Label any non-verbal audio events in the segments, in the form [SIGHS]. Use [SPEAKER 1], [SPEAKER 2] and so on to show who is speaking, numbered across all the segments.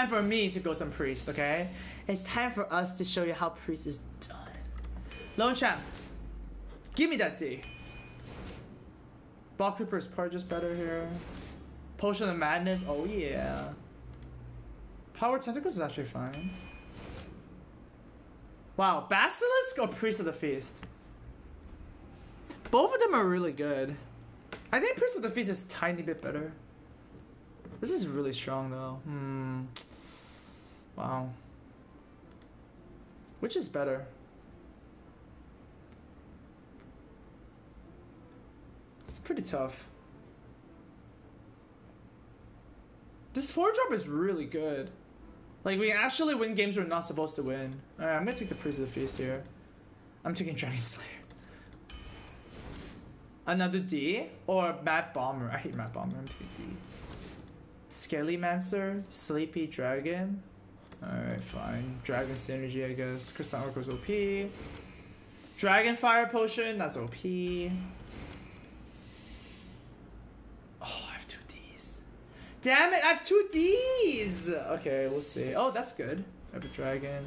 [SPEAKER 1] time for me to go some priest, okay? It's time for us to show you how priest is done. Lone champ, give me that D. Ball Creeper is probably just better here. Potion of Madness, oh yeah. Power Tentacles is actually fine. Wow, Basilisk or Priest of the Feast? Both of them are really good. I think Priest of the Feast is tiny bit better. This is really strong though. Hmm. Wow. Which is better? It's pretty tough. This four drop is really good. Like we actually win games we're not supposed to win. Alright, I'm gonna take the Priest of the Feast here. I'm taking Dragon [LAUGHS] Slayer. Another D or Mad Bomber. I hate Mad Bomber. I'm taking D. Skellymancer, Sleepy Dragon. Alright, fine. Dragon Synergy, I guess. Crystal Oracle's OP. Dragon Fire Potion, that's OP. Oh, I have two Ds. Damn it, I have two Ds! Okay, we'll see. Oh, that's good. A Dragon.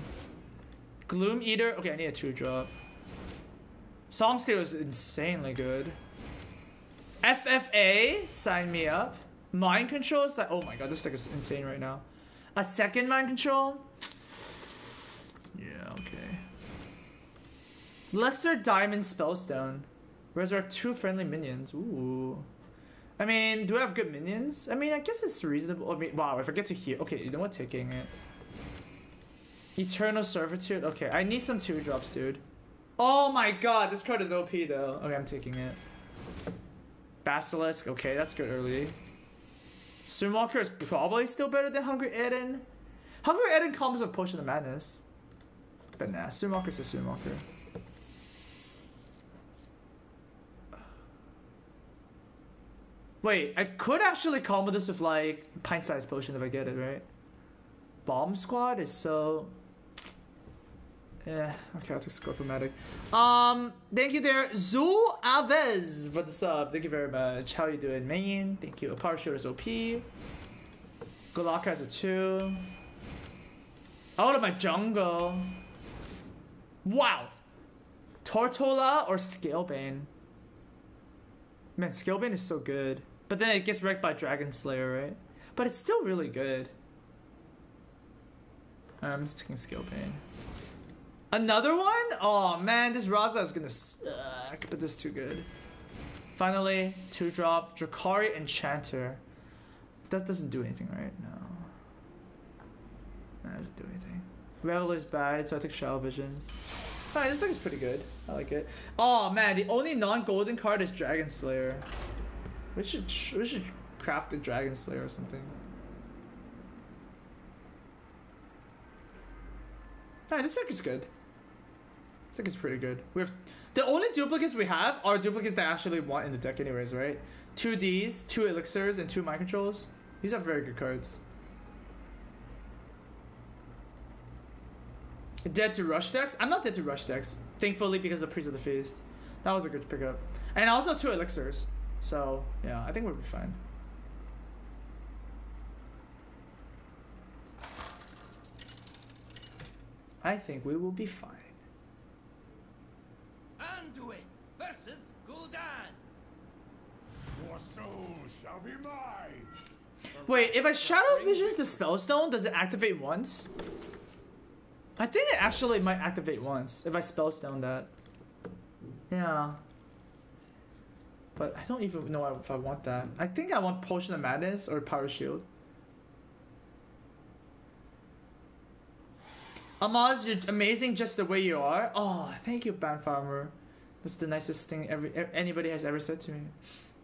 [SPEAKER 1] Gloom Eater. Okay, I need a two drop. Song Steal is insanely good. FFA, sign me up. Mind control oh my god, this deck is insane right now. A second mind control? Yeah, okay. Lesser Diamond Spellstone. Resurrect two friendly minions. Ooh. I mean, do I have good minions? I mean, I guess it's reasonable. I mean, wow, I forget to heal. Okay, you know what? Taking it. Eternal Servitude. Okay, I need some two drops, dude. Oh my god, this card is OP though. Okay, I'm taking it. Basilisk. Okay, that's good early. Sunwalker is probably still better than Hungry Ettin. Hungry Ettin comes with Potion of Madness. But nah, Sunwalker's a Sunwalker. Wait, I could actually combo this with like pint-sized potion if I get it, right? Bomb Squad is so... Yeah, okay, I'll take Scorpomatic. Um, thank you there, Zul Alves for the sub. Thank you very much. How you doing, man? Thank you. Shield is OP. Golakka has a 2. Out of my jungle. Wow. Tortola or Scalebane? Man, Scalebane is so good. But then it gets wrecked by Dragon Slayer, right? But it's still really good. I'm just taking Scalebane. Another one? Oh man, this Raza is gonna suck, but this is too good. Finally, two drop Drakari Enchanter. That doesn't do anything, right? No. That doesn't do anything. Reveler's bad, so I took Shadow Visions. Alright, this thing is pretty good. I like it. Oh man, the only non-golden card is Dragon Slayer. We should we should craft a Dragon Slayer or something. Alright, this deck is good. This deck is pretty good. We have the only duplicates we have are duplicates that I actually want in the deck anyways, right? Two Ds, two elixirs, and two mind controls. These are very good cards. Dead to rush decks? I'm not dead to rush decks. Thankfully because of Priest of the Feast. That was a good pickup. And also two elixirs. So yeah, I think we'll be fine. I think we will be fine.
[SPEAKER 2] Anduin versus Gul'dan.
[SPEAKER 3] Your soul shall be mine.
[SPEAKER 1] Wait, if I Shadow Visions the Spellstone, does it activate once? I think it actually might activate once if I Spellstone that. Yeah. But I don't even know if I want that. I think I want Potion of Madness or Power Shield. Amaz, you're amazing just the way you are. Oh, thank you, Ban Farmer. That's the nicest thing every anybody has ever said to me.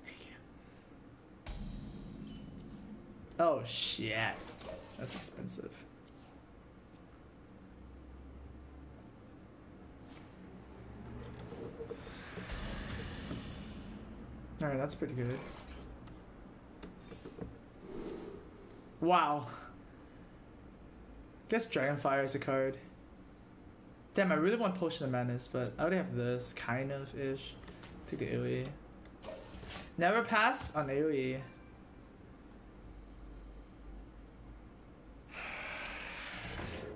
[SPEAKER 1] Thank you. Oh shit, that's expensive. All right, that's pretty good. Wow. Guess Dragonfire is a card. Damn, I really want Potion of Madness, but I already have this, kind of ish. Take the AoE. Never pass on AoE.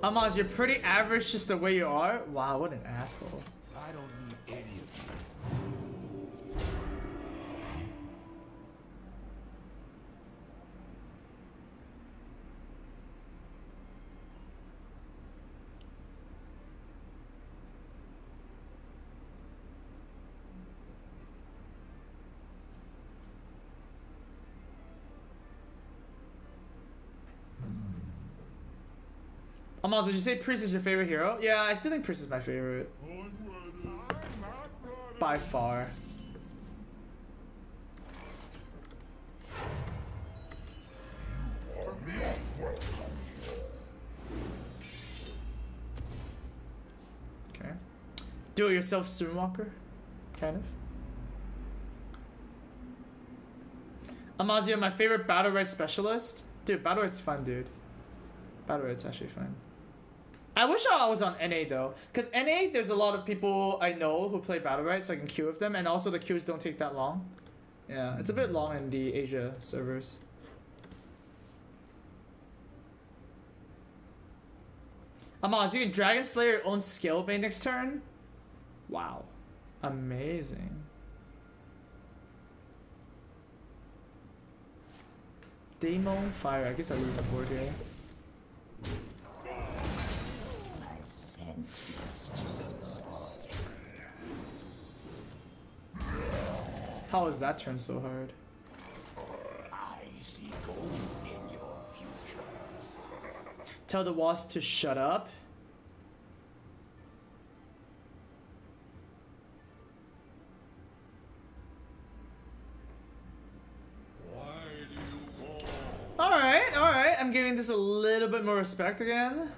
[SPEAKER 1] Amaz, you're pretty average just the way you are. Wow, what an asshole.
[SPEAKER 3] I don't need any of you.
[SPEAKER 1] Amaz, would you say Priest is your favorite hero? Yeah, I still think Priest is my favorite. By far. Okay. Do it yourself, Sunwalker? Kind of. Amazio, my favorite Battlerite specialist. Dude, Battlerite's fun, dude. Battlerite's actually fun. I wish I was on NA though, because NA there's a lot of people I know who play Battlerite, so I can queue with them, and also the queues don't take that long. Yeah, it's a bit long in the Asia servers. Amaz, you can Dragon Slayer your own Scalebane next turn? Wow. Amazing. Demon Fire, I guess I leave the board here. How is that turn so hard? Tell the wasp to shut up. Alright, alright. I'm giving this a little bit more respect again.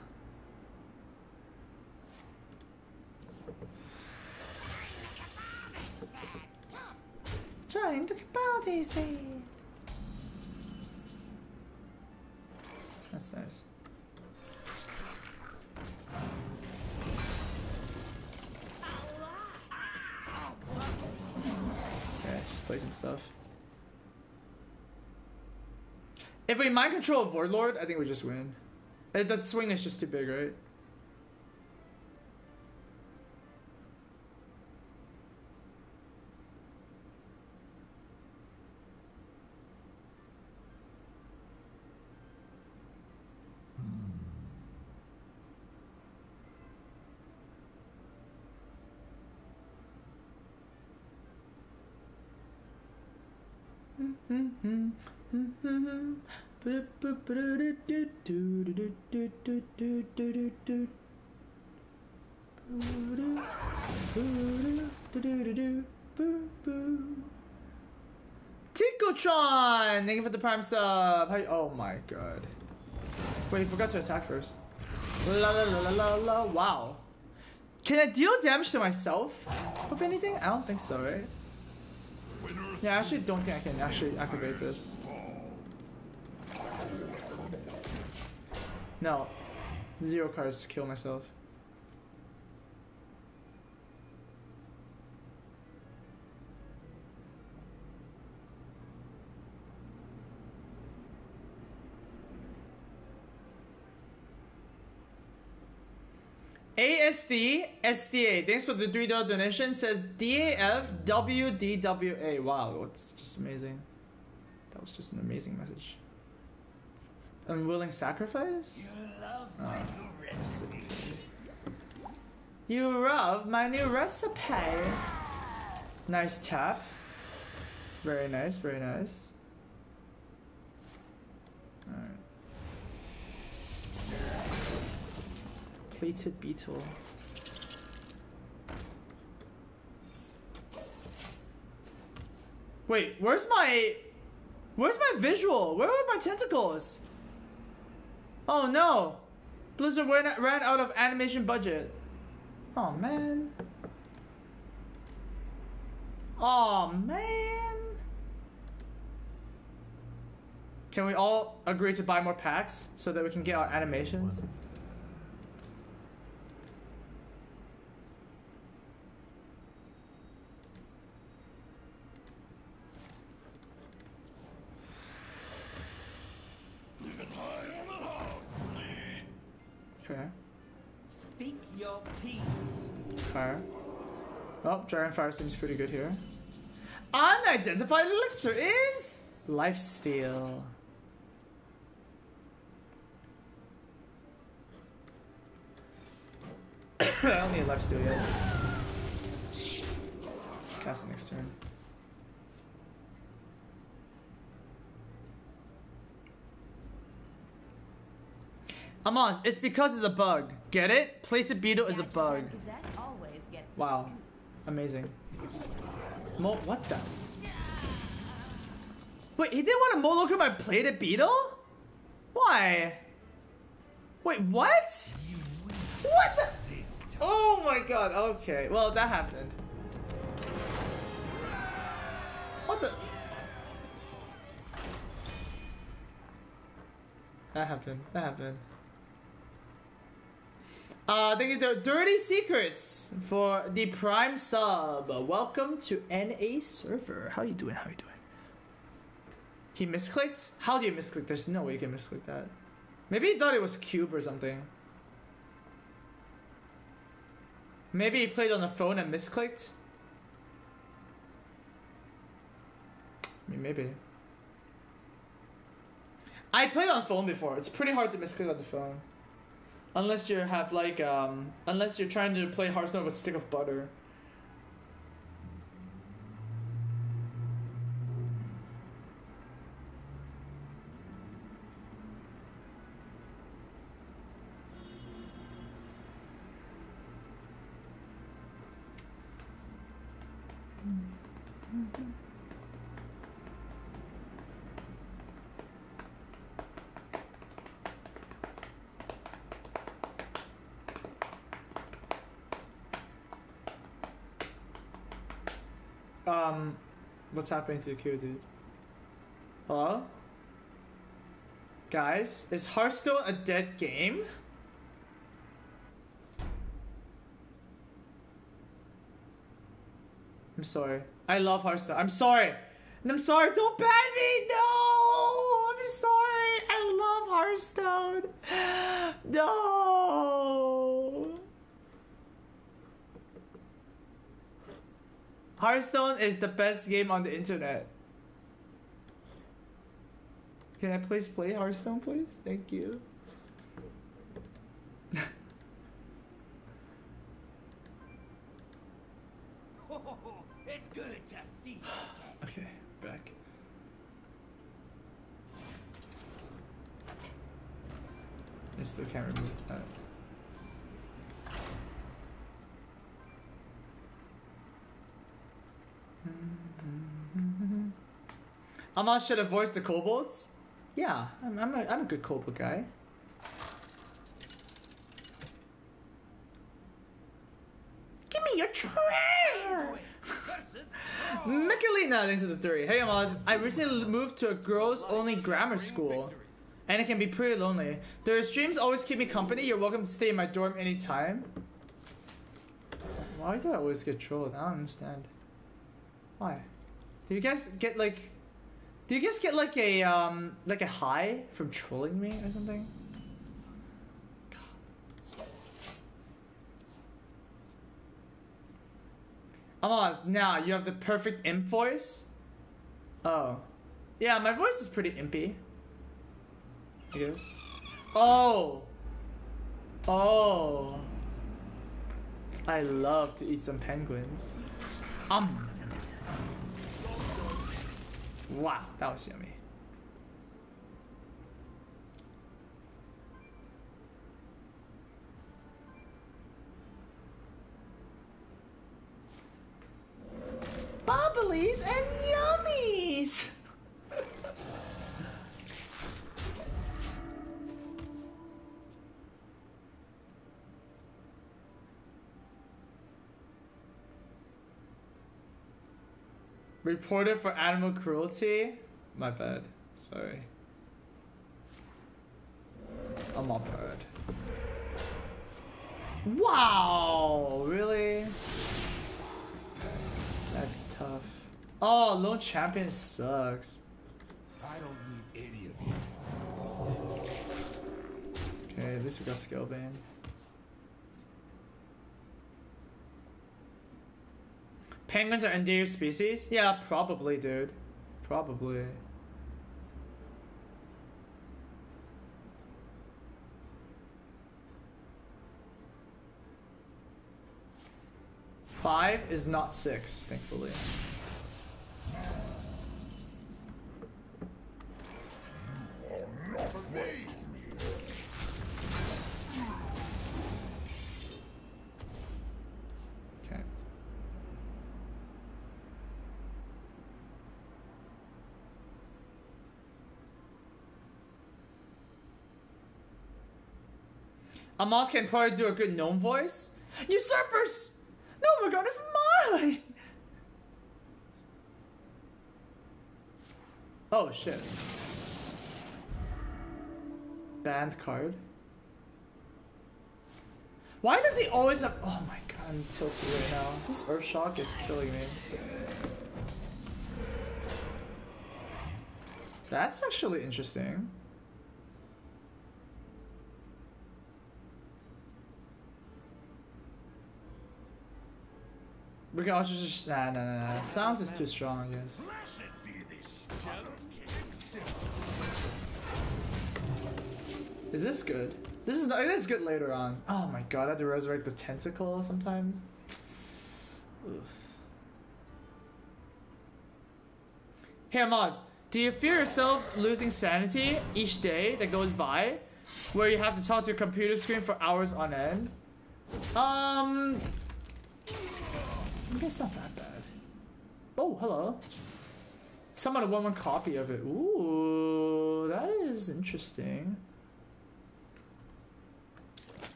[SPEAKER 1] Trying to about easy. That's nice. Okay, just play some stuff. If we mind control Voidlord, I think we just win. That swing is just too big, right? Tikotron! Thank you for the prime sub. How you- oh my god. Wait, he forgot to attack first. La la la la la. Wow. Can I deal damage to myself? With anything? I don't think so, right? Yeah, I actually don't think I can actually activate this. No. Zero cards to kill myself. ASD SDA. Thanks for the three dollar donation. Says DAF WDWA. Wow, it's just amazing. That was just an amazing message. Unwilling sacrifice?
[SPEAKER 2] You love
[SPEAKER 1] Oh,
[SPEAKER 2] my new recipe.
[SPEAKER 1] You love my new recipe. Nice tap. Very nice, very nice. Alright. Plated beetle. Wait, where's my Where's my visual? Where are my tentacles? Oh no! Blizzard ran, ran out of animation budget. Oh man. Oh man. Can we all agree to buy more packs so that we can get our animations? Oh, Dragon Fire seems pretty good here. Unidentified elixir is lifesteal. [COUGHS] I don't need lifesteal yet. Let's cast it next turn. Amaz, it's because it's a bug. Get it? Plated beetle is a bug.
[SPEAKER 4] Always gets the
[SPEAKER 1] Wow. Amazing. Mo what the? Wait, he didn't want to Moloch my plated beetle? Why? Wait, what? What the? Oh my god, okay. Well, that happened. What the? That happened. That happened. Uh, thank you to Dirty Secrets for the Prime sub. Welcome to NA server. How you doing? How you doing? He misclicked? How do you misclick? There's no way you can misclick that. Maybe he thought it was cube or something. Maybe he played on the phone and misclicked. I mean, maybe. I played on phone before. It's pretty hard to misclick on the phone. Unless you have like um unless you're trying to play Hearthstone with a stick of butter. Um what's happening to the queue, dude? Hello? Guys, is Hearthstone a dead game? I'm sorry. I love Hearthstone. I'm sorry. I'm sorry. Don't ban me. No. I'm sorry. I love Hearthstone. No. Hearthstone is the best game on the internet. Can I please play Hearthstone, please? Thank you.
[SPEAKER 2] Oh, [LAUGHS] it's good to see. [SIGHS]
[SPEAKER 1] Okay, back. I still can't remove that. Amma should have voiced the kobolds? Yeah, I'm, I'm, a, I'm a good kobold guy. Give me your treasure! Michelina, thanks for the three. Hey, Amaz. I recently moved to a girls-only grammar school, and it can be pretty lonely. Their streams always keep me company. You're welcome to stay in my dorm anytime. Why do I always get trolled? I don't understand. Why? Do you guys get like? Do you guys get like a um like a high from trolling me or something? Amaz, now you have the perfect imp voice. Oh, yeah, my voice is pretty impy. I guess. Oh. Oh. I love to eat some penguins. Um. Wow, that was yummy. Reported for animal cruelty? My bad. Sorry. I'm a bird. Wow! Really? That's tough. Oh, Lone Champion sucks.
[SPEAKER 3] I don't need any of you.
[SPEAKER 1] Okay, at least we got Scalebane. Penguins are endangered species? Yeah, probably, dude. Probably. Five is not six, thankfully. Okay. Amaz can probably do a good gnome voice. Usurpers! No, my god, it's mine! Oh shit. Banned card. Why does he always have. Oh my god, I'm tilted right now. This Earth Shock is killing me. That's actually interesting. We can also just. Nah, nah, nah, nah. Sounds is too strong, I guess. Is this good? This is it is good later on. Oh my god, I have to resurrect the tentacle sometimes. Oof. Hey Amaz, do you fear yourself losing sanity each day that goes by? Where you have to talk to your computer screen for hours on end? Um I guess not that bad. Oh, hello. Someone won one copy of it. Ooh, that is interesting.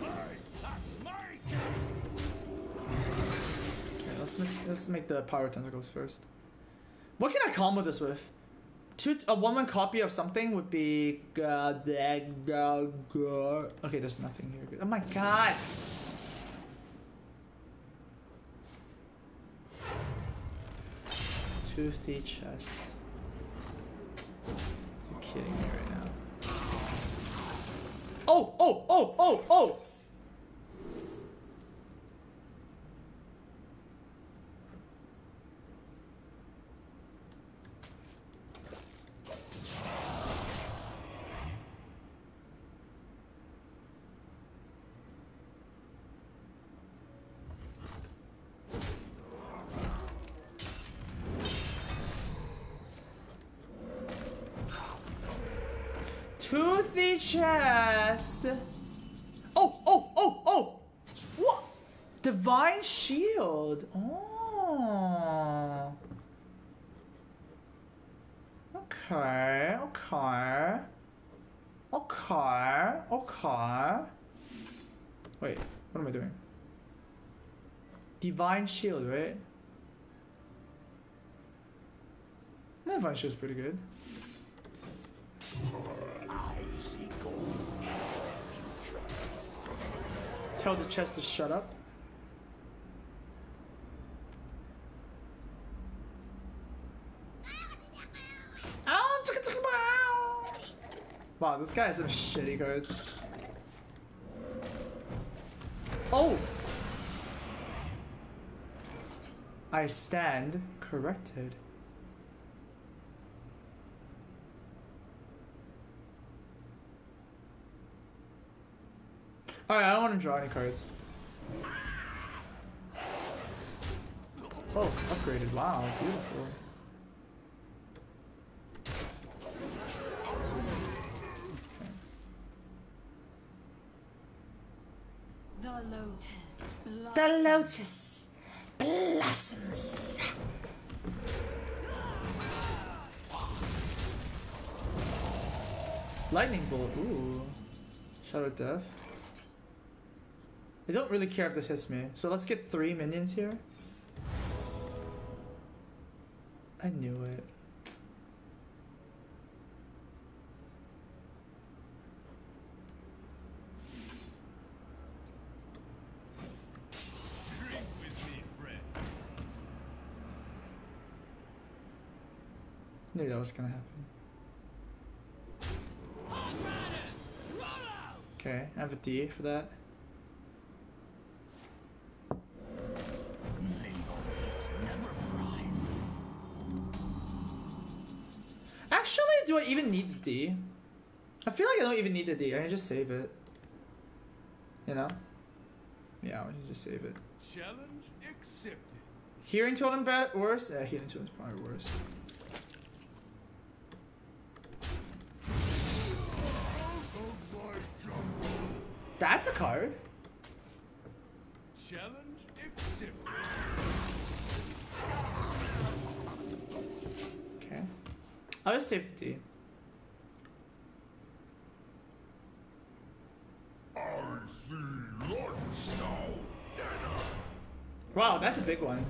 [SPEAKER 1] Okay, let's let's make the power tentacles first. What can I combo this with? Two a one copy of something would be uh, okay. There's nothing here. Oh my god! Toothy chest. You're kidding me right now. Oh! Oh! Oh! Oh! Oh! Toothy chest. Oh, oh, oh, oh. What? Divine shield. Oh. Okay, okay. Okay, okay. Wait, what am I doing? Divine shield, right? Divine shield's pretty good. Tell the chest to shut up. Wow, this guy has some shitty cards. Oh! I stand corrected. Alright, I don't want to draw any cards. Oh, upgraded. Wow, beautiful.
[SPEAKER 4] The lotus.
[SPEAKER 1] The lotus blossoms. Lightning bolt. Ooh. Shadow Death. I don't really care if this hits me. So let's get three minions here. I knew it. that was gonna happen. Okay, I have a D for that. Actually, do I even need the D? I feel like I don't even need the D. I can just save it. You know? Yeah, I can just save it.
[SPEAKER 2] Challenge accepted.
[SPEAKER 1] Hearing totem bad worse? Yeah, hearing totem's probably worse. That's a card.
[SPEAKER 2] Challenge accepted.
[SPEAKER 1] Okay. I'll just save the D.
[SPEAKER 3] I see lunch now. Dinner.
[SPEAKER 1] Wow, that's a big one.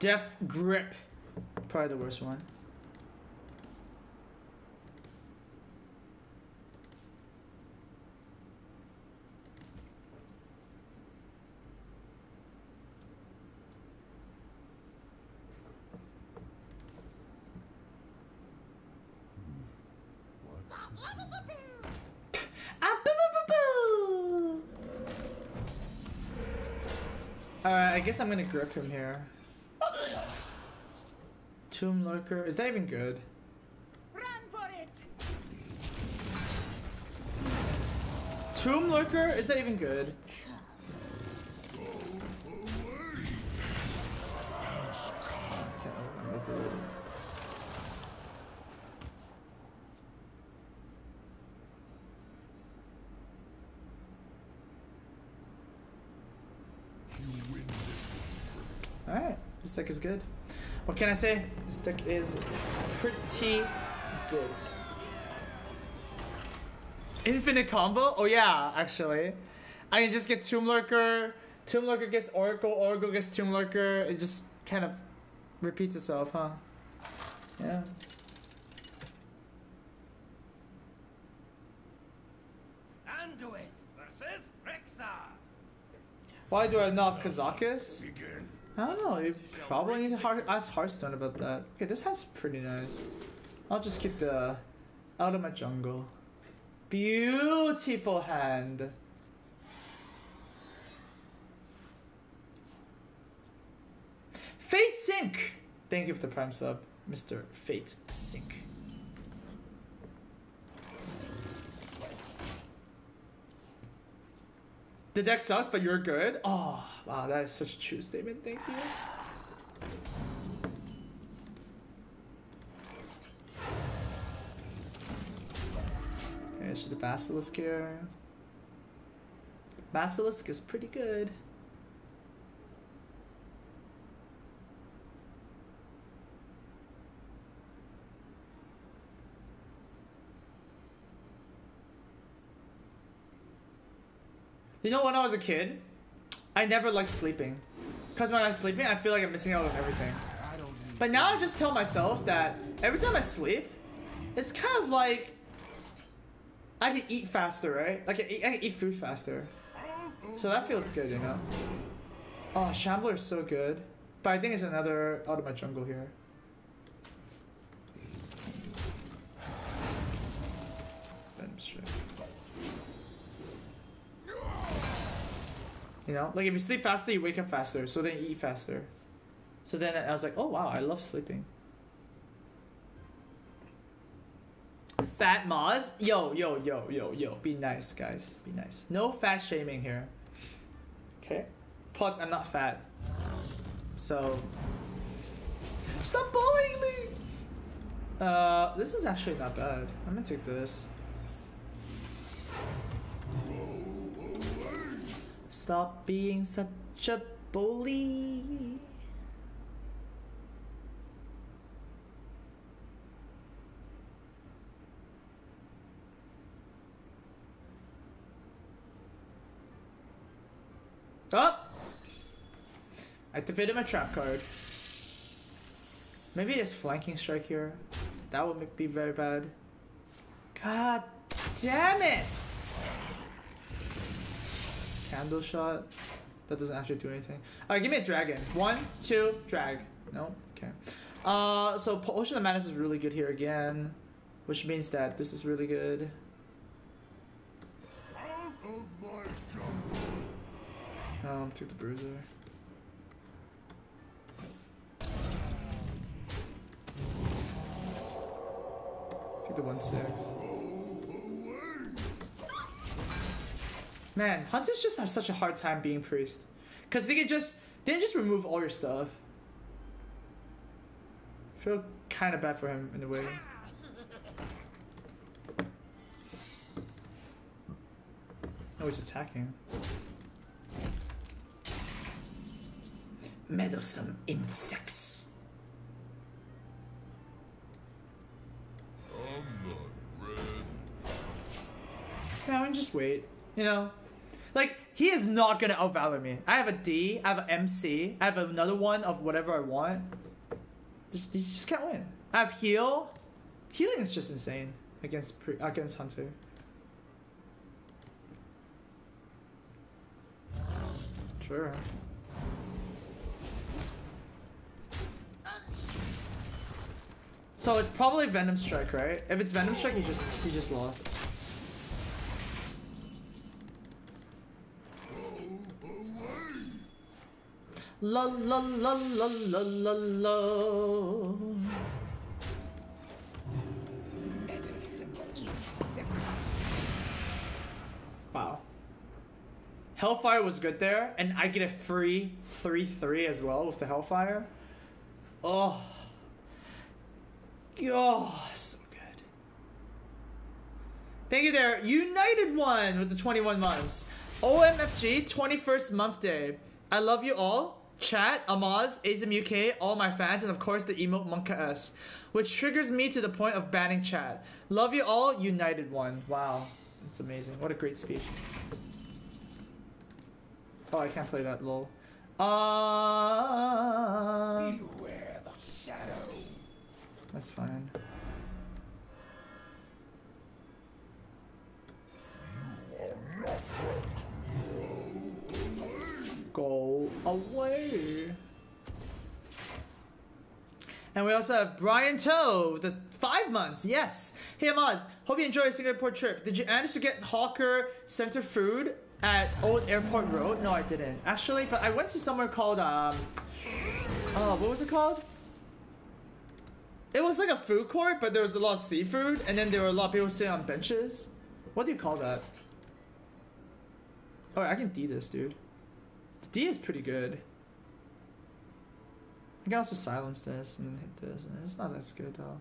[SPEAKER 1] Death Grip. Probably the worst one. Ah. Alright, I guess I'm gonna grip him here. Tomb Lurker. Is that even good?
[SPEAKER 4] Run for it!
[SPEAKER 1] Tomb Lurker? Is that even good? Okay, I'm over it. Alright, this deck is good. What can I say? This deck is pretty good. Infinite combo? Oh yeah, actually. I can just get Tomb Lurker, Tomb Lurker gets Oracle, Oracle gets Tomb Lurker. It just kind of repeats itself, huh? Yeah.
[SPEAKER 2] Anduin versus Rexxar.
[SPEAKER 1] Why do I not have
[SPEAKER 3] Kazakus?
[SPEAKER 1] I don't know. You probably need to ask Hearthstone about that. Okay, this hand's pretty nice. I'll just keep the out of my jungle. Beautiful hand. Fate Sync. Thank you for the prime sub, Mr. Fate Sync. The deck sucks, but you're good. Oh, wow, that is such a true statement. Thank you. Okay, just the Basilisk here. Basilisk is pretty good. You know, when I was a kid, I never liked sleeping. Because when I'm sleeping, I feel like I'm missing out on everything. But now I just tell myself that every time I sleep, it's kind of like I can eat faster, right? Like I, eat- I can eat food faster. So that feels good, you know? Oh, Shambler is so good. But I think it's another out of my jungle here. Venom You know, like if you sleep faster, you wake up faster. So then you eat faster. So then I was like, oh wow, I love sleeping. Fat Moz? Yo, yo, yo, yo, yo. Be nice, guys. Be nice. No fat shaming here. Okay? Plus, I'm not fat. So. Stop bullying me! Uh, this is actually not bad. I'm gonna take this. Stop being such a bully. Oh! Activated my trap card. Maybe it's flanking strike here. That would be very bad. God damn it! Candle shot. That doesn't actually do anything. Alright, give me a dragon. One, two, drag. No? Okay. Uh, so Potion of Madness is really good here again. Which means that this is really good. Um, took the bruiser. Take the one six. Man, hunters just have such a hard time being priest, cause they can just they can just remove all your stuff. feel kind of bad for him in a way. Oh, he's attacking. Meddlesome insects.
[SPEAKER 3] I'm not red.
[SPEAKER 1] Yeah, I mean, just wait. You know, like he is not gonna outvalor me. I have a D, I have an MC, I have another one of whatever I want. You just can't win. I have heal. Healing is just insane against pre- against Hunter. Sure. So it's probably Venom Strike, right? If it's Venom Strike, he just he just lost. La la la la la la la. Wow. Hellfire was good there, and I get a free 3 3 as well with the Hellfire. Oh. Oh, so good. Thank you there. United one with the 21 months. OMFG 21st month day. I love you all. Chat, Amaz, Azim UK, all my fans, and of course the emote Monka S, which triggers me to the point of banning chat. Love you all, United one. Wow, it's amazing. What a great speech. Oh, I can't play that lol. Uh,
[SPEAKER 3] Beware the shadow.
[SPEAKER 1] that's fine. Go away. And we also have Brian Toe, the five months. Yes. Hey Amaz, hope you enjoy your Singapore trip. Did you manage to get Hawker Center food at Old Airport Road? No, I didn't. Actually, but I went to somewhere called um. Oh, what was it called? It was like a food court, but there was a lot of seafood, and then there were a lot of people sitting on benches. What do you call that? Oh, I can D this, dude. D is pretty good. I can also silence this and hit this, and it's not as good though.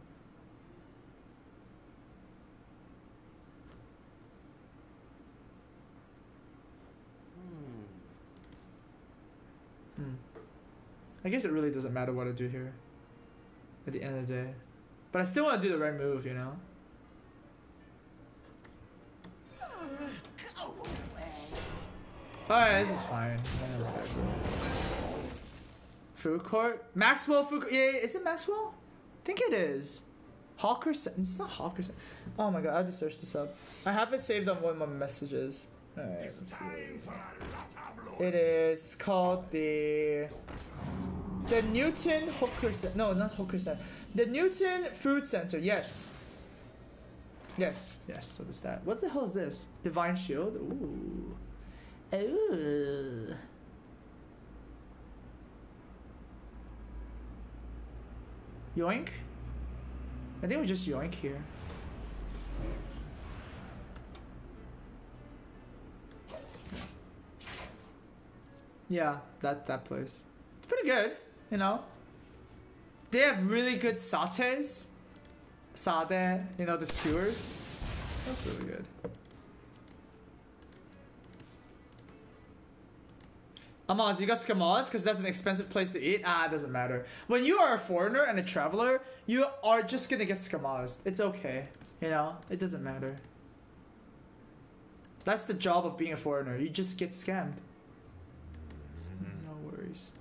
[SPEAKER 1] Hmm. I guess it really doesn't matter what I do here. At the end of the day, but I still want to do the right move, you know.
[SPEAKER 2] Oh,
[SPEAKER 1] Alright, this is fine. Food court? Maxwell food court? Yeah, is it Maxwell? I think it is. Hawker. It's not Hawker. Oh my god, I have to search this up. I have it saved on one of my messages. Alright. It is called the the Newton Hooker Center. No, not Hooker Center. The Newton Food Center. Yes. Yes. Yes. So that. What the hell is this? Divine Shield. Ooh. Ooh. Yoink. I think we just yoink here. Yeah, that that place. It's pretty good, you know. They have really good satés. Sade, you know, the skewers. That's really good. Amaz, you got Skamaz because that's an expensive place to eat. Ah, it doesn't matter. When you are a foreigner and a traveler, you are just gonna get Skamaz. It's okay, you know. It doesn't matter. That's the job of being a foreigner. You just get scammed. So, no worries.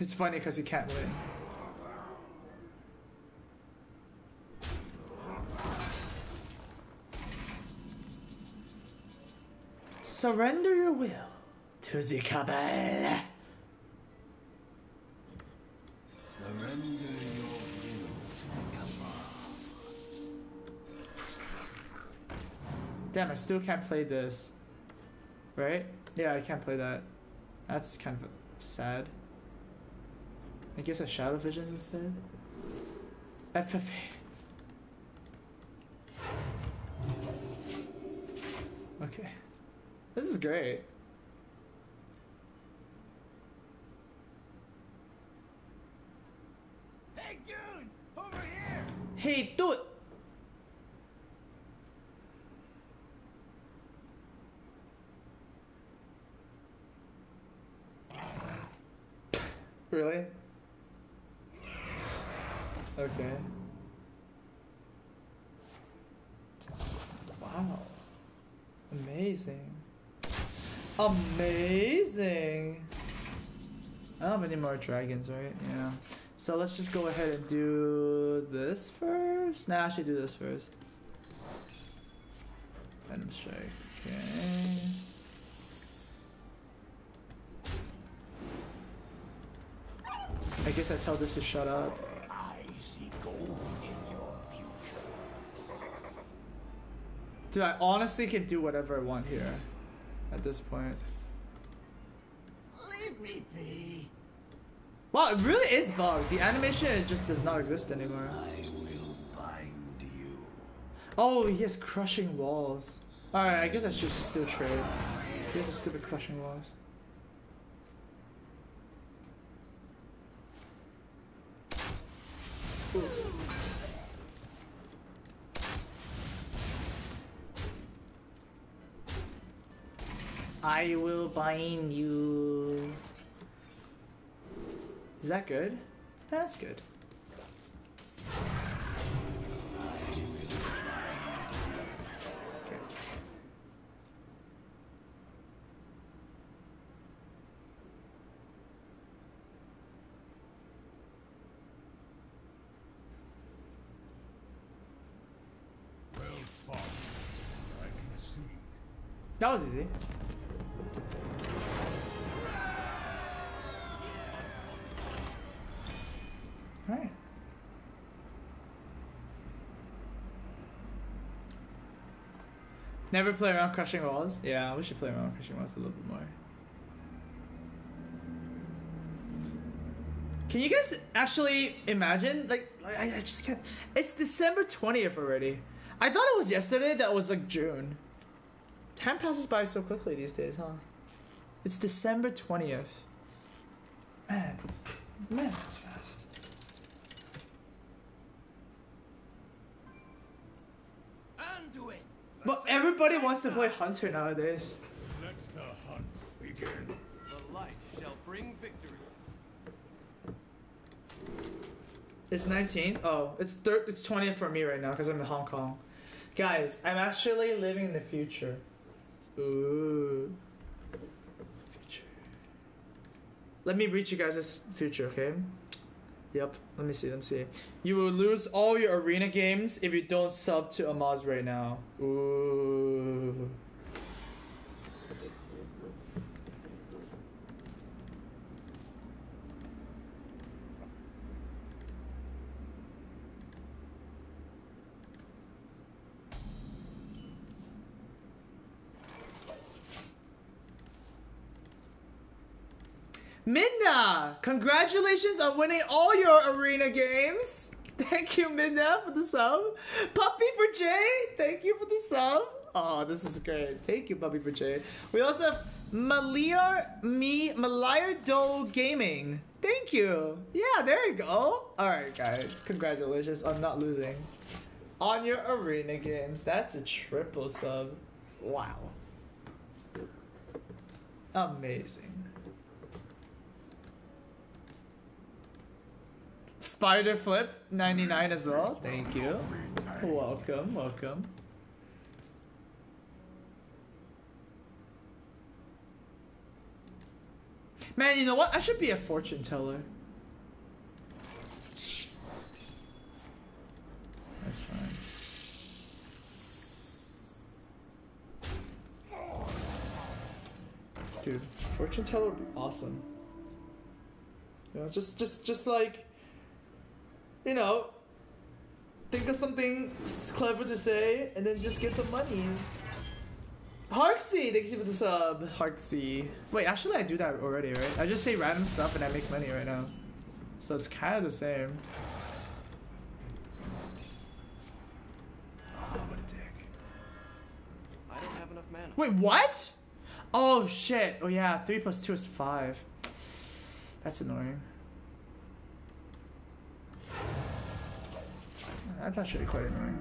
[SPEAKER 1] It's funny because you can't win. Surrender your will to the cabal.
[SPEAKER 3] Surrender your will to Kama.
[SPEAKER 1] Damn, I still can't play this. Right? Yeah, I can't play that. That's kind of sad. I guess a Shadow Visions instead. FFA. Okay. This is great.
[SPEAKER 2] Hey, goons! Over here!
[SPEAKER 1] Hey, dude! [LAUGHS] really? Okay. Wow. Amazing. Amazing! I don't have any more dragons, right? Yeah. So let's just go ahead and do this first. Nah, I should do this first. Venom strike. Okay. I guess I tell this to shut up.
[SPEAKER 3] I see gold in your future.
[SPEAKER 1] Dude, I honestly can do whatever I want here. At this point.
[SPEAKER 2] Leave me be.
[SPEAKER 1] Wow, it really is bugged. The animation just does not exist anymore.
[SPEAKER 3] I will bind you.
[SPEAKER 1] Oh, he has crushing walls. Alright, I guess I should still trade. He has a stupid crushing walls. I will bind you. Is that good? That's good. That was easy. Never play around crushing walls? Yeah, we should play around crushing walls a little bit more. Can you guys actually imagine? Like, I, I just can't. It's December 20th already. I thought it was yesterday that was like June. Time passes by so quickly these days, huh? It's December 20th. Man, man, everybody wants to play Hunter nowadays.
[SPEAKER 3] Let the hunt begin.
[SPEAKER 5] The light shall bring victory.
[SPEAKER 1] It's 19th? Oh, it's thir- it's 20th for me right now because I'm in Hong Kong. Guys, I'm actually living in the future. Ooh. Future. Let me read you guys this future, okay? Yep, let me see, let me see. You will lose all your arena games if you don't sub to Amaz right now. Ooh. Midna! Congratulations on winning all your arena games! [LAUGHS] Thank you, Midna, for the sub. Puppy for Jay! Thank you for the sub. Oh, this is great. Thank you, Puppy for Jay. We also have Maliar me Malayar Do Gaming. Thank you. Yeah, there you go. Alright guys, congratulations on not losing. On your arena games. That's a triple sub. Wow. Amazing. Spider Flip 99 as well. Thank you. Welcome, welcome. Man, you know what? I should be a fortune teller. That's fine. Dude, fortune teller would be awesome. You know, just just just like you know, think of something clever to say and then just get some monies. Harksy, thanks you for the sub. Harksy. Wait, actually I do that already, right? I just say random stuff and I make money right now. So it's kind of the same. Oh, what a dick.
[SPEAKER 5] I don't have enough mana.
[SPEAKER 1] Wait, what? Oh shit. Oh yeah, 3 plus 2 is 5. That's annoying. That's actually quite annoying.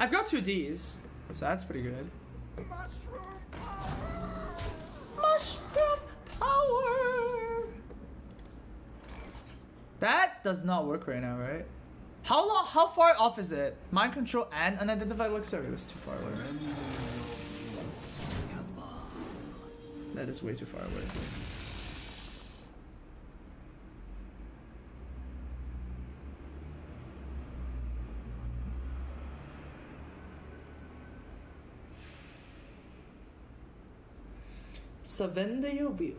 [SPEAKER 1] I've got two Ds, so that's pretty good. Mushroom power. That does not work right now, right? How long? How far off is it? Mind control and unidentified elixir. That's too far away. That is way too far away. Vänder jag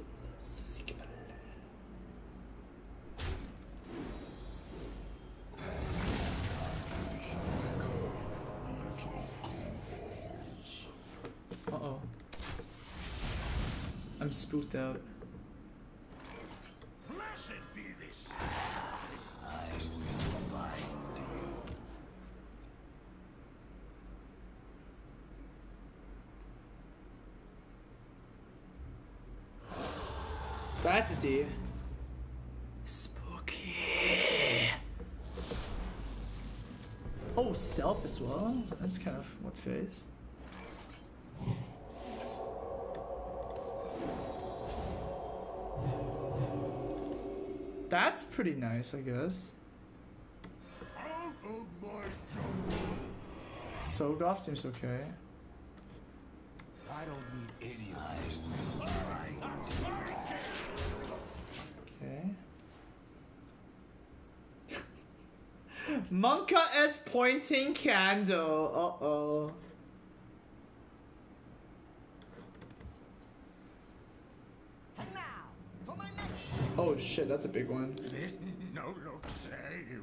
[SPEAKER 1] spooked out. That's a D. Spooky. Oh, stealth as well? That's kind of what phase? That's pretty nice, I guess.
[SPEAKER 3] Jungle.
[SPEAKER 1] Sogoth seems okay.
[SPEAKER 5] I don't need
[SPEAKER 3] Any
[SPEAKER 1] Okay. [LAUGHS] monkaS pointing candle. Uh oh.
[SPEAKER 2] Now, for my next
[SPEAKER 1] Oh shit, that's a big one.
[SPEAKER 3] This no look save.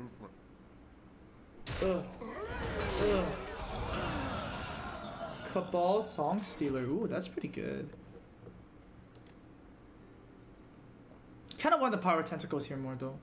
[SPEAKER 1] Ugh. Ugh. Cabal Song Stealer. Ooh, that's pretty good. Kind of want the power tentacles here more though.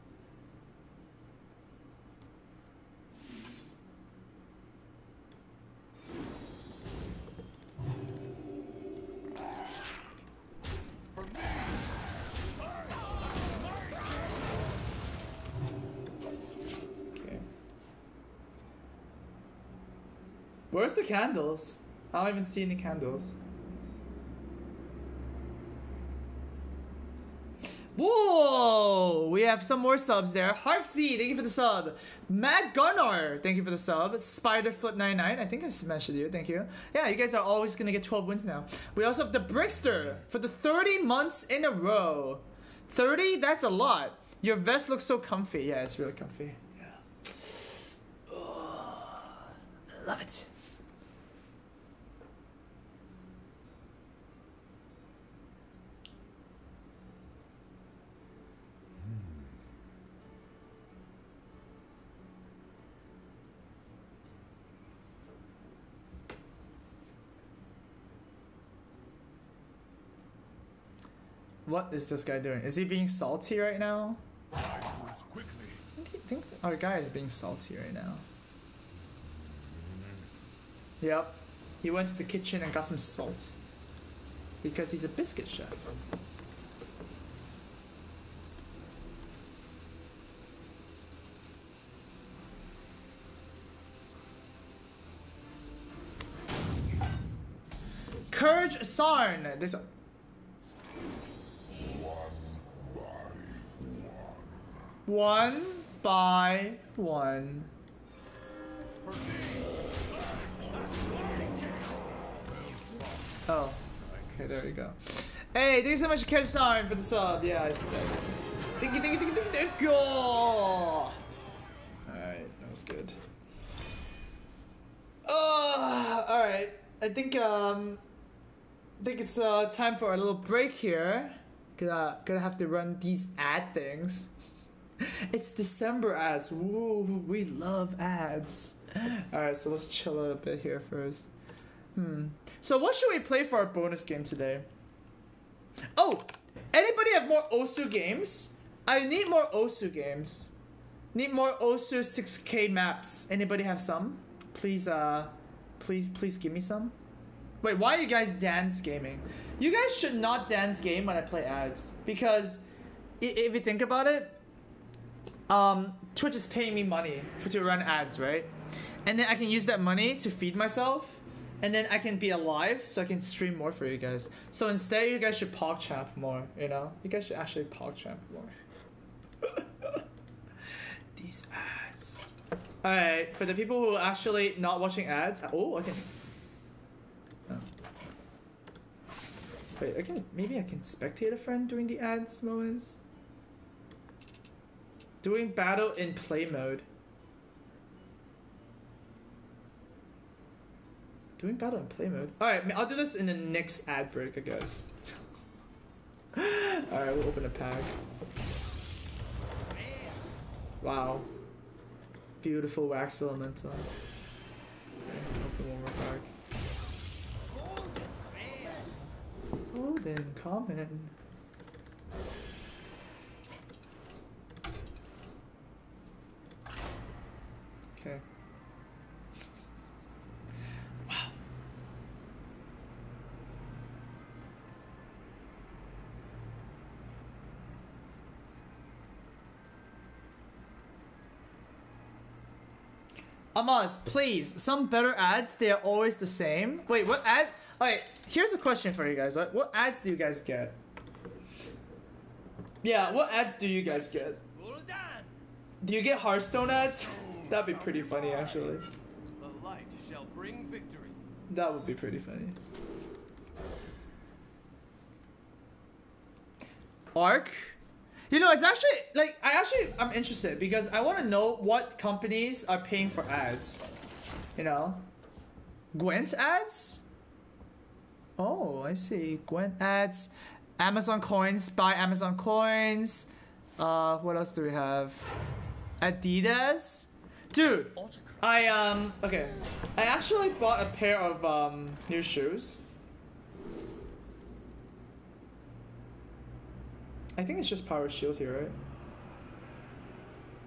[SPEAKER 1] Candles? I don't even see any candles. Whoa! We have some more subs there. Harksy, thank you for the sub. Matt Gunnar, thank you for the sub. Spiderfoot99, I think I mentioned you, thank you. Yeah, you guys are always gonna get 12 wins now. We also have the Brickster for the 30 months in a row. 30? That's a lot. Your vest looks so comfy. Yeah, it's really comfy. Yeah. Oh, I love it. What is this guy doing? Is he being salty right now? I think, think our oh, guy is being salty right now. Yep. He went to the kitchen and got some salt. Because he's a biscuit chef. Courage Sarn! There's a One by one. Oh, okay, there you go. Hey, thank you so much, Catch Time, for the sub. Yeah, I see that. Thank you, thank you, thank you, thank you. Alright, that was good. Uh, alright. I think, um, I think it's uh, time for a little break here. Gonna, gonna have to run these ad things. [LAUGHS] it's December ads. Woo, we love ads. Alright, so let's chill a bit here first. Hmm. So what should we play for our bonus game today? Oh, anybody have more Osu games? I need more Osu games. Need more Osu 6K maps. Anybody have some? Please, uh, please, please give me some. Wait, why are you guys dance gaming? You guys should not dance game when I play ads because if you think about it, um, Twitch is paying me money for to run ads, right? And then I can use that money to feed myself, and then I can be alive, so I can stream more for you guys. So instead, you guys should PogChamp more. You know, you guys should actually PogChamp more. [LAUGHS] These ads. All right, for the people who are actually not watching ads. Oh, I can. Oh. Wait, I can maybe I can spectate a friend during the ads moments. Doing battle in play mode. Doing battle in play mode. Alright, I'll do this in the next ad break, I guess. [LAUGHS] Alright, we'll open a pack. Wow. Beautiful wax elemental. Okay, open one more pack. Golden common. Okay. Wow. Amaz, please, some better ads, they are always the same. Wait, what ad? Alright, here's a question for you guys. What, what ads do you guys get? Yeah, what ads do you guys get? Do you get Hearthstone ads? That'd be pretty funny, actually.
[SPEAKER 5] The light shall bring victory.
[SPEAKER 1] That would be pretty funny. Arc? You know, it's actually like I actually I'm interested because I want to know what companies are paying for ads. You know, Gwent ads. Oh, I see. Gwent ads, Amazon coins. Buy Amazon coins. Uh, what else do we have? Adidas, dude. I um okay. I actually bought a pair of um new shoes. I think it's just Power Shield here, right?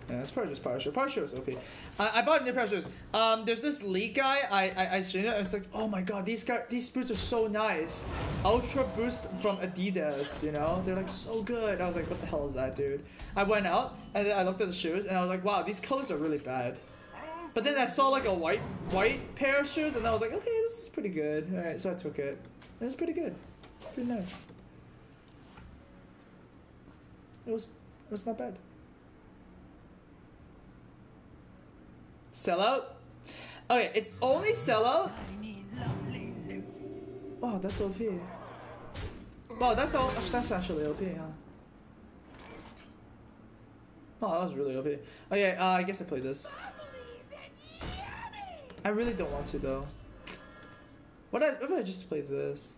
[SPEAKER 1] Yeah, it's probably just Power Shield. Power Shield is. I, I bought new of shoes. Um, there's this league guy. I I, I streamed it. And it's like, oh my god, these guys, these boots are so nice. Ultra Boost from Adidas. You know, they're like so good. I was like, what the hell is that, dude? I went out and I looked at the shoes and I was like, wow, these colors are really bad. But then I saw like a white white pair of shoes and I was like, okay, this is pretty good. All right, so I took it. It's pretty good. It's pretty nice. It was it was not bad. Sellout? Okay, it's only sellout. Oh, that's OP. Wow, that's all. That's actually OP, huh? Oh, that was really OP. Okay, uh, I guess I played this. I really don't want to though. What if I just play this?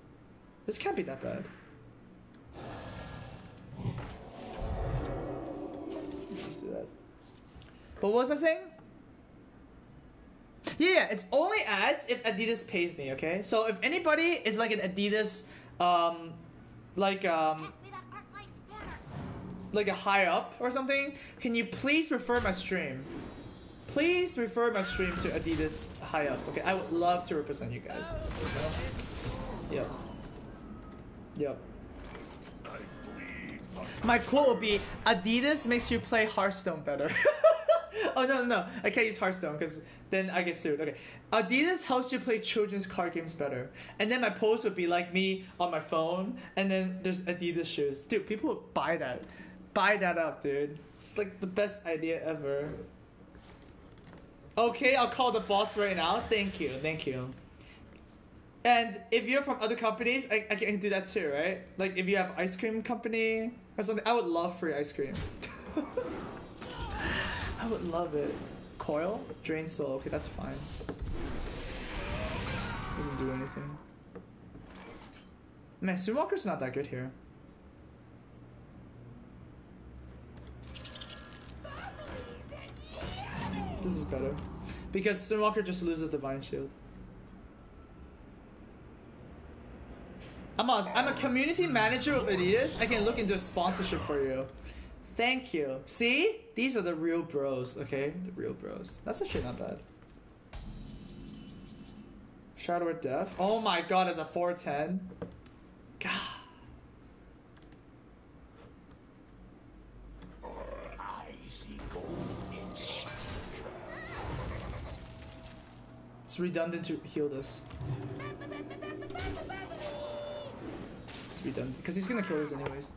[SPEAKER 1] This can't be that bad. Just do that. But what was I saying? Yeah, it's only ads if Adidas pays me, okay? So if anybody is like an Adidas, um, like um, like a high up or something, can you please refer my stream? Please refer my stream to Adidas high ups, okay? I would love to represent you guys. Yep. Yep. My quote would be Adidas makes you play Hearthstone better. [LAUGHS] [LAUGHS] oh no no no! I can't use Hearthstone because then I get sued. Okay, Adidas helps you play children's card games better. And then my post would be like me on my phone, and then there's Adidas shoes. Dude, people would buy that, buy that up, dude. It's like the best idea ever. Okay, I'll call the boss right now. Thank you, thank you. And if you're from other companies, I, I can do that too, right? Like if you have ice cream company or something, I would love free ice cream. [LAUGHS] I would love it. Coil? Drain soul. Okay, that's fine. Doesn't do anything. Man, Sunwalker's not that good here. This is better. Because Sunwalker just loses Divine Shield. I'm a community manager of Adidas. I can look into a sponsorship for you. Thank you. See? These are the real bros, okay? The real bros. That's actually not bad. Shadow of Death. Oh my god, it's a 410. God. It's redundant to heal this. It's redundant. Because he's gonna kill us anyways.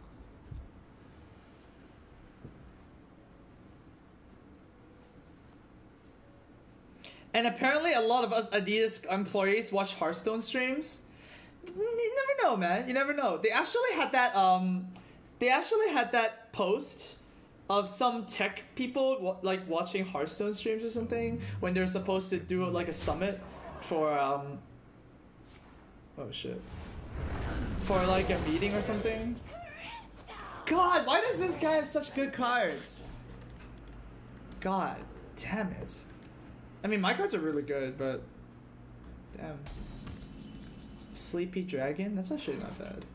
[SPEAKER 1] And apparently a lot of us Adidas employees watch Hearthstone streams. You never know, man. You never know. They actually had that um they actually had that post of some tech people like watching Hearthstone streams or something when they're supposed to do like a summit for um oh shit for like a meeting or something. God, why does this guy have such good cards? God, damn it. I mean, my cards are really good, but damn. Sleepy Dragon? That's actually not bad.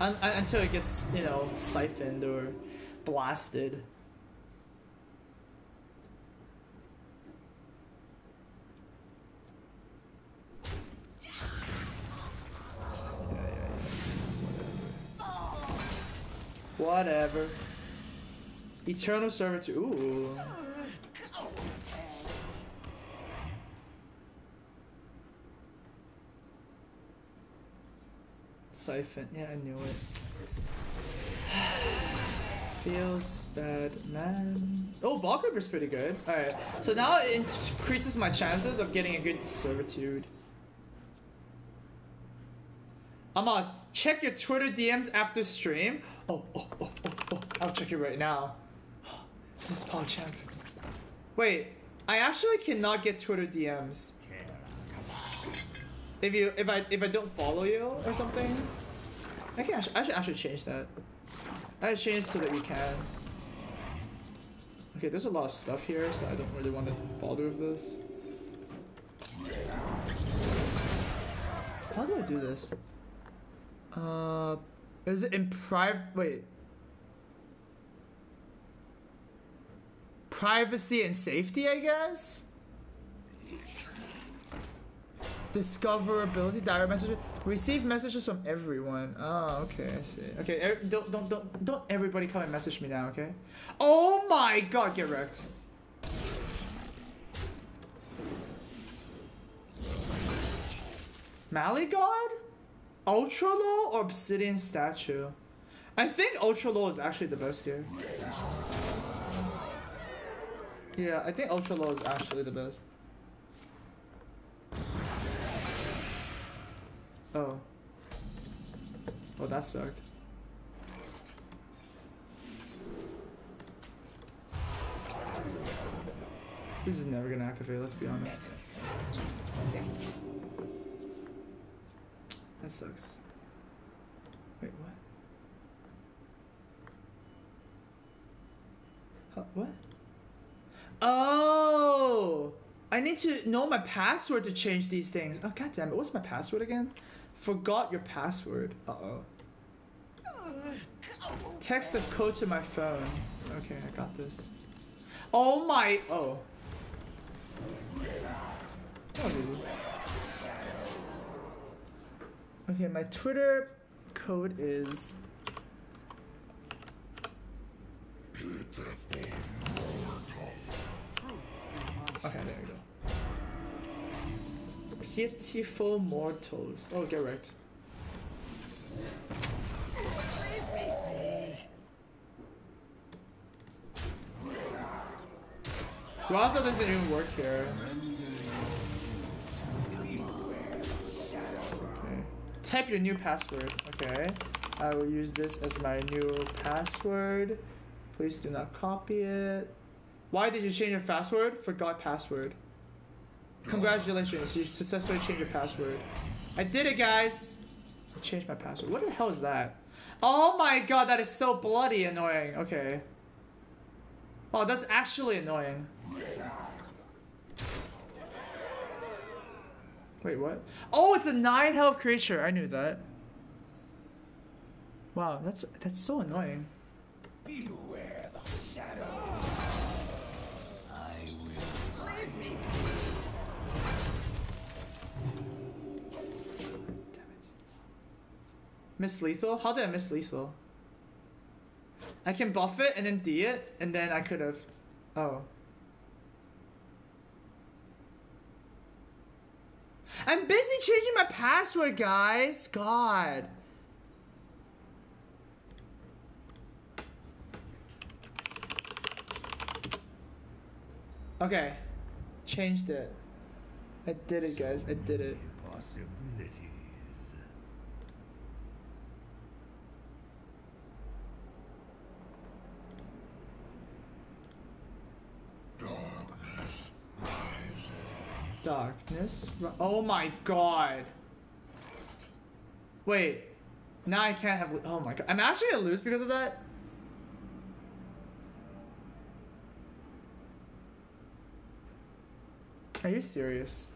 [SPEAKER 1] Un- un- until it gets, you know, siphoned or blasted. Whatever. Eternal Servitude. Ooh. Siphon. Yeah, I knew it. [SIGHS] Feels bad, man. Oh, Ball Gripper's pretty good. Alright. So now it increases my chances of getting a good servitude. Amaz, check your Twitter DMs after stream. Oh, oh, oh, oh, oh. I'll check it right now. This is PogChamp. Wait, I actually cannot get Twitter DMs. If you if I if I don't follow you or something, I can I should actually change that. I should change so that you can. Okay, there's a lot of stuff here, so I don't really want to bother with this. How do I do this? Uh, is it in private? Wait. Privacy and safety, I guess. Discoverability, direct messages. Receive messages from everyone. Oh, okay, I see. Okay, er, don't don't don't don't everybody come and message me now, okay? Oh my god, get wrecked. Maligod? Ultra Low or Obsidian Statue? I think Ultra Low is actually the best here. Yeah, I think Ultra Low is actually the best. Oh. Oh, that sucked. This is never gonna activate, let's be honest. That sucks. Wait, what? Huh, what? Oh! I need to know my password to change these things. Oh, god damn it. What's my password again? Forgot your password. Uh oh. Text of code to my phone. Okay, I got this. Oh my. Oh. That was easy. Okay, my Twitter code is. Okay, there we go pitiful mortals. Oh, get right. Raza doesn't even work here. Okay. Type your new password. Okay. I will use this as my new password. Please do not copy it. Why did you change your password? Forgot password. Congratulations, you successfully changed your password. I did it, guys. I changed my password. What the hell is that? Oh my god, that is so bloody annoying. Okay. Oh, that's actually annoying. Wait, what? Oh, it's a nine health creature. I knew that. Wow, that's that's so annoying.
[SPEAKER 3] Beware the shadow.
[SPEAKER 1] Miss Lethal? How did I miss Lethal? I can buff it and then D it, and then I could have. Oh. I'm busy changing my password, guys. God. Okay. Changed it. I did it, guys. I did it.
[SPEAKER 3] possibilities.
[SPEAKER 1] Darkness. Oh my god. Wait. Now I can't have. Oh my god. I'm actually gonna lose because of that. Are you serious?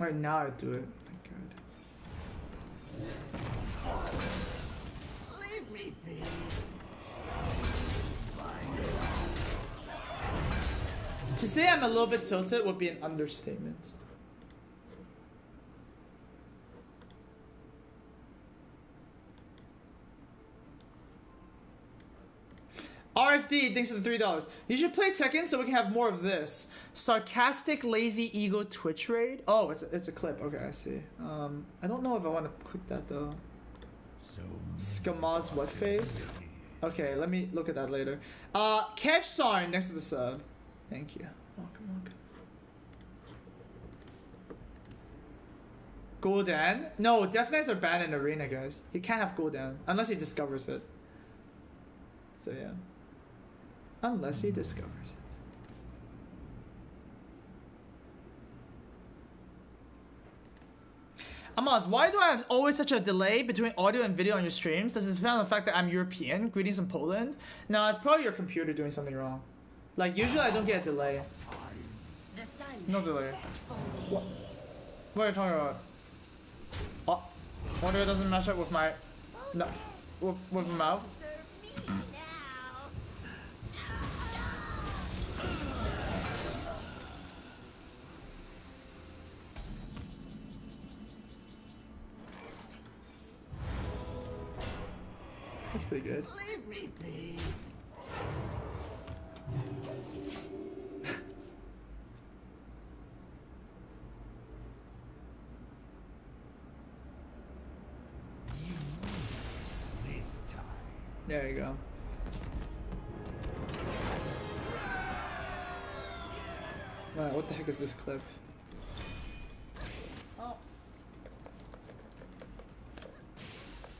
[SPEAKER 1] Wait, now I do it. To say I'm a little bit tilted would be an understatement. RSD, thanks for the three dollars. You should play Tekken so we can have more of this. Sarcastic, lazy ego Twitch raid. Oh, it's a, it's a clip. Okay, I see. Um, I don't know if I want to click that though. Skamaz what face? Okay, let me look at that later. Uh, catch sign next to the sub. Thank you. Welcome, welcome. Gul'dan? No, Death Knights are banned in Arena, guys. He can't have Gul'dan unless he discovers it. So yeah. Unless he discovers it. Amaz, why do I have always such a delay between audio and video on your streams? Does it depend on the fact that I'm European? Greetings from Poland? No, it's probably your computer doing something wrong. Like, usually I don't get a delay. No delay.
[SPEAKER 4] set for me.
[SPEAKER 1] What? What are you talking about? Uh, oh, audio doesn't match up with my... No, with, with my mouth?
[SPEAKER 4] Serve me now.
[SPEAKER 1] That's pretty good.
[SPEAKER 4] Leave me be.
[SPEAKER 3] this time.
[SPEAKER 1] There you go. Wow, what the heck is this clip? Oh.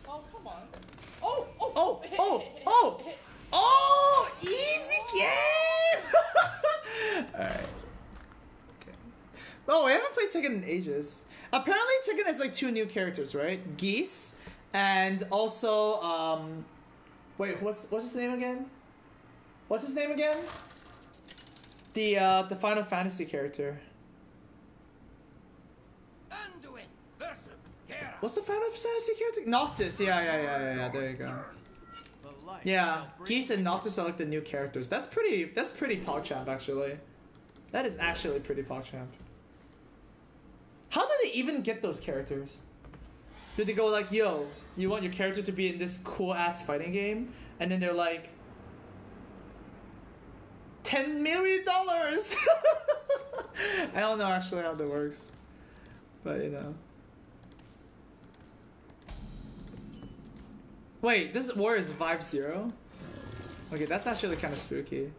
[SPEAKER 1] Oh, come on. Oh, oh, oh, oh, oh, oh, [LAUGHS] easy game! [LAUGHS] Alright. Okay. Oh, I haven't played Tekken in ages. Apparently Tekken has like two new characters, right? Geese and also, um, wait, what's, what's his name again? What's his name again? The, uh, the Final Fantasy character.
[SPEAKER 2] Anduin versus Gera.
[SPEAKER 1] What's the Final Fantasy character? Noctis. Yeah, yeah, yeah, yeah, yeah. There you go. Yeah, Geese and Noctis are like the new characters. That's pretty. That's pretty PogChamp actually. That is actually pretty PogChamp. How do they even get those characters? Did they go like, "Yo, you want your character to be in this cool ass fighting game?" And then they're like, ten million dollars. [LAUGHS] I don't know actually how that works, but you know. Wait, this war is 5-0? Okay, that's actually kind of spooky.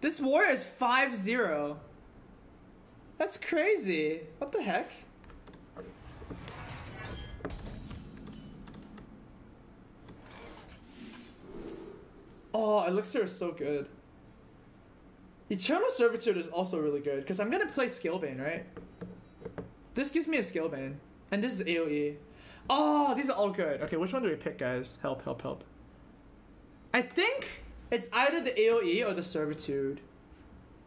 [SPEAKER 1] This war is 5-0. That's crazy. What the heck? Oh, Elixir is so good. Eternal Servitude is also really good because I'm gonna play Scalebane, right? This gives me a Scalebane, and this is AoE. Oh, these are all good. Okay, which one do we pick, guys? Help, help, help. I think it's either the AoE or the Servitude.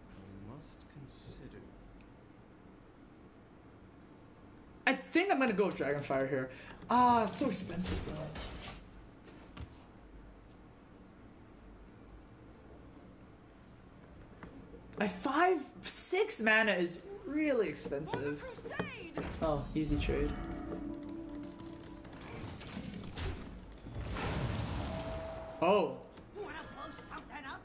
[SPEAKER 5] I must consider.
[SPEAKER 1] I think I'm gonna go with Dragonfire here. Ah, it's so expensive though. I five six mana is really expensive. Oh, easy trade. Oh,
[SPEAKER 4] Wanna blow something up?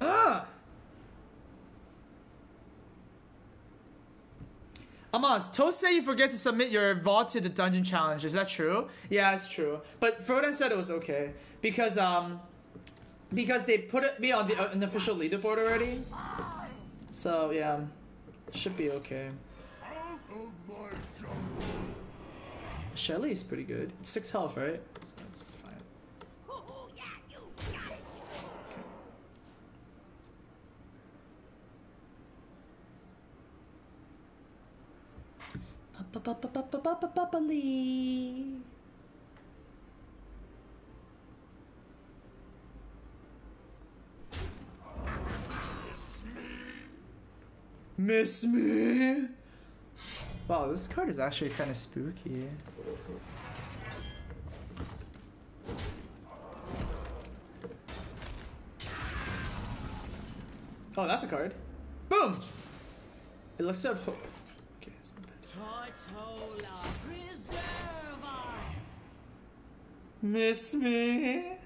[SPEAKER 1] ah. Amaz, Toast said you forget to submit your vault to the dungeon challenge. Is that true? Yeah, it's true. But Frodan said it was okay because um because they put it, me on the uh, an official leaderboard already. So yeah, should be okay. Shelly is pretty good. It's six health, right? So that's fine. Ba-ba-ba-ba-ba-ba-ba-lee. Miss me. Wow, this card is actually kind of spooky. Oh, that's a card. Boom! It looks so. Okay, it's not bad.
[SPEAKER 4] Tortola, preserve us!
[SPEAKER 1] Miss me.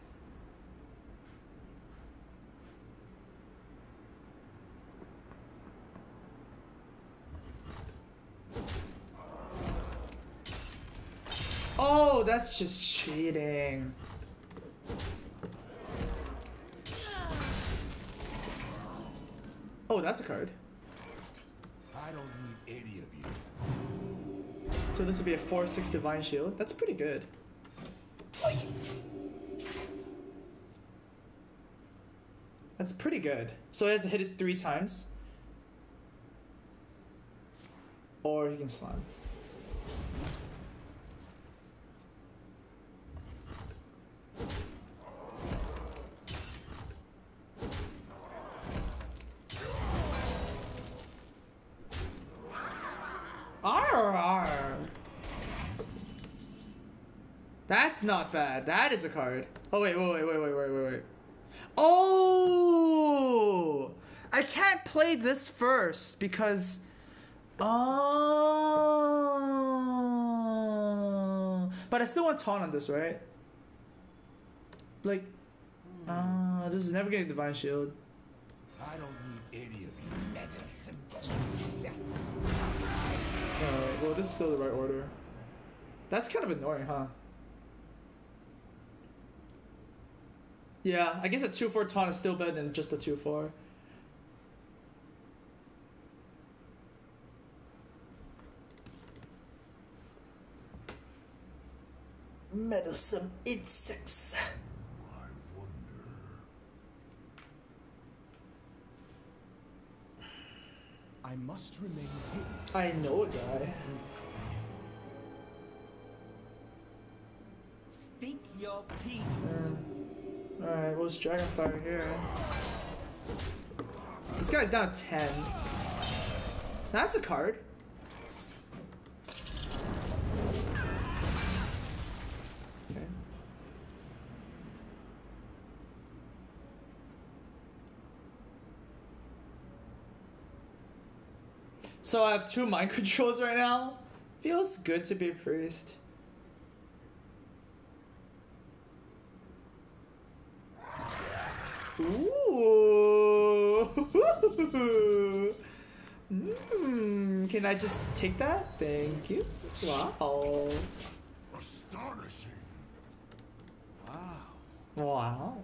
[SPEAKER 1] Oh, that's just cheating. Oh, that's a card.
[SPEAKER 3] I don't need any of you.
[SPEAKER 1] So this would be a 4-6 Divine Shield. That's pretty good. That's pretty good. So he has to hit it three times. Or he can slam. That's not bad. That is a card. Oh wait, wait, wait, wait, wait, wait, wait, wait. Oh, I can't play this first because. Oh, but I still want taunt on this, right? Like, ah, this is never getting divine shield.
[SPEAKER 3] I don't need any of you.
[SPEAKER 4] Medicine.
[SPEAKER 1] Alright, well, this is still the right order. That's kind of annoying, huh? Yeah, I guess a 2 4 taunt is still better than just a 2 4. Meddlesome insects.
[SPEAKER 3] I wonder.
[SPEAKER 5] I must remain hidden.
[SPEAKER 1] I know a guy.
[SPEAKER 2] Speak your peace.
[SPEAKER 1] Um, Alright, what's Dragonfire here? This guy's down 10. That's a card. Okay. So I have two [LAUGHS] mind controls right now. Feels good to be a priest. [LAUGHS] Hmm, can I just take that? Thank you. Wow.
[SPEAKER 3] Astonishing.
[SPEAKER 5] Wow.
[SPEAKER 1] Wow.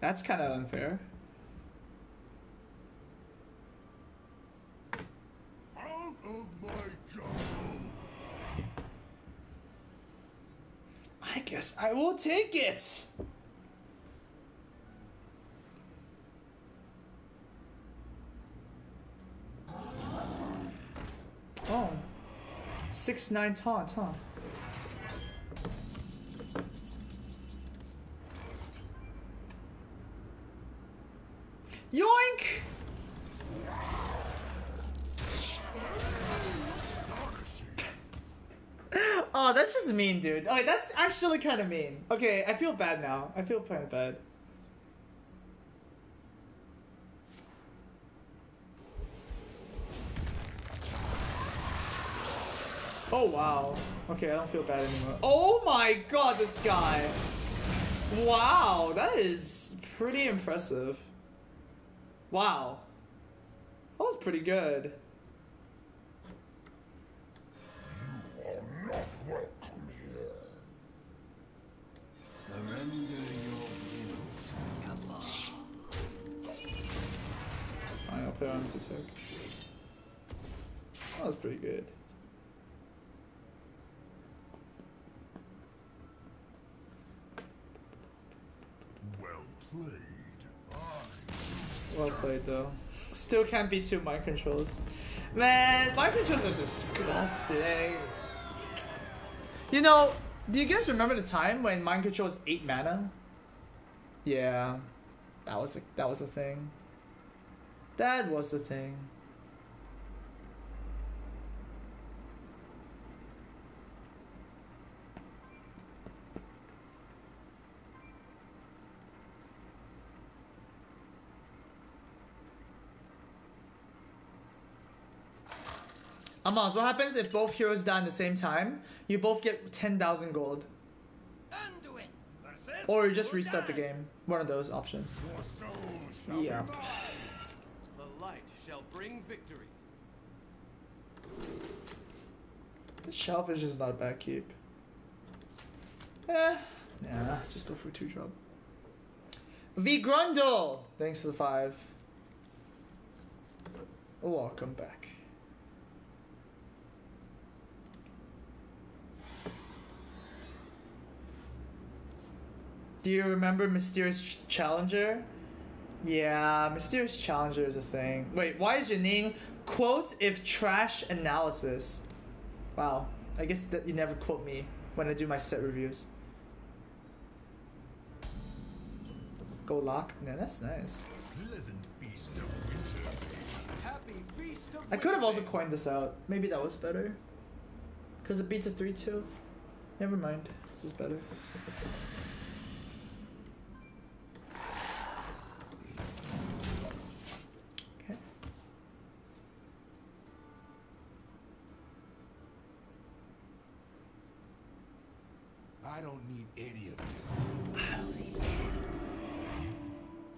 [SPEAKER 1] That's kind of unfair.
[SPEAKER 3] Of my jungle.
[SPEAKER 1] I guess I will take it. Oh. Six nine taunt, huh? Yoink! Oh, that's just mean, dude. Okay, that's actually kind of mean. Okay, I feel bad now. I feel kind of bad. Oh wow. Okay, I don't feel bad anymore. Oh my god, this guy. Wow, that is pretty impressive. Wow. That was pretty good. Play Arms Attack. That was pretty good.
[SPEAKER 3] Well played.
[SPEAKER 1] Well played though. [LAUGHS] Still can't beat two mind controls. Man, mind controls are disgusting. You know, do you guys remember the time when mind control was eight mana? Yeah, that was a, that was a thing. That was the thing. Amaz, what happens if both heroes die at the same time? You both get 10,000 gold. Or you just restart the game. One of those options.
[SPEAKER 3] soul shall
[SPEAKER 1] Yeah.
[SPEAKER 5] bring victory.
[SPEAKER 1] The shellfish is not bad keep. Eh. Nah, just look for two drop. V Grundle! Thanks to the five. Welcome back. Do you remember Mysterious Ch- Challenger? Yeah, Mysterious Challenger is a thing. Wait, why is your name quote if trash analysis? Wow, I guess that you never quote me when I do my set reviews. Go lock? Yeah, that's nice. I could have also coined this out. Maybe that was better. Because it beats a 3 2. Never mind. This is better.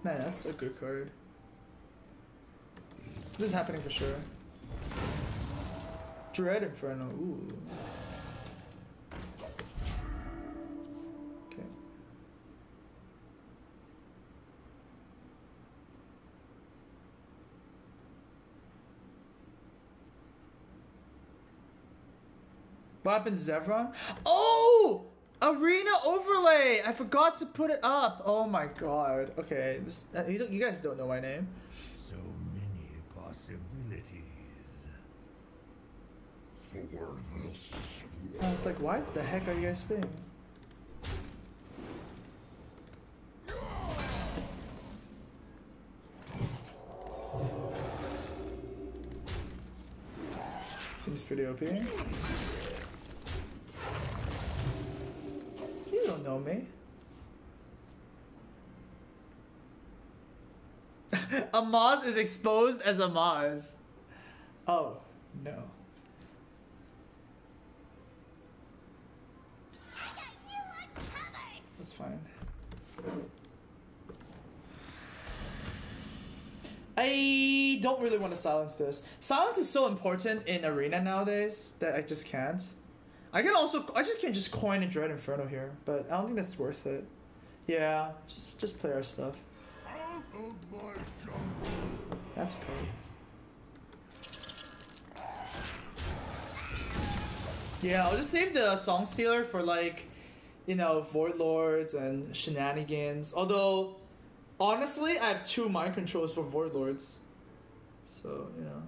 [SPEAKER 1] Man, that's a good card. This is happening for sure. Dread Infernal. Ooh. Okay. What happened to Zevron? Oh! Arena overlay! I forgot to put it up. Oh my god. Okay, this uh, you, don't, you guys don't know my name.
[SPEAKER 3] So many possibilities. For this.
[SPEAKER 1] I was like, why the heck are you guys spinning? Seems pretty OP. Know me. Amaz [LAUGHS] is exposed as Amaz. Oh, no. That's fine. I don't really want to silence this. Silence is so important in arena nowadays that I just can't. I can also I just can't just coin a Dread Infernal here, but I don't think that's worth it. Yeah, just just play our stuff. That's great. Yeah, I'll just save the Song Stealer for like, you know, Void Lords and shenanigans. Although, honestly, I have two mind controls for Void Lords. So, you know.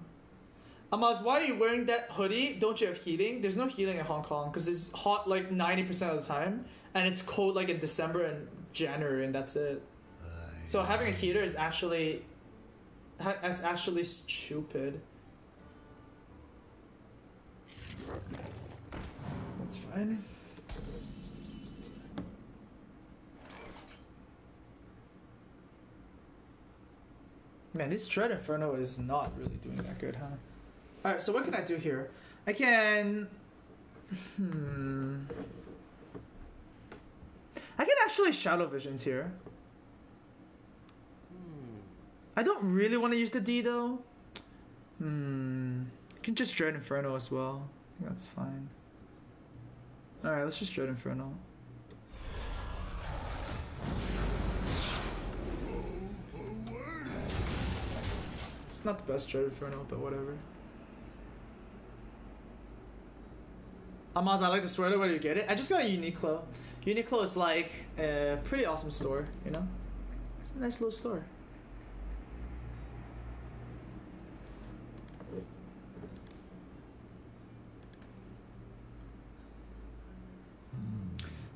[SPEAKER 1] Amaz, why are you wearing that hoodie? Don't you have heating? There's no heating in Hong Kong because it's hot like 90% of the time and it's cold like in December and January and that's it. So having a heater is actually ha- that's actually stupid. That's fine. Man, this Dread Infernal is not really doing that good, huh? Alright, so what can I do here? I can. Hmm. I can actually Shadow Visions here. I don't really want to use the D though. Hmm. I can just Dread Infernal as well. I think that's fine. Alright, let's just Dread Infernal. It's not the best Dread Infernal, but whatever. Amaz, I like the sweater. Where do you get it? I just got a Uniqlo. Uniqlo is like a pretty awesome store, you know? It's a nice little store.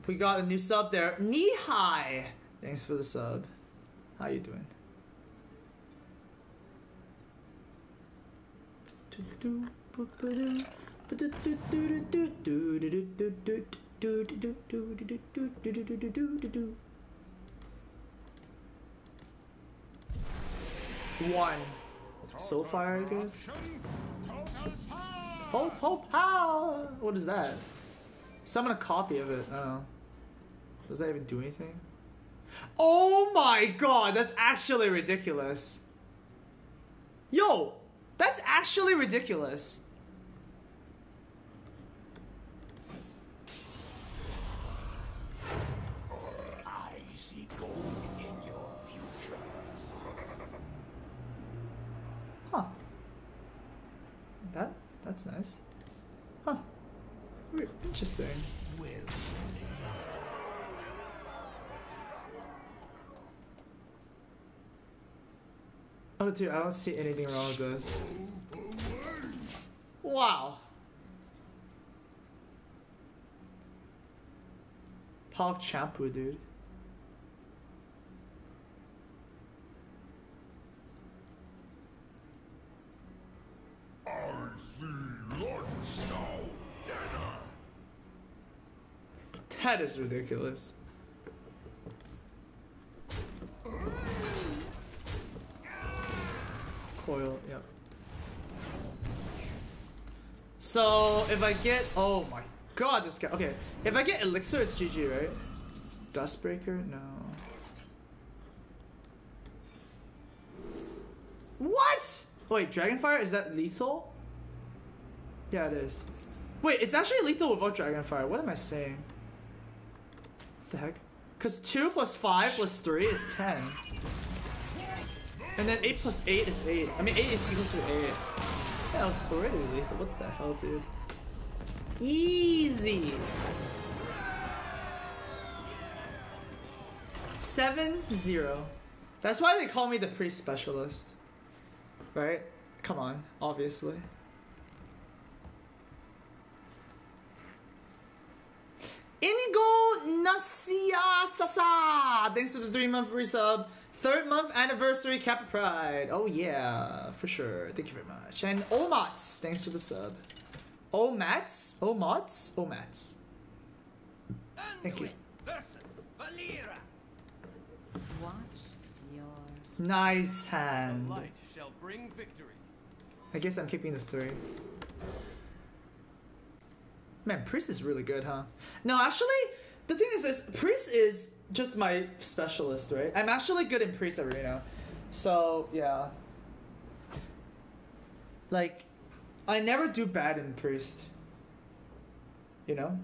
[SPEAKER 1] We got a new sub there. Nihai! Thanks for the sub. How you doing? One. So far, I guess. Hope, hope, how? What is that? Summon a copy of it. Know. Does that even do anything? Oh my god, that's actually ridiculous. Yo, that's actually ridiculous. That's nice. Huh. Interesting. Oh dude, I don't see anything wrong with this. Wow. Park Champu, dude.
[SPEAKER 3] I see lunch now, dinner.
[SPEAKER 1] That is ridiculous. Coil, yep. So if I get oh my god, this guy. Okay, if I get elixir, it's GG, right? Duskbreaker, no. What? Wait, Dragonfire is that lethal? Yeah, it is. Wait, it's actually lethal without Dragonfire. What am I saying? the heck? Because 2 plus 5 plus 3 is 10. And then 8 plus 8 is 8. I mean, 8 is equal to 8. That was already lethal. What the hell, dude? Easy! 7 0. That's why they call me the priest specialist. Right? Come on, obviously. Inigo Nasia Sasa! Thanks for the three month resub. Third month anniversary Kappa Pride. Oh yeah, for sure. Thank you very much. And Omats, thanks for the sub. Omats? Omats? Omats. Thank you.
[SPEAKER 2] Versus Valeera.
[SPEAKER 4] Watch your
[SPEAKER 1] Nice hand.
[SPEAKER 5] Light shall bring victory.
[SPEAKER 1] I guess I'm keeping the three. Man, Priest is really good, huh? No, actually, the thing is this Priest is just my specialist, right? I'm actually good in Priest Arena. So, yeah. Like, I never do bad in Priest. You know?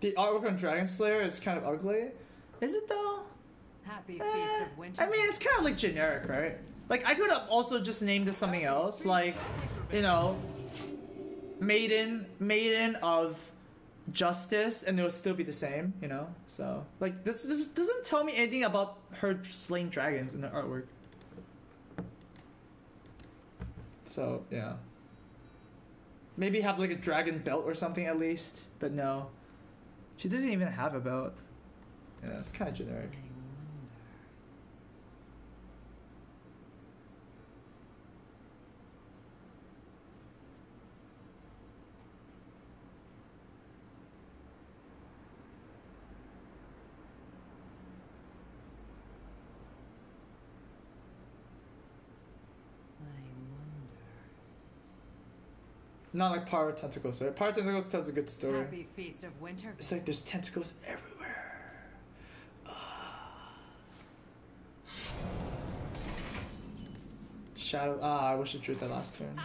[SPEAKER 1] The artwork on Dragon Slayer is kind of ugly. Is it though?
[SPEAKER 4] Happy
[SPEAKER 1] Eh,
[SPEAKER 4] feast of winter.
[SPEAKER 1] I mean, it's kind of like generic, right? Like I could have also just named this something else, like you know, maiden, maiden of justice, and it would still be the same, you know. So like this, this doesn't tell me anything about her slaying dragons in the artwork. So yeah, maybe have like a dragon belt or something at least, but no, she doesn't even have a belt. Yeah, it's kind of generic. Not like Power Tentacles, right? Power Tentacles tells a good story.
[SPEAKER 4] Happy feast of winter.
[SPEAKER 1] It's like there's tentacles everywhere. Ah. Shadow. Ah, I wish I drew that last turn.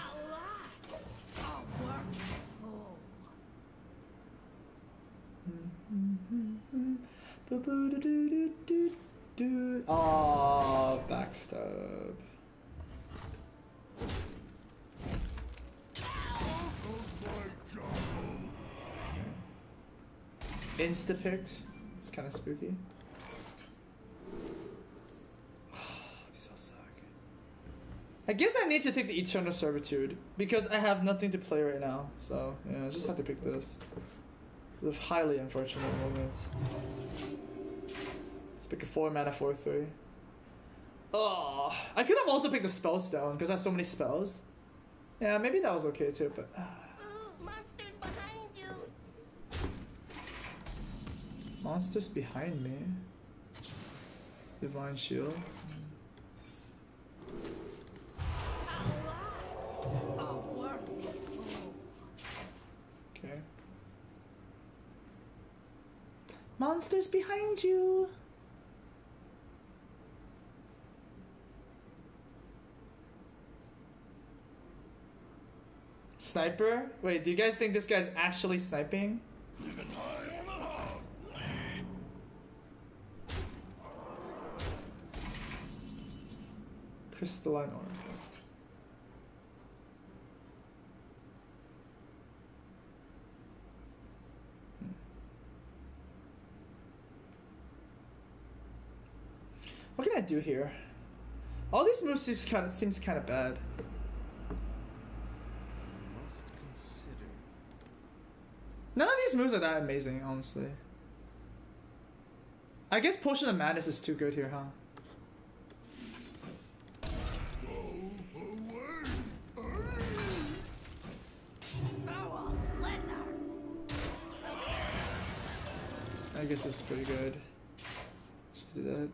[SPEAKER 1] Oh, backstab. Instapicked. It's kind of spooky. [SIGHS] These all suck. I guess I need to take the Eternal Servitude because I have nothing to play right now. So yeah, I just have to pick this. The highly unfortunate moment. Let's pick a four mana four three. Oh, I could have also picked the spell stone because I have so many spells. Yeah, maybe that was okay too, but. ah. Monsters behind me. Divine Shield. Okay. Monsters behind you. Sniper? Wait, do you guys think this guy's actually sniping? Crystalline Oracle. Hmm. What can I do here? All these moves seems kind of seems kind of bad. None of these moves are that amazing, honestly. I guess Potion of Madness is too good here, huh? I guess this is pretty good. Let's that.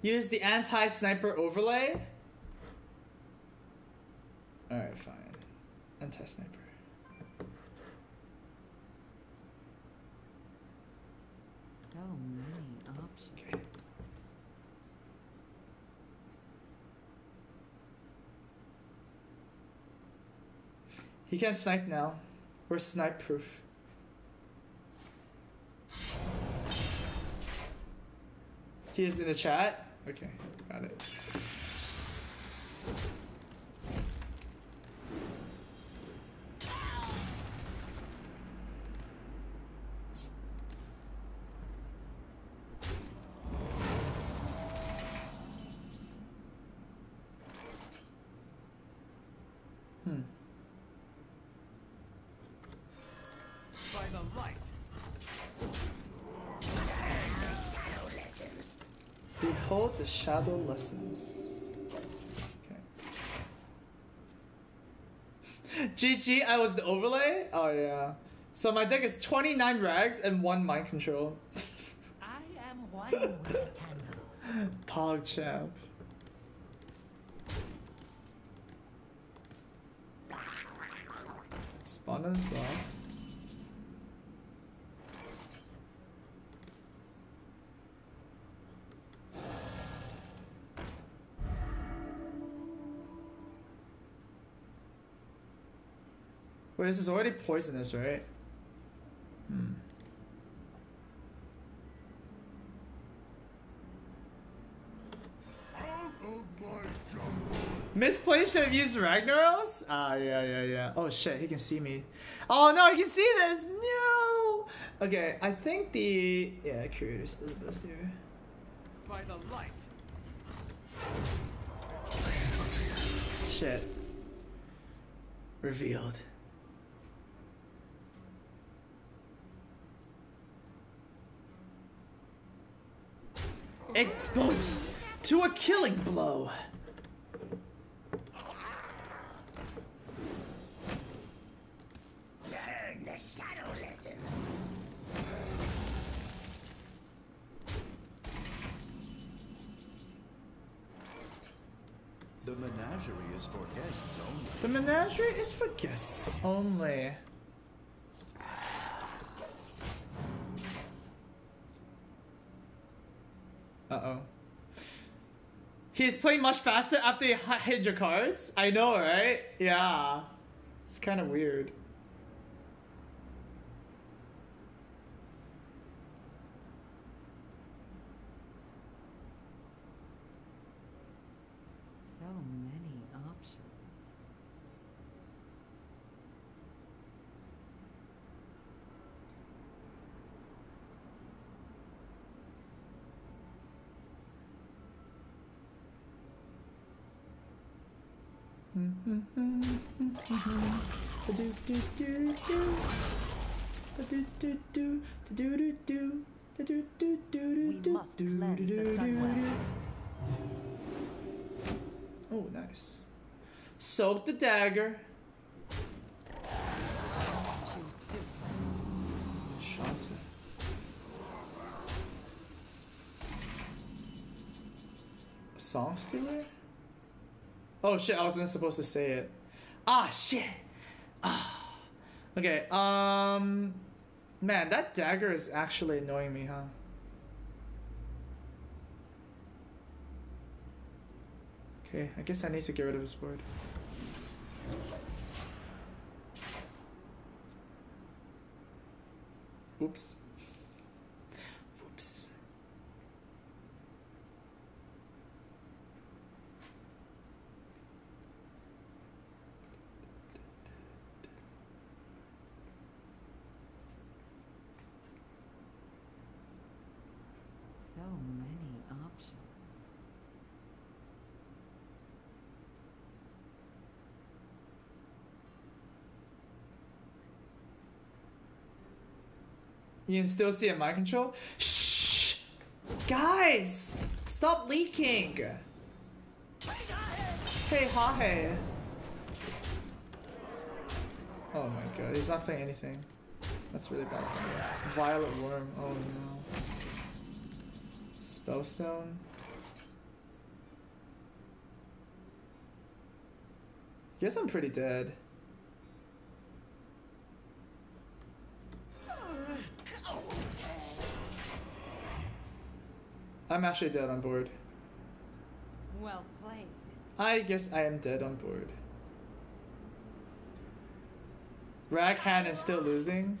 [SPEAKER 1] Use the anti-sniper overlay. Alright, fine. Anti-sniper.
[SPEAKER 4] So many options.
[SPEAKER 1] Okay. He can't snipe now. We're snipe proof. He is in the chat? Okay, got it. Hmm.
[SPEAKER 5] By the light.
[SPEAKER 1] Behold the shadow lessons. Okay. [LAUGHS] GG, I was the overlay? Oh yeah. So my deck is 29 rags and 1 mind control. [LAUGHS]
[SPEAKER 2] I am one with the candle. [LAUGHS]
[SPEAKER 1] PogChamp. Spawn as well. Wait, this is already poisonous, right? Hmm. Misplaced should have used Ragnaros? Ah, yeah, yeah, yeah. Oh shit, he can see me. Oh no, he can see this! No! Okay, I think the. Yeah, Curator's still the best here.
[SPEAKER 5] By the light.
[SPEAKER 1] Shit. Revealed. Exposed to a killing blow.
[SPEAKER 3] Learn the shadow lessons.
[SPEAKER 5] The menagerie is for guests only.
[SPEAKER 1] The menagerie is for guests only. He's playing much faster after you hi- hit your cards? I know, right? Yeah. It's kind of weird.
[SPEAKER 4] So many options. Mm-hmm.
[SPEAKER 6] We must cleanse the sunwell.
[SPEAKER 1] Oh, nice. Soak the dagger.
[SPEAKER 6] Choose soon.
[SPEAKER 1] Shanta. Song stealer? Oh shit, I wasn't supposed to say it. Ah shit. Ah. Okay, um man, that dagger is actually annoying me, huh? Okay, I guess I need to get rid of this board. Oops. Whoops.
[SPEAKER 4] So many options.
[SPEAKER 1] You can still see a mind control? Shh! Guys! Stop leaking! Hey, hi! Oh my god, he's not playing anything. That's really bad. Violet Wurm, oh no. Spellstone? Guess I'm pretty dead. I'm actually dead on board.
[SPEAKER 4] Well played.
[SPEAKER 1] I guess I am dead on board. Raghan is still losing.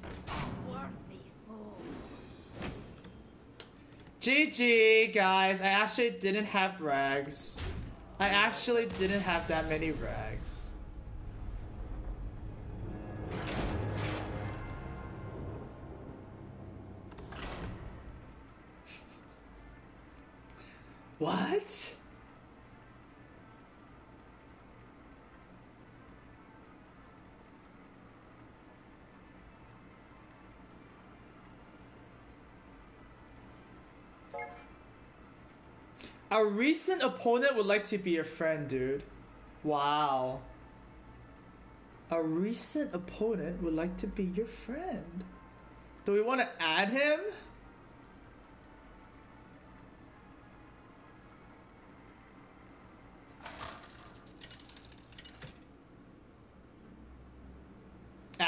[SPEAKER 1] GG, guys. I actually didn't have rags. I actually didn't have that many rags. What? A recent opponent would like to be your friend, dude. Wow. A recent opponent would like to be your friend. Do we want to add him?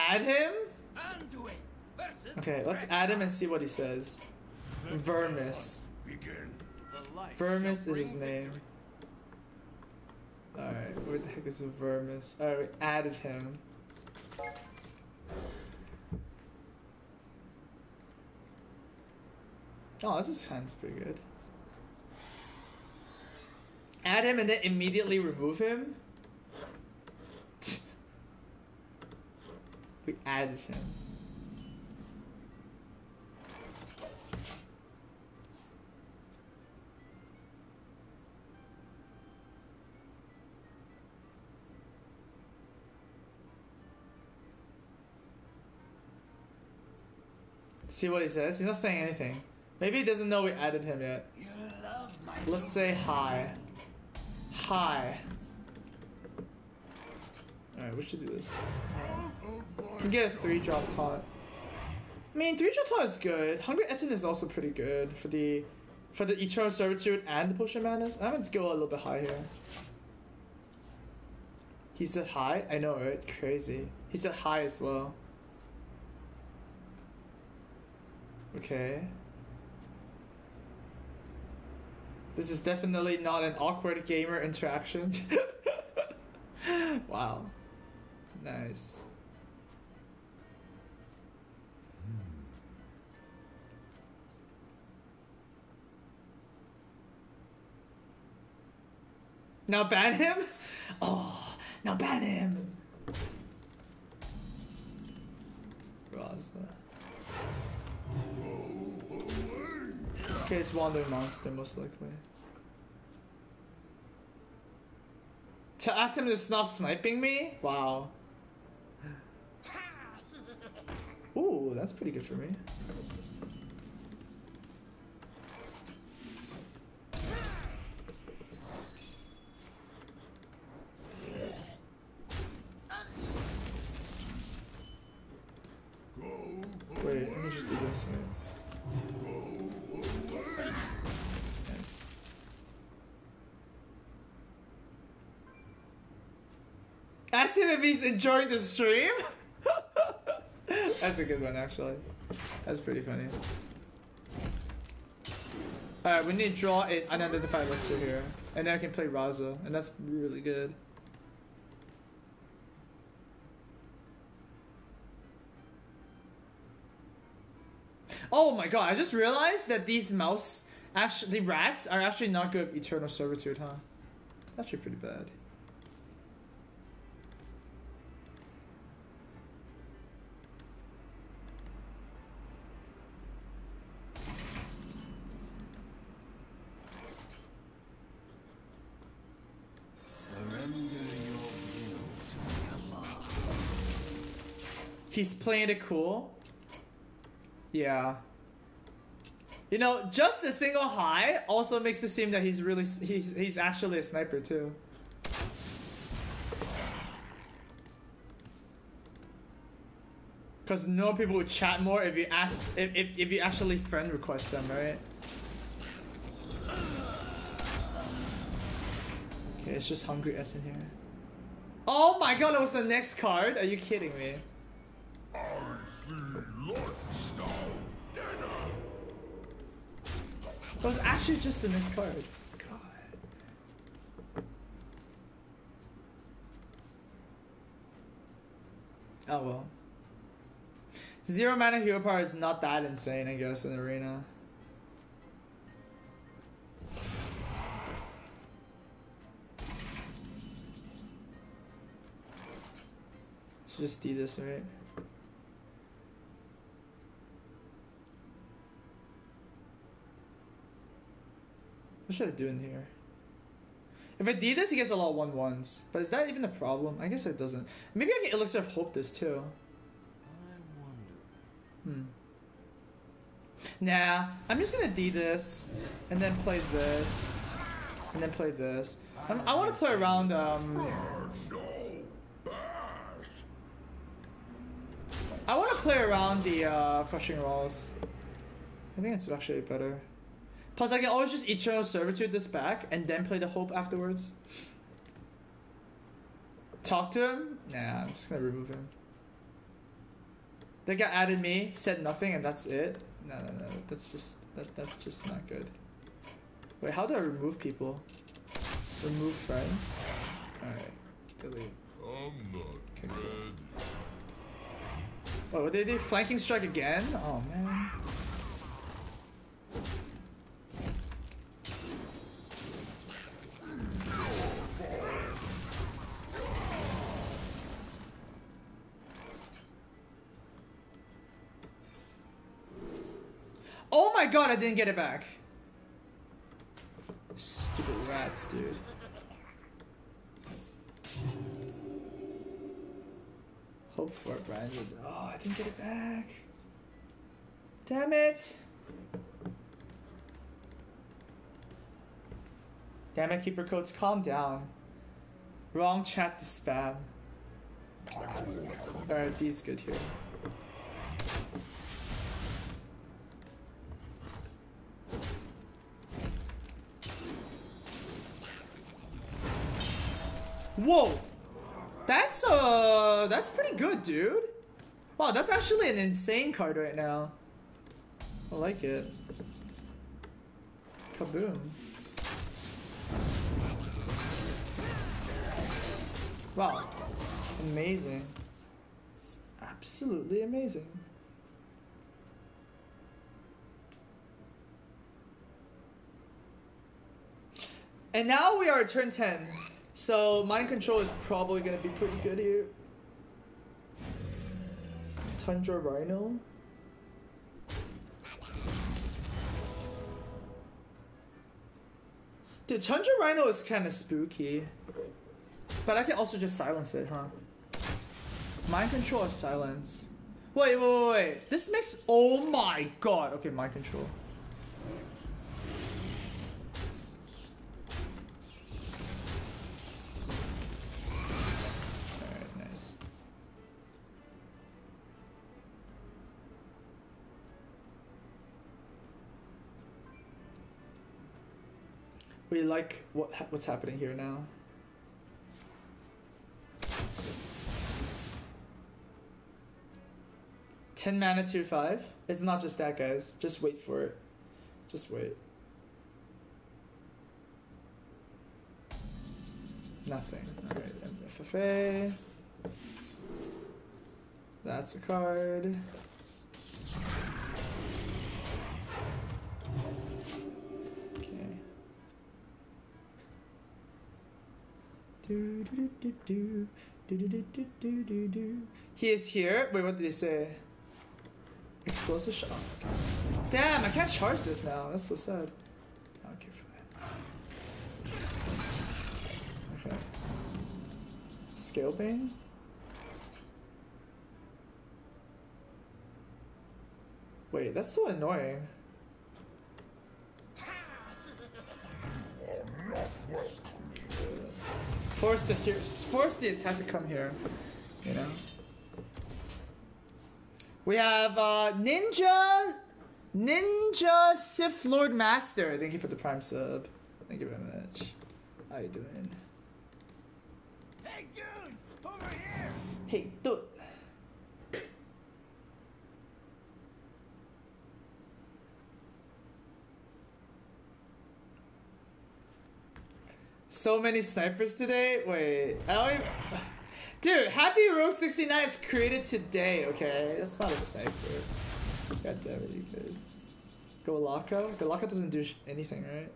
[SPEAKER 1] add him? Okay, let's add him and see what he says. Vermis. Vermis is his name. Alright, where the heck is Vermis? Alright, we added him. Oh, this is sounds pretty good. Add him and then immediately remove him? We added him. See what he says? He's not saying anything. Maybe he doesn't know we added him yet.
[SPEAKER 3] You love my
[SPEAKER 1] Let's say hi. Hi. Alright, we should do this. Mm-hmm. You can get a 3 drop taunt. I mean, 3 drop taunt is good. Hungry Ettin is also pretty good for the for the Eternal Servitude and the Potion Madness. I'm gonna go a little bit high here. He said hi? I know, right? Crazy. He said high as well. Okay. This is definitely not an awkward gamer interaction. [LAUGHS] wow. Nice. Now ban him? Oh, now ban him. Raza. Okay, it's Wandering Monster most likely. To ask him to stop sniping me? Wow. [LAUGHS] Ooh, that's pretty good for me. Wait, let me just do this. Nice. Ask him if he's enjoying the stream. [LAUGHS] That's a good one, actually. That's pretty funny. Alright, we need to draw an unidentified elixir here. And then I can play Raza, and that's really good. Oh my god, I just realized that these mouse, actually, the rats are actually not good Eternal Servitude, huh? That's actually pretty bad. He's playing it cool. Yeah. You know, just a single high also makes it seem that he's really he's he's actually a sniper too. Cause no people would chat more if you ask if, if, if you actually friend request them, right? Okay, it's just hungry Ettin here. Oh my god, that was the next card? Are you kidding me? That was actually just the next card. Oh well. Zero mana hero power is not that insane, I guess, in the arena. Should just do this, right? What should I do in here? If I do this, he gets a lot of one ones. But is that even a problem? I guess it doesn't. Maybe I can Elixir of Hope this too.
[SPEAKER 5] I wonder.
[SPEAKER 1] Hmm. Nah, I'm just gonna D this, and then play this, and then play this. I'm, I want to play around. Um, I want to play around the uh, crushing walls. I think it's actually better. Plus, I can always just Eternal Servitude this back and then play the Hope afterwards. Talk to him? Nah, I'm just gonna remove him. That guy added me, said nothing, and that's it. No, no, no. That's just that. That's just not good. Wait, how do I remove people? Remove friends. All right, delete.
[SPEAKER 3] I'm not
[SPEAKER 1] Okay.
[SPEAKER 3] ready.
[SPEAKER 1] Oh, what did they do? Flanking strike again? Oh man. Oh my god, I didn't get it back. Stupid rats, dude. Hope for it, Brandon. Oh, I didn't get it back. Damn it. Damn it, keeper codes, calm down. Wrong chat to spam. Alright, D's good here. Whoa! That's uh that's pretty good, dude. Wow, that's actually an insane card right now. I like it. Kaboom. Wow. Amazing. It's absolutely amazing. And now we are at turn 10. So mind control is probably gonna be pretty good here. Tundra Rhino. Dude, Tundra Rhino is kind of spooky. But I can also just silence it, huh? Mind control or silence? Wait, wait, wait, wait. This makes. Oh my god. Okay, mind control. We like what ha- what's happening here now. Ten mana tier five. It's not just that, guys. Just wait for it. Just wait. Nothing. Alright, FFA. That's a card. He is here. Wait, what did he say? Explosive shot. Okay. Damn, I can't charge this now. That's so sad. Okay, fine. Okay. Scalebane? Wait, that's so annoying. Oh, Force the here, force the attack to come here. You know. We have uh, Ninja, Ninja Sith Lord Master. Thank you for the prime sub. Thank you very much. How you doing?
[SPEAKER 2] Hey, dudes! Over here!
[SPEAKER 1] Hey, dude. So many snipers today. Wait, I don't even... [SIGHS] Dude, Happy Rogue 69 is created today, okay? That's not a sniper. God damn it, you could. Golakka? Golakka doesn't do sh- anything, right?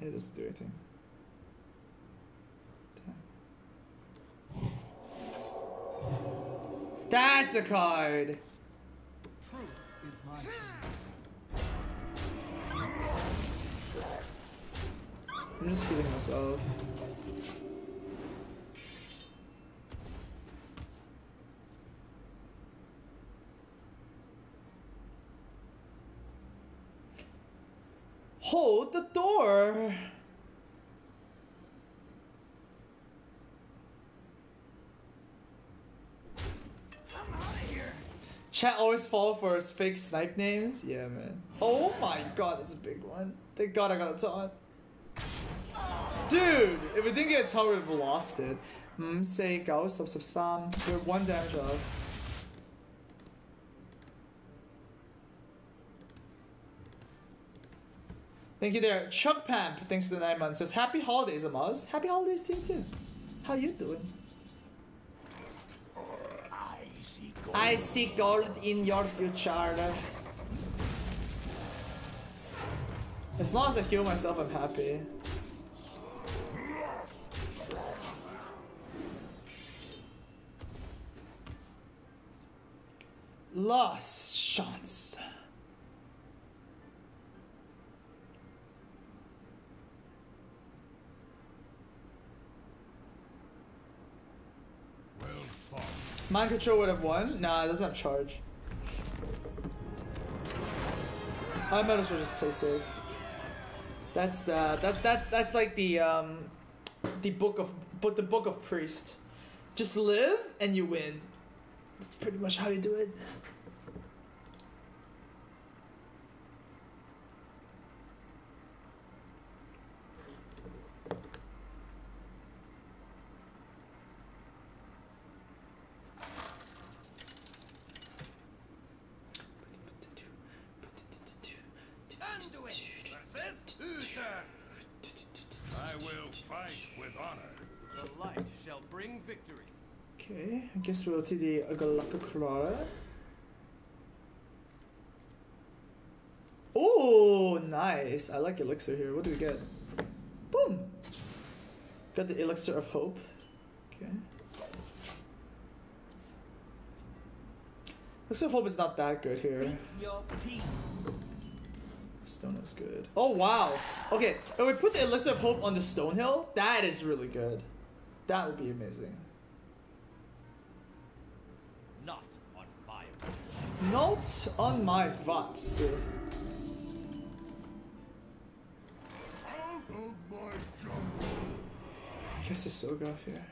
[SPEAKER 1] It doesn't do anything. Damn. That's a card!
[SPEAKER 2] Truth is my
[SPEAKER 1] I'm just healing myself. Hold the door. I'm out of here. Chat always fall for his fake snipe names. Yeah, man. Oh my god, that's a big one. Thank god I got a taunt. Dude, if we didn't get a taunt, we would have lost it. Hmm, say go, sub sub sam. We're one damage off. Thank you there. Chuck Pamp, thanks to the nine months, says Happy Holidays, Amaz. Happy Holidays to you too. How you doing?
[SPEAKER 3] I see gold.
[SPEAKER 1] I see gold in your future. As long as I heal myself, I'm happy. Lost chance. Mind Control would have won? Nah, it doesn't have charge. I might as well just play safe. That's uh, that's that that's like the um, the book of but the book of priest. Just live and you win. That's pretty much how you do it. Okay, I guess we'll to the Galacticlara. Oh, nice. I like elixir here. What do we get? Boom. Got the elixir of hope. Okay. Elixir of hope is not that good here. Stone is good. Oh wow. Okay, if we put the elixir of hope on the stone hill, that is really good. That would be amazing.
[SPEAKER 2] Not on my
[SPEAKER 1] Not on my
[SPEAKER 3] jungle.
[SPEAKER 1] I guess it's so off here.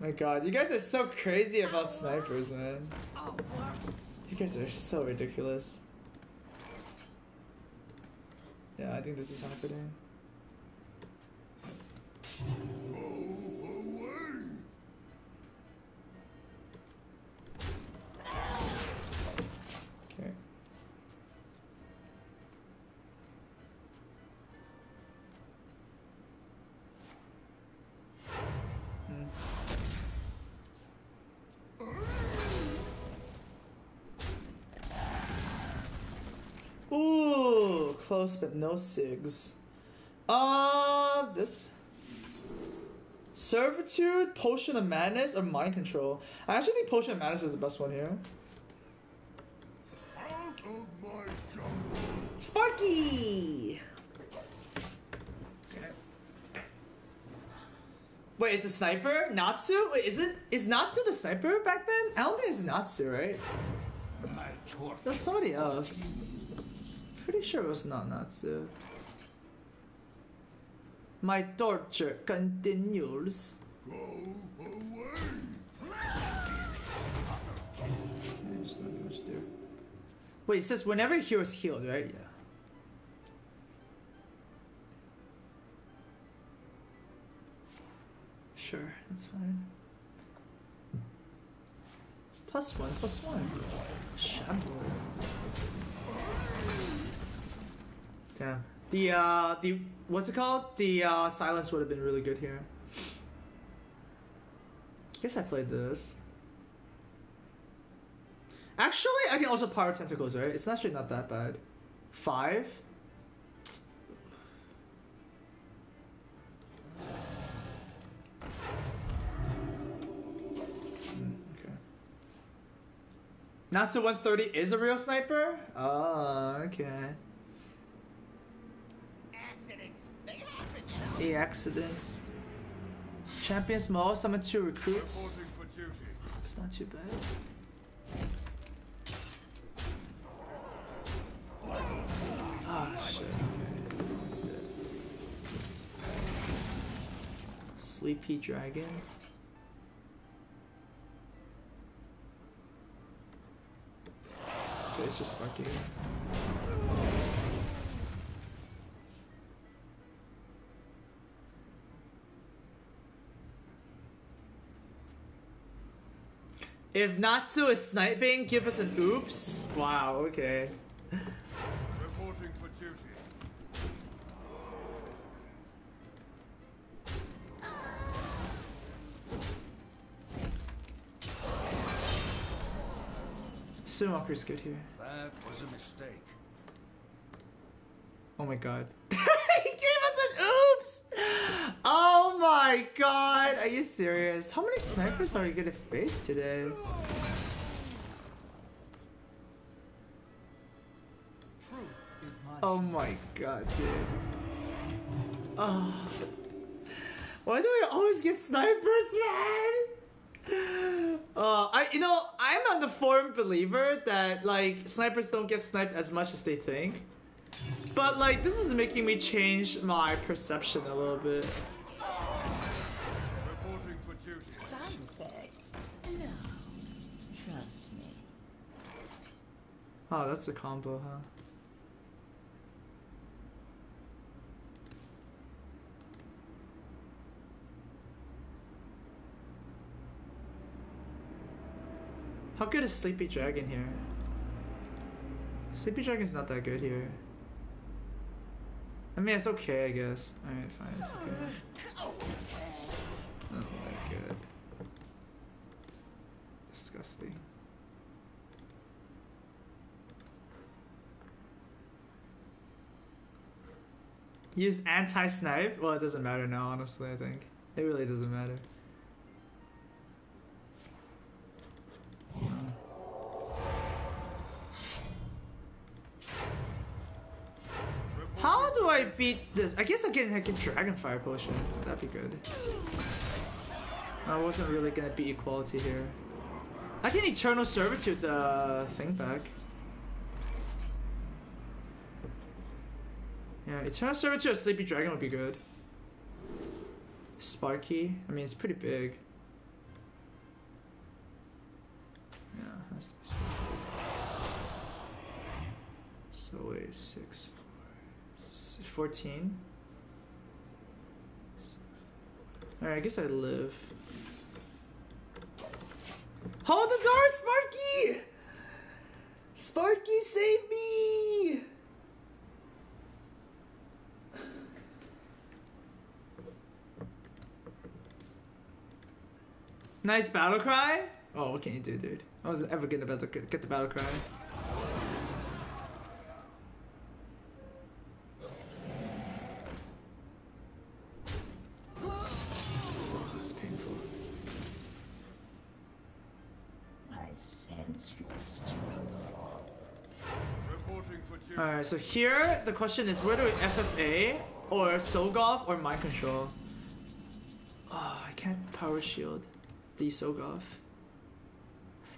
[SPEAKER 1] My god, you guys are so crazy about snipers, man. You guys are so ridiculous. Yeah, I think this is happening.
[SPEAKER 3] Go away.
[SPEAKER 1] Okay. Hmm. Ooh, close but no sigs. Uh, this. Servitude, Potion of Madness, or Mind Control. I actually think Potion of Madness is the best one here.
[SPEAKER 3] Out of my jungle.
[SPEAKER 1] Sparky! Wait, it's a sniper? Natsu? Wait, is it is Natsu the sniper back then? I don't think it's Natsu, right? That's somebody else. Pretty sure it was not Natsu. My torture continues.
[SPEAKER 3] Go away.
[SPEAKER 1] There's not much there. Wait, it says whenever he was healed, right? Yeah. Sure, that's fine. Plus one, plus one. Shadow. Damn. The uh the what's it called? The uh silence would have been really good here. I Guess I played this. Actually, I can also power tentacles, right? It's actually not that bad. Five. Hmm. Natsu 130 is a real sniper? Oh, okay.
[SPEAKER 2] Accidents. They
[SPEAKER 1] The accidents. Champions Mall, summon two recruits. It's not too bad. Ah, shit. That's dead. Sleepy Dragon. Okay, it's just fucking. If Natsu is sniping, give us an oops. Wow, okay.
[SPEAKER 3] Reporting for duty.
[SPEAKER 1] Sunwalker's good here.
[SPEAKER 3] That was a mistake.
[SPEAKER 1] Oh my god. [LAUGHS] he gave us an oops! Oh my god! Are you serious? How many snipers are we gonna face today? Oh my god, dude. Oh. Why do I always get snipers, man? Uh, I you know I'm on the firm believer that like snipers don't get sniped as much as they think, but like this is making me change my perception a little bit. Oh, that's a combo, huh? How good is Sleepy Dragon here? Sleepy Dragon's not that good here. I mean, it's okay, I guess. Alright, fine, it's okay. [LAUGHS] Not that good. Disgusting. Use anti-snipe? Well, it doesn't matter now, honestly, I think. It really doesn't matter. How do I beat this? I guess I can I can Dragonfire Potion. That'd be good. I wasn't really gonna beat equality here. I can Eternal Servitude the thing back. Yeah, Eternal Servitude of Sleepy Dragon would be good. Sparky. I mean, it's pretty big. Yeah, has to be Sparky. So wait, six, four, 14? Alright, I guess I live. Hold the door, Sparky! Sparky, save me! Nice battle cry. Oh, what can you do, dude? I wasn't ever gonna about to get get the battle cry. Oh, that's painful.
[SPEAKER 3] I sense your strength.
[SPEAKER 5] Reporting for duty.
[SPEAKER 1] Alright, so here the question is whether FFA or Soggoth or Mind Control. Oh, I can't power shield the Soggoth.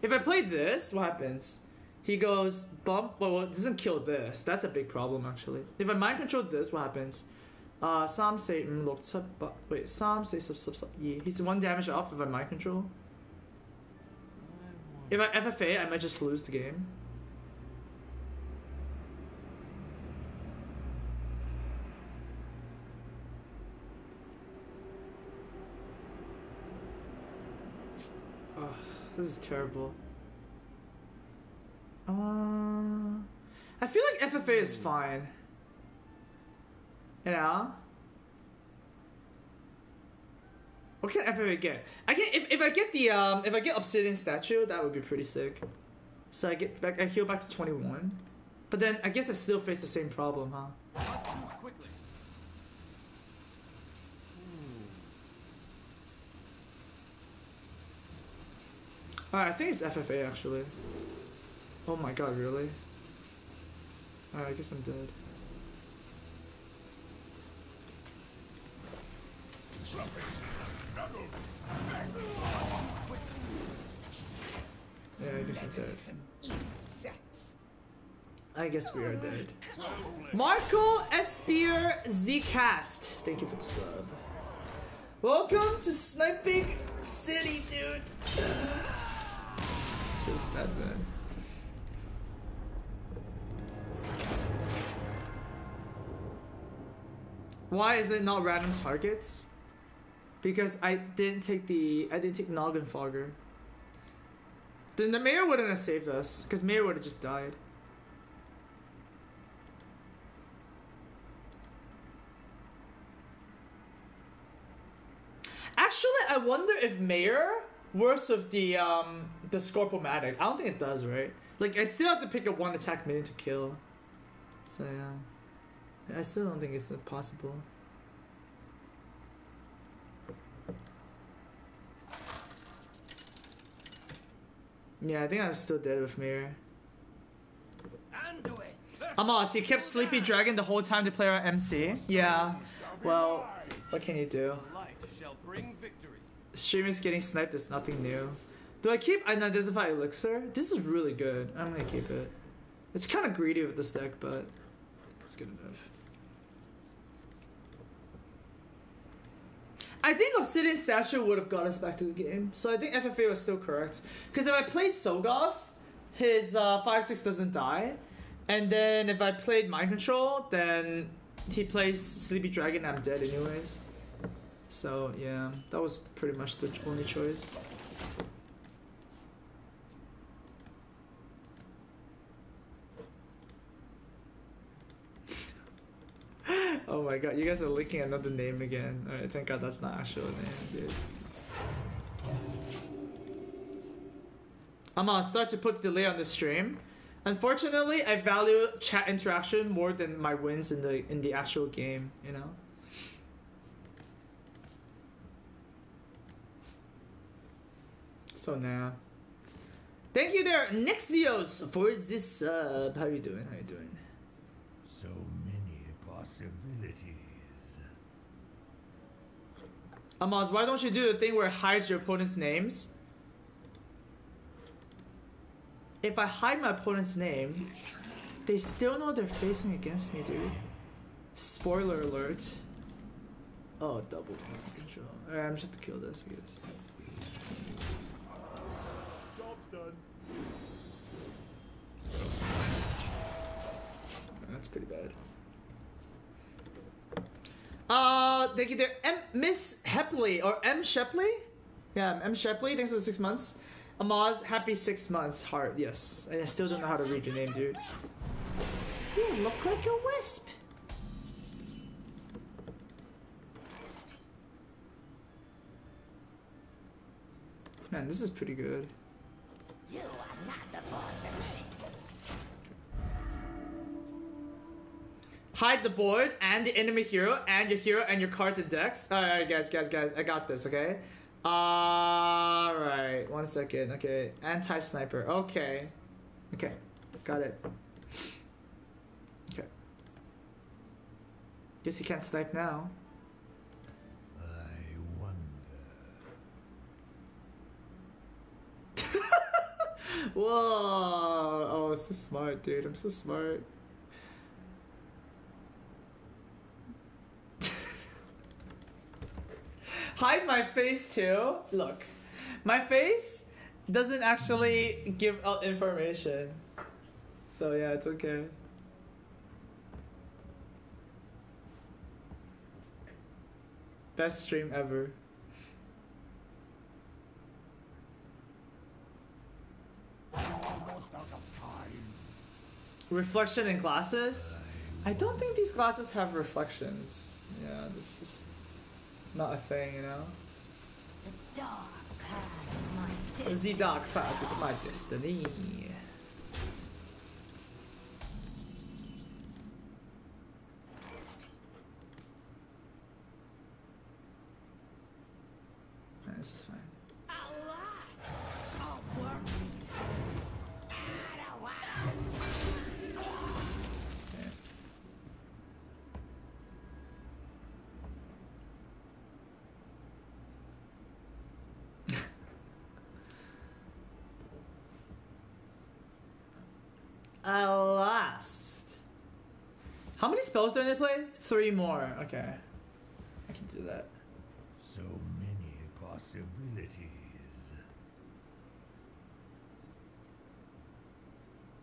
[SPEAKER 1] If I play this, what happens? He goes bump. Well, it doesn't kill this. That's a big problem actually. If I mind control this, what happens? Uh, Sam say mm, look but wait. Sam say sub sub sub. Yeah, he's one damage off if I mind control. If I FFA, I might just lose the game. Oh, this is terrible. Uh, I feel like FFA is fine. You know? What can FFA get? I get if, if I get the um if I get Obsidian statue, that would be pretty sick. So I get back I heal back to twenty one. But then I guess I still face the same problem, huh?
[SPEAKER 5] Move.
[SPEAKER 1] Alright, I think it's FFA actually. Oh my god, really? Alright, I guess I'm dead. Yeah, I guess I'm dead. I guess we are dead. Marco Espier Zcast. Thank you for the sub. Welcome to Sniping City, dude. Feels bad, man. Why is it not random targets? Because I didn't take the I didn't take Noggenfogger. Then the mayor wouldn't have saved us, because mayor would have just died. Actually, I wonder if Mayor worse of the um the Scorpomatic. I don't think it does, right? Like I still have to pick up one attack minion to kill. So yeah. I still don't think it's possible. Yeah, I think I'm still dead with
[SPEAKER 2] Mirror.
[SPEAKER 1] Amaz, he kept Sleepy Dragon the whole time to play our MC. Yeah. Well, what can you do? Streamers getting sniped is nothing new. Do I keep unidentified elixir? This is really good. I'm gonna keep it. It's kind of greedy with this deck, but it's good enough. I think Obsidian Statue would have got us back to the game, so I think FFA was still correct. Because if I played Soggoth, his uh, 5-6 doesn't die. And then if I played Mind Control, then he plays Sleepy Dragon and I'm dead anyways. So yeah, that was pretty much the only choice. [LAUGHS] oh my god, you guys are linking another name again. Alright, thank god that's not actual name, dude. I'm gonna start to put delay on the stream. Unfortunately, I value chat interaction more than my wins in the in the actual game, you know? So now. Thank you there, Nexios, for this sub. How you doing? How you doing?
[SPEAKER 3] So many possibilities.
[SPEAKER 1] Amaz, why don't you do the thing where it hides your opponent's names? If I hide my opponent's name, they still know they're facing against me, dude. Spoiler alert. Oh, double control. Alright, I'm just to kill this, I guess.
[SPEAKER 3] Job's done.
[SPEAKER 1] That's pretty bad. Uh, thank you there. M Miss Hepley or M Shepley? Yeah, M Shepley, thanks for the six months. Amaz, happy six months, heart, yes. And I still don't know how to read your name, dude. You look like a wisp. Man, this is pretty good.
[SPEAKER 6] You are not the boss of me.
[SPEAKER 1] Hide the board and the enemy hero and your hero and your cards and decks. Alright, guys, guys, guys, I got this, okay? Alright, one second, okay. Anti sniper, okay. Okay, got it. Okay. Guess he can't snipe now.
[SPEAKER 3] I wonder. [LAUGHS]
[SPEAKER 1] Whoa! Oh, so smart, dude. I'm so smart. Hide my face too. Look, my face doesn't actually give out information. So yeah, it's okay. Best stream ever. Reflection in glasses? I don't think these glasses have reflections. Yeah, it's just not a thing, you know?
[SPEAKER 6] The dark path is my destiny.
[SPEAKER 1] This is fine. How many spells do I play? Three more. Okay. I can do that.
[SPEAKER 3] So many possibilities.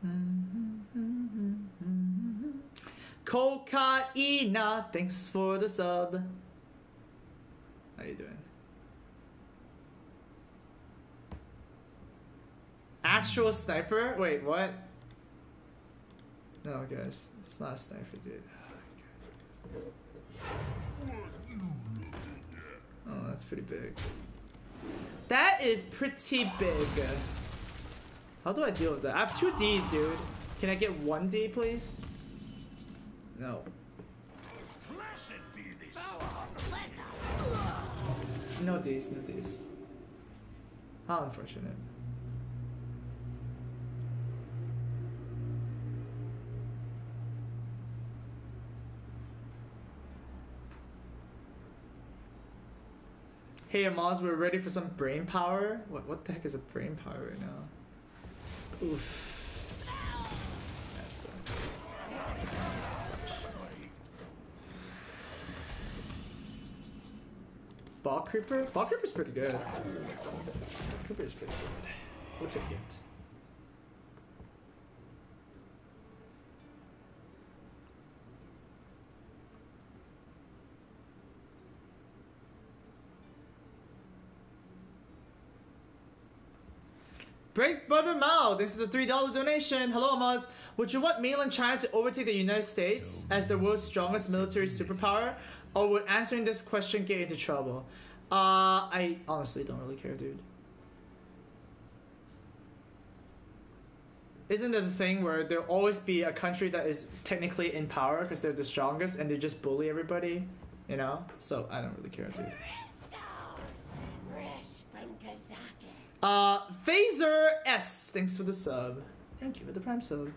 [SPEAKER 3] [LAUGHS]
[SPEAKER 1] Cocaina, thanks for the sub. How you doing? Actual sniper? Wait, what? No, guys, it's not a sniper, dude. Oh, that's pretty big. That is pretty big. How do I deal with that? I have two Ds, dude. Can I get one D, please? No. No Ds, no Ds. How unfortunate. Hey Amaz, we're ready for some brain power. What what the heck is a brain power right now? Oof. Bog creeper? Bog creeper's pretty good. Bog creeper is pretty good. What's it it. Break Butter Mao, this is a $3 donation. Hello, Amaz. Would you want mainland China to overtake the United States as the world's strongest military superpower? Or would answering this question get into trouble? Uh, I honestly don't really care, dude. Isn't there the thing where there'll always be a country that is technically in power because they're the strongest and they just bully everybody? You know? So I don't really care, dude. Uh, Phaser S, thanks for the sub. Thank you for the prime sub.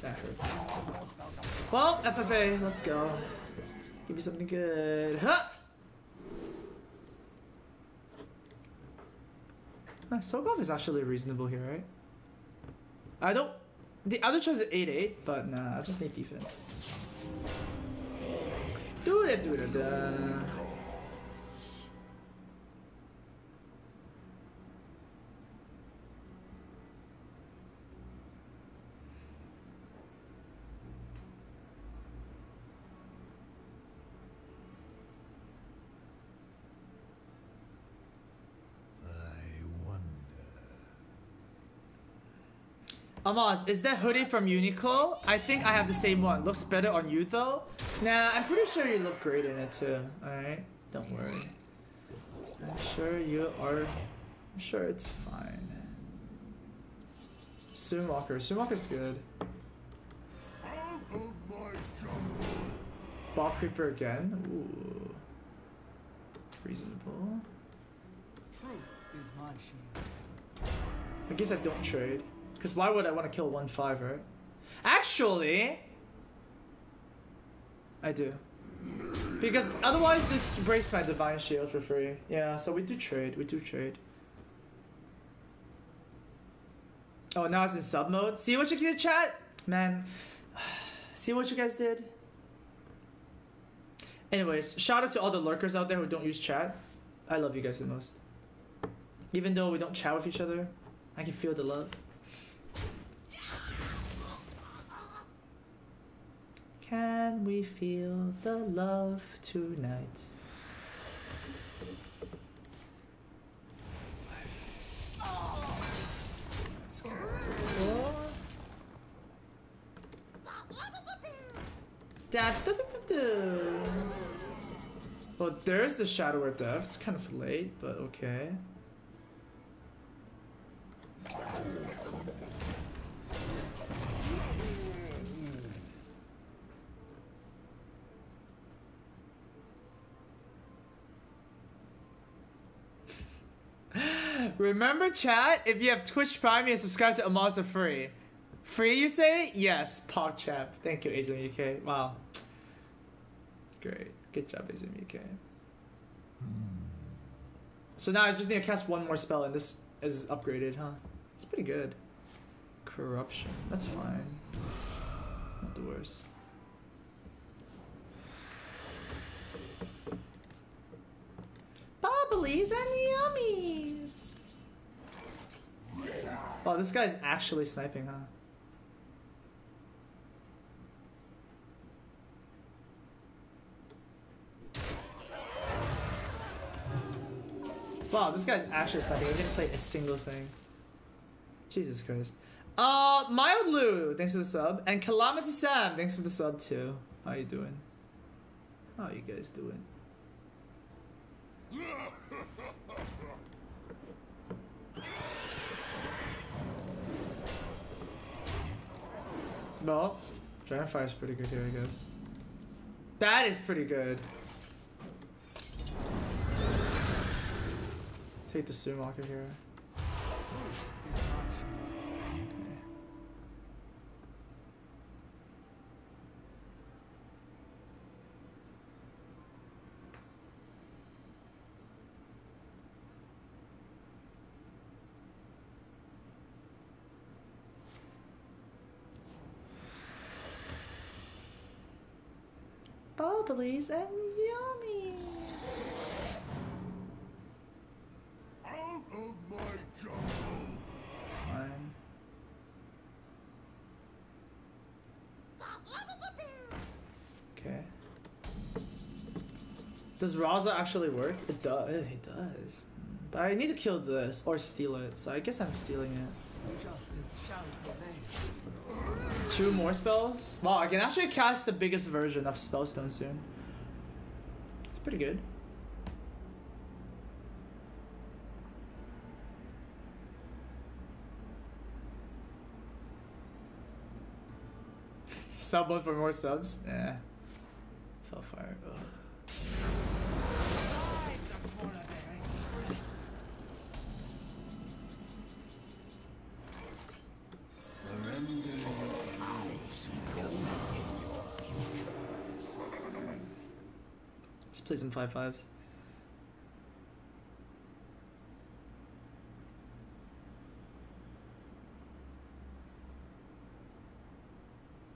[SPEAKER 1] That hurts. Well, FFA, let's go. Give me something good. Huh! Uh, Soggoth is actually reasonable here, right? I don't. The other choice is 8 8, but nah, I just need defense. Do da do da da.
[SPEAKER 3] Uh,
[SPEAKER 1] Amaz, is that hoodie from Uniqlo? I think I have the same one. Looks better on you though. Nah, I'm pretty sure you look great in it too. Alright? Don't worry. I'm sure you are. I'm sure it's fine. Sunwalker. Sunwalker's good.
[SPEAKER 3] Out of my jungle.
[SPEAKER 1] Bog Creeper again. Ooh. Reasonable.
[SPEAKER 2] Truth is my shield.
[SPEAKER 1] I guess I don't trade. Because why would I want to kill one fiver? Actually... I do. Because otherwise this breaks my Divine Shield for free. Yeah, so we do trade. We do trade. Oh, now it's in sub mode. See what you did, chat? Man. [SIGHS] See what you guys did? Anyways, shout out to all the lurkers out there who don't use chat. I love you guys the most. Even though we don't chat with each other, I can feel the love. Can we feel the love tonight? Well, there's the Shadow of Death. It's kind of late, but okay. Remember, chat, if you have Twitch Prime, you subscribe to Amaz for free. Free, you say? Yes, PogChamp. Thank you, Azim UK. Wow. Great. Good job, Azim UK. So now I just need to cast one more spell, and this is upgraded, huh? It's pretty good. Corruption. That's fine. It's not the worst. Bubblies and yummies! Oh, this guy's actually sniping, huh? Wow, this guy's actually sniping. He didn't play a single thing. Jesus Christ. Uh, Mild Lou, thanks for the sub. And Calamity Sam, thanks for the sub too. How you doing? How you guys doing? No. Dragonfire is pretty good here, I guess. That is pretty good. Take the Sunwalker here. Okay. Bubblies and yummies.
[SPEAKER 3] Out of my jungle!
[SPEAKER 1] It's fine. Okay. Does Raza actually work? It does. Eh, it does. But I need to kill this or steal it, so I guess I'm stealing it. Two more spells? Wow, I can actually cast the biggest version of Spellstone soon. It's pretty good. [LAUGHS] Sub one for more subs? Yeah. Fellfire. Ugh. Let's five fives.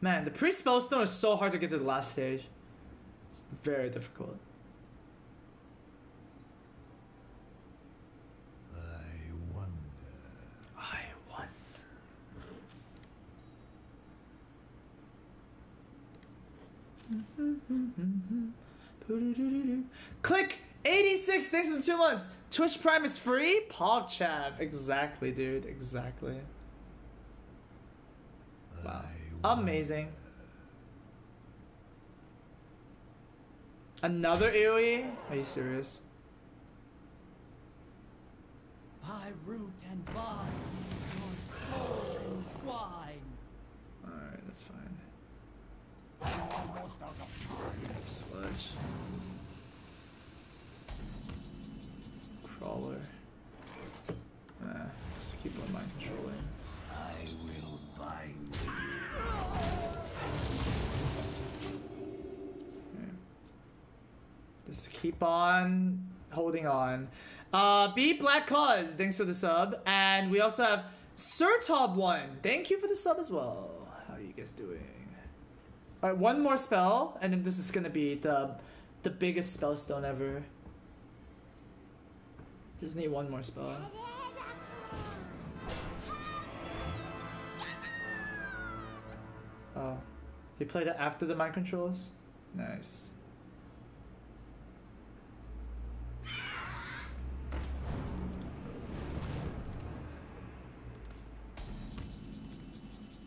[SPEAKER 1] Man, the pre spellstone is so hard to get to the last stage. It's very difficult.
[SPEAKER 3] I wonder.
[SPEAKER 1] I wonder. Mm-hmm, mm-hmm, mm-hmm. Click 86 thanks for two months. Twitch Prime is free. PogChamp. Exactly, dude. Exactly. Wow. Amazing. Another AoE? Are you serious?
[SPEAKER 2] I root and bind your soul entwine.
[SPEAKER 1] Alright, that's fine.
[SPEAKER 3] Almost out of time.
[SPEAKER 1] Sludge. Crawler. Nah, just keep on mind controlling.
[SPEAKER 3] I will bind you.
[SPEAKER 1] Okay. Just keep on holding on. Uh, B Black Cause, thanks for the sub. And we also have Sir Top One. Thank you for the sub as well. How are you guys doing? Alright, one more spell, and then this is gonna be the the biggest spellstone ever. Just need one more spell. Oh. You played it after the mind controls? Nice.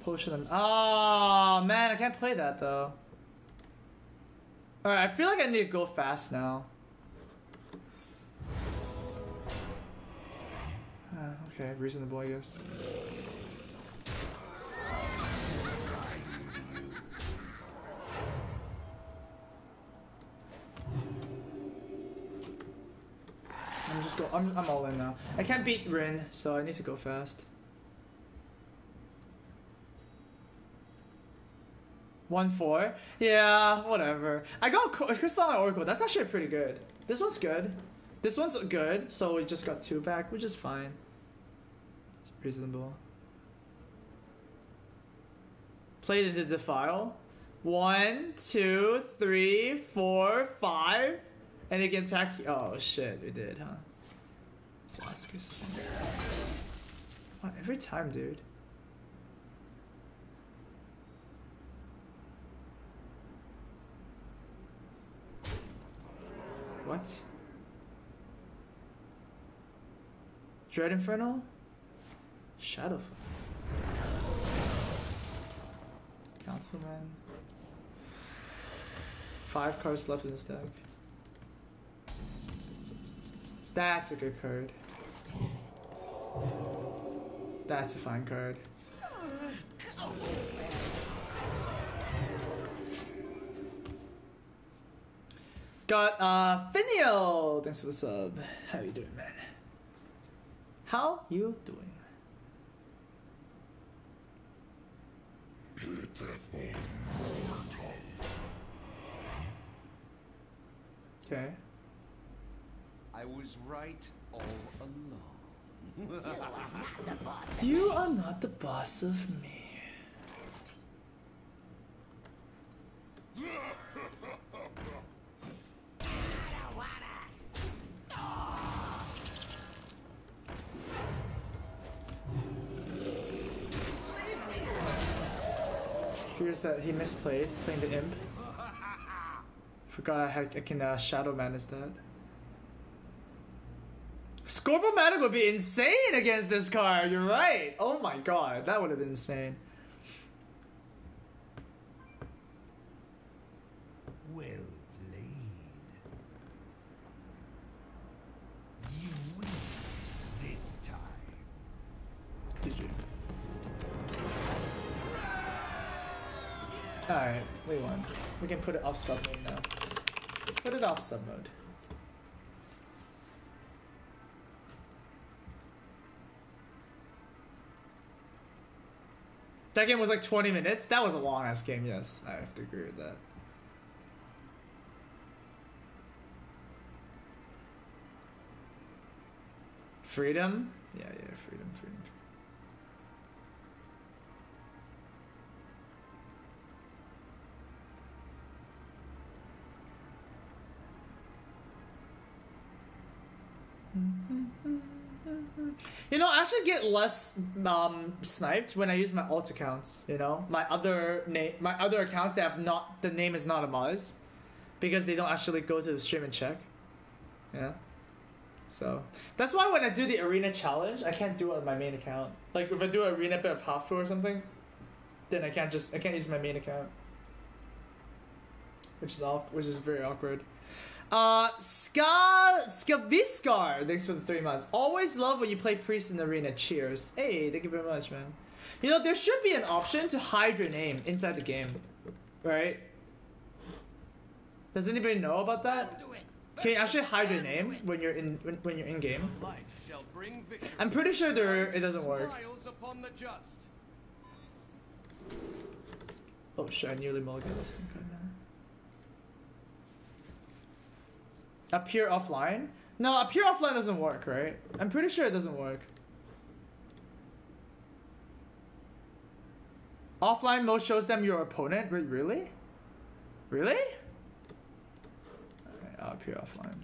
[SPEAKER 1] Potion Oh man, I can't play that though. Alright, I feel like I need to go fast now. Ah, okay, reasonable I guess. I'm just go. I'm I'm all in now. I can't beat Rin, so I need to go fast. One four. Yeah, whatever. I got Crystalline Oracle. That's actually pretty good. This one's good. This one's good. So we just got two back, which is fine. It's reasonable. Played into Defile. One, two, three, four, five. And it can attack. Oh shit, we did, huh? Every time, dude. What? Dread Infernal? Shadowfall. Councilman. Five cards left in this deck. That's a good card. That's a fine card. Got uh Finial! Thanks for the sub. How you doing, man? How you doing? Okay.
[SPEAKER 5] I was right all along.
[SPEAKER 6] The boss. [LAUGHS]
[SPEAKER 1] You are not the boss of me. [LAUGHS] fears that he misplayed playing the imp. [LAUGHS] Forgot I had I can uh, shadow man that. Scorpomatic would be insane against this card. You're right. Oh my god, that would have been insane. We can put it off sub mode now. So put it off sub mode. That game was like 20 minutes. That was a long ass game, yes. I have to agree with that. Freedom? Yeah, yeah, freedom, freedom. You know, I actually get less um, sniped when I use my alt accounts. You know, my other name, my other accounts that have not the name is not Amaz, because they don't actually go to the stream and check. Yeah. So that's why when I do the arena challenge, I can't do it on my main account. Like if I do arena bit of Hafu or something, then I can't just I can't use my main account, which is off, which is very awkward. Uh, Ska Skaviskar, thanks for the three months. Always love when you play priest in the arena. Cheers. Hey, thank you very much, man. You know there should be an option to hide your name inside the game, right? Does anybody know about that? Can you actually hide your name when you're in when, when you're in game?
[SPEAKER 5] Life shall bring victory.
[SPEAKER 1] I'm pretty sure there it doesn't work.
[SPEAKER 5] Smiles upon the just.
[SPEAKER 1] Oh shit! I nearly mulliganed this thing right now. Appear offline? No, appear offline doesn't work, right? I'm pretty sure it doesn't work. Offline mode shows them your opponent. Wait, really? Really? I'll appear offline.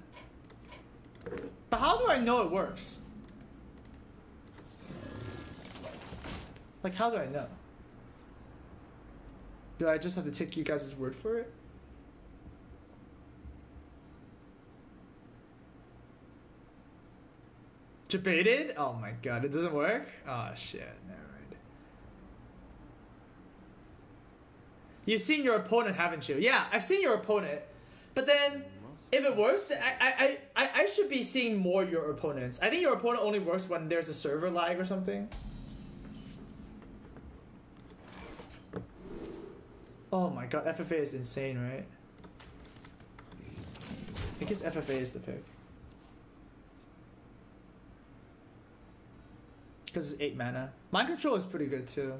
[SPEAKER 1] But how do I know it works? Like, how do I know? Do I just have to take you guys' word for it? Debated? Oh my god, it doesn't work? Oh shit, never mind. You've seen your opponent, haven't you? Yeah, I've seen your opponent. But then, if it works, I, I, I, I should be seeing more your opponents. I think your opponent only works when there's a server lag or something. Oh my god, FFA is insane, right? I guess FFA is the pick. Because it's 8 mana. Mind control is pretty good too.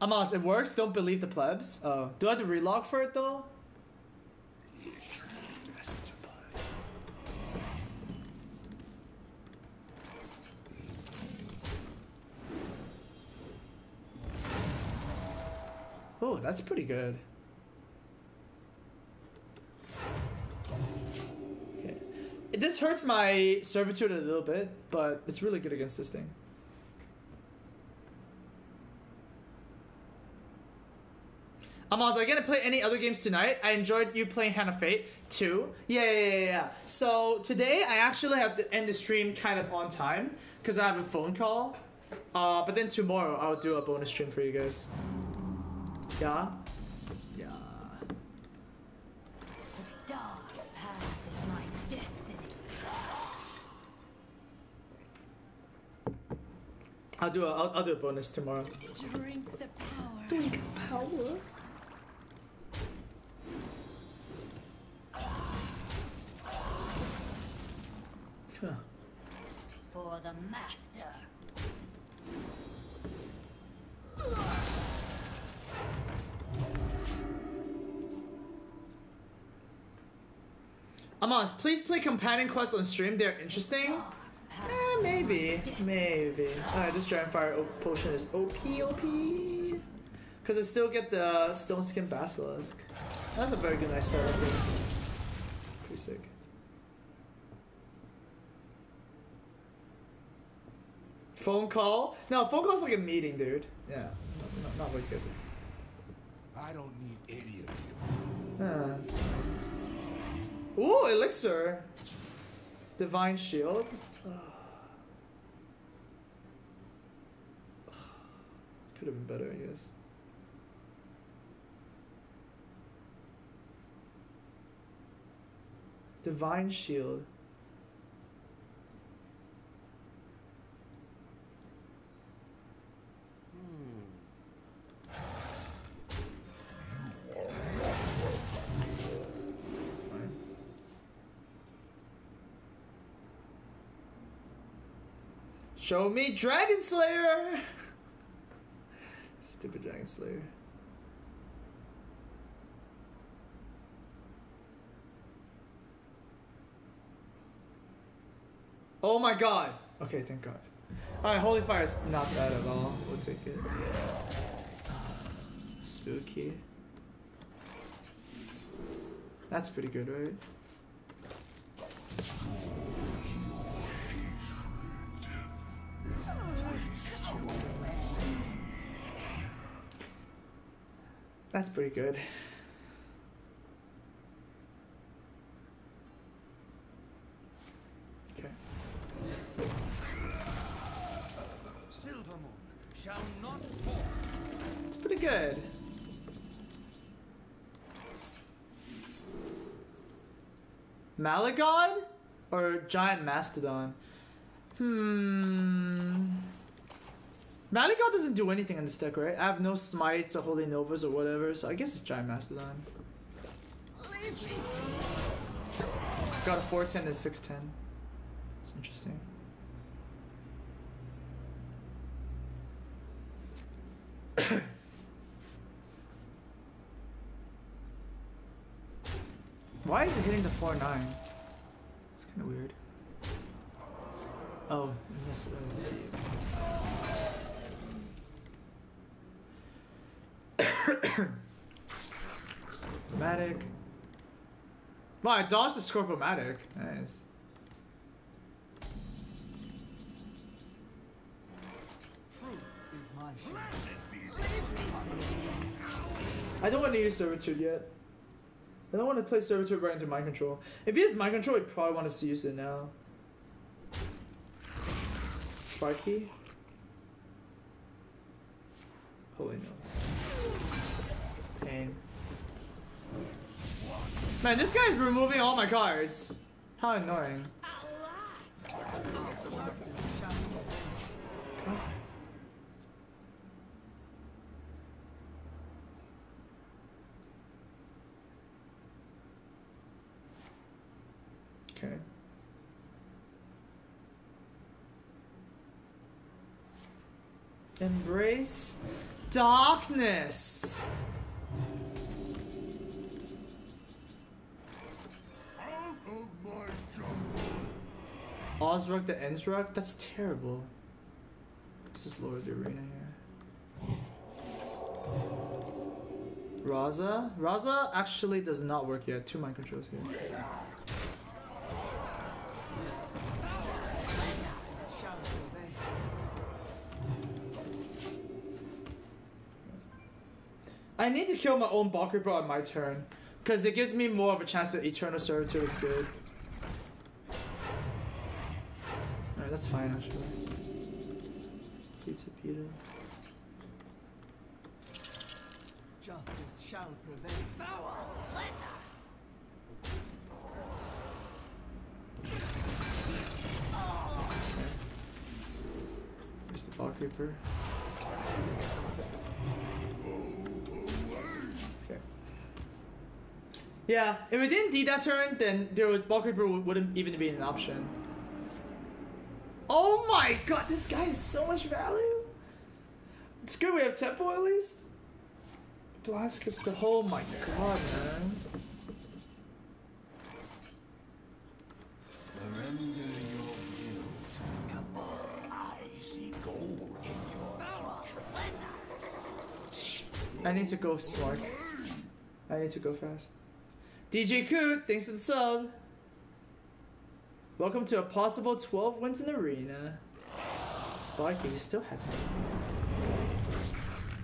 [SPEAKER 1] Amaz, it works. Don't believe the plebs. Oh, do I have to relog for it though? Oh, that's pretty good. This hurts my servitude a little bit, but it's really good against this thing. Amaz, are you gonna play any other games tonight? I enjoyed you playing Hand of Fate too. Yeah, yeah, yeah, yeah. So today I actually have to end the stream kind of on time because I have a phone call. Uh, but then tomorrow I'll do a bonus stream for you guys. Yeah. I'll do a I'll, I'll do a bonus tomorrow.
[SPEAKER 4] Drink the power.
[SPEAKER 1] Drink the power. Huh.
[SPEAKER 6] For the master.
[SPEAKER 1] Amaz, please play companion quests on stream. They're interesting. Eh, maybe, maybe. Alright, this Dragon Fire potion is OP, OP. Because I still get the Stone Skin Basilisk. That's a very good, nice setup. Here. Pretty sick. Phone call? No, phone call's like a meeting, dude. Yeah, not, not, not like this.
[SPEAKER 3] I don't need any of you.
[SPEAKER 1] Ah. Ooh, elixir. Divine shield. Could have been better, I guess. Divine shield. Hmm. Show me Dragon Slayer! [LAUGHS] Stupid Dragon Slayer. Oh my god! Okay, thank god. Alright, Holy Fire is not bad at all. We'll take it. Uh, spooky. That's pretty good, right? That's pretty good. Okay.
[SPEAKER 2] Silvermoon shall not fall.
[SPEAKER 1] It's pretty good. Malygos or Giant Mastodon? Hmm. Malygos doesn't do anything in this deck, right? I have no smites or holy novas or whatever, so I guess it's Giant Mastodon. Got a 410 to 610. It's interesting. [COUGHS] Why is it hitting the 4 9? It's kind of weird. Oh, I missed it. Scorpomatic. Wow, I dodged the Scorpomatic. Nice. I don't want to use Servitude yet. I don't want to play Servitude right into Mind Control. If he has Mind Control, he'd probably want to use it now. Sparky? Holy no. Pain. Man, this guy's removing all my cards. How annoying. Okay. Embrace darkness. Ozruk the Ensruk? That's terrible. This is Lord of the Arena here. Raza? Raza actually does not work yet. Two mind controls here. I need to kill my own Balker on my turn. Because it gives me more of a chance that Eternal Servitude is good. That's fine actually. Pizza Pita.
[SPEAKER 2] Justice shall prevail.
[SPEAKER 1] Where's the Bog Creeper? Okay. Yeah, if we didn't D that turn, then there was Bog Creeper wouldn't even be an option. Oh my god, this guy has so much value. It's good we have tempo at least. Blast Crystal, oh my god, man.
[SPEAKER 3] Surrender your. I see gold in your.
[SPEAKER 1] I need to go smart. I need to go fast. DJ Coot, thanks for the sub. Welcome to a possible 12 wins in the arena. Sparky, he still had Sparky.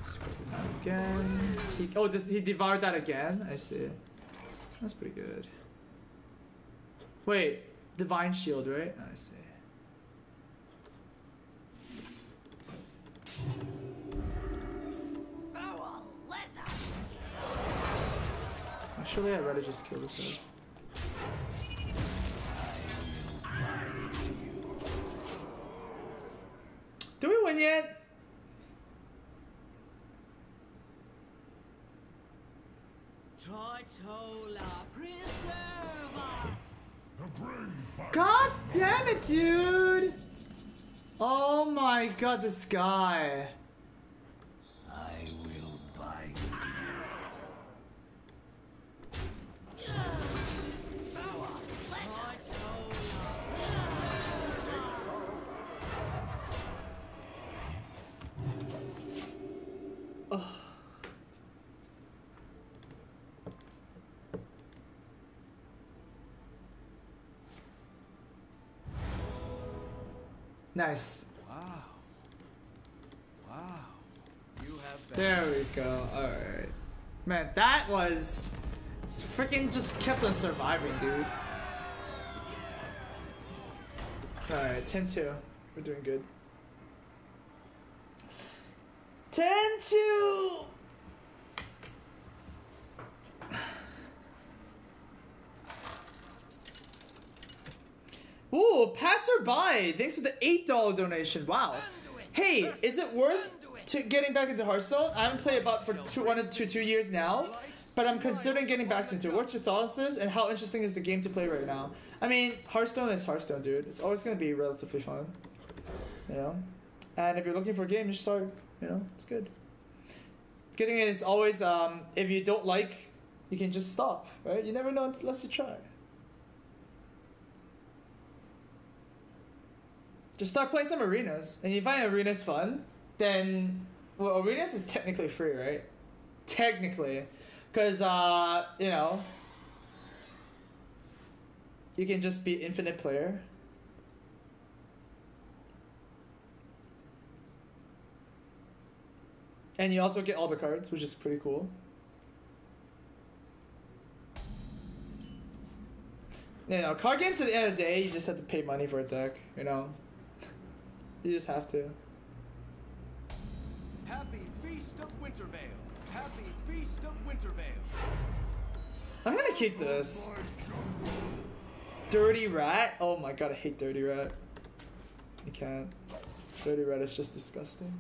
[SPEAKER 1] Sparky again. He, oh, this, he devoured that again? I see. That's pretty good. Wait, Divine Shield, right? I see. Actually, I'd rather just kill this guy. Do we win yet?
[SPEAKER 4] Tortola, preserve us.
[SPEAKER 1] God damn it, dude! Oh my god, this guy. Nice.
[SPEAKER 5] Wow. Wow. You have been.
[SPEAKER 1] There we go. Alright. Man, that was. Freaking just kept on surviving, dude. Alright, 10 2. We're doing good. 10 2! Ooh, passerby! Thanks for the $8 donation. Wow. Hey, is it worth to getting back into Hearthstone? I haven't played about for two, one to two years now, but I'm considering getting back into it. What's your thoughts on this, and how interesting is the game to play right now? I mean, Hearthstone is Hearthstone, dude. It's always gonna be relatively fun, you know. And if you're looking for a game, just start. You know, it's good. Getting it is always um, if you don't like, you can just stop, right? You never know unless you try. Just start playing some arenas, and you find arenas fun, then well, arenas is technically free, right? Technically, because uh, you know, you can just be infinite player. And you also get all the cards, which is pretty cool. You know, card games at the end of the day, you just have to pay money for a deck, you know? You just have to.
[SPEAKER 5] Happy Feast of Winter Veil. Happy Feast of Winter Veil.
[SPEAKER 1] I'm gonna keep this. Dirty Rat? Oh my god, I hate Dirty Rat. I can't. Dirty Rat is just disgusting.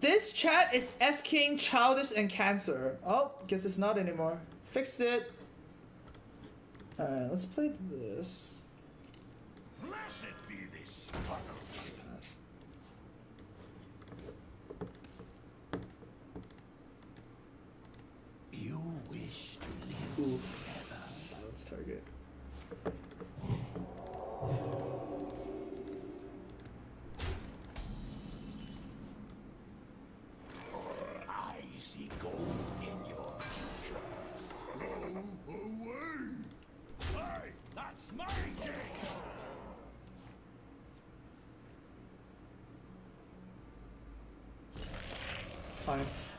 [SPEAKER 1] This chat is F King, childish, and cancer. Oh, guess it's not anymore. Fixed it. Alright, let's play this.
[SPEAKER 3] Blessed be this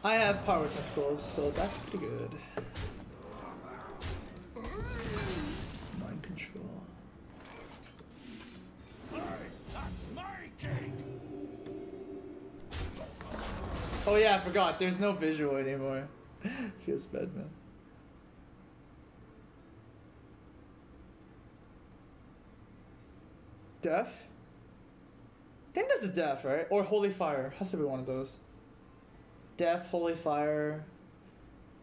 [SPEAKER 3] I
[SPEAKER 1] have power tentacles, so that's pretty good. Mind control. Oh yeah, I forgot. There's no visual anymore. [LAUGHS] Feels bad, man. Death? I think that's a death, right? Or holy fire. Has to be one of those. Death, holy fire.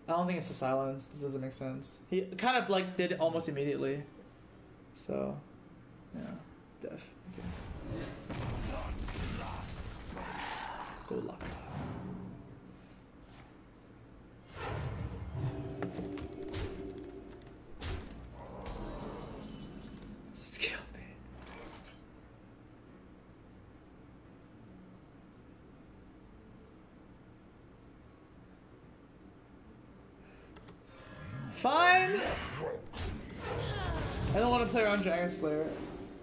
[SPEAKER 1] I don't think it's a silence. This doesn't make sense. He kind of like did it almost immediately. So, yeah, death. Okay. Golakka. Skill Fine. I don't want to play around Dragon Slayer.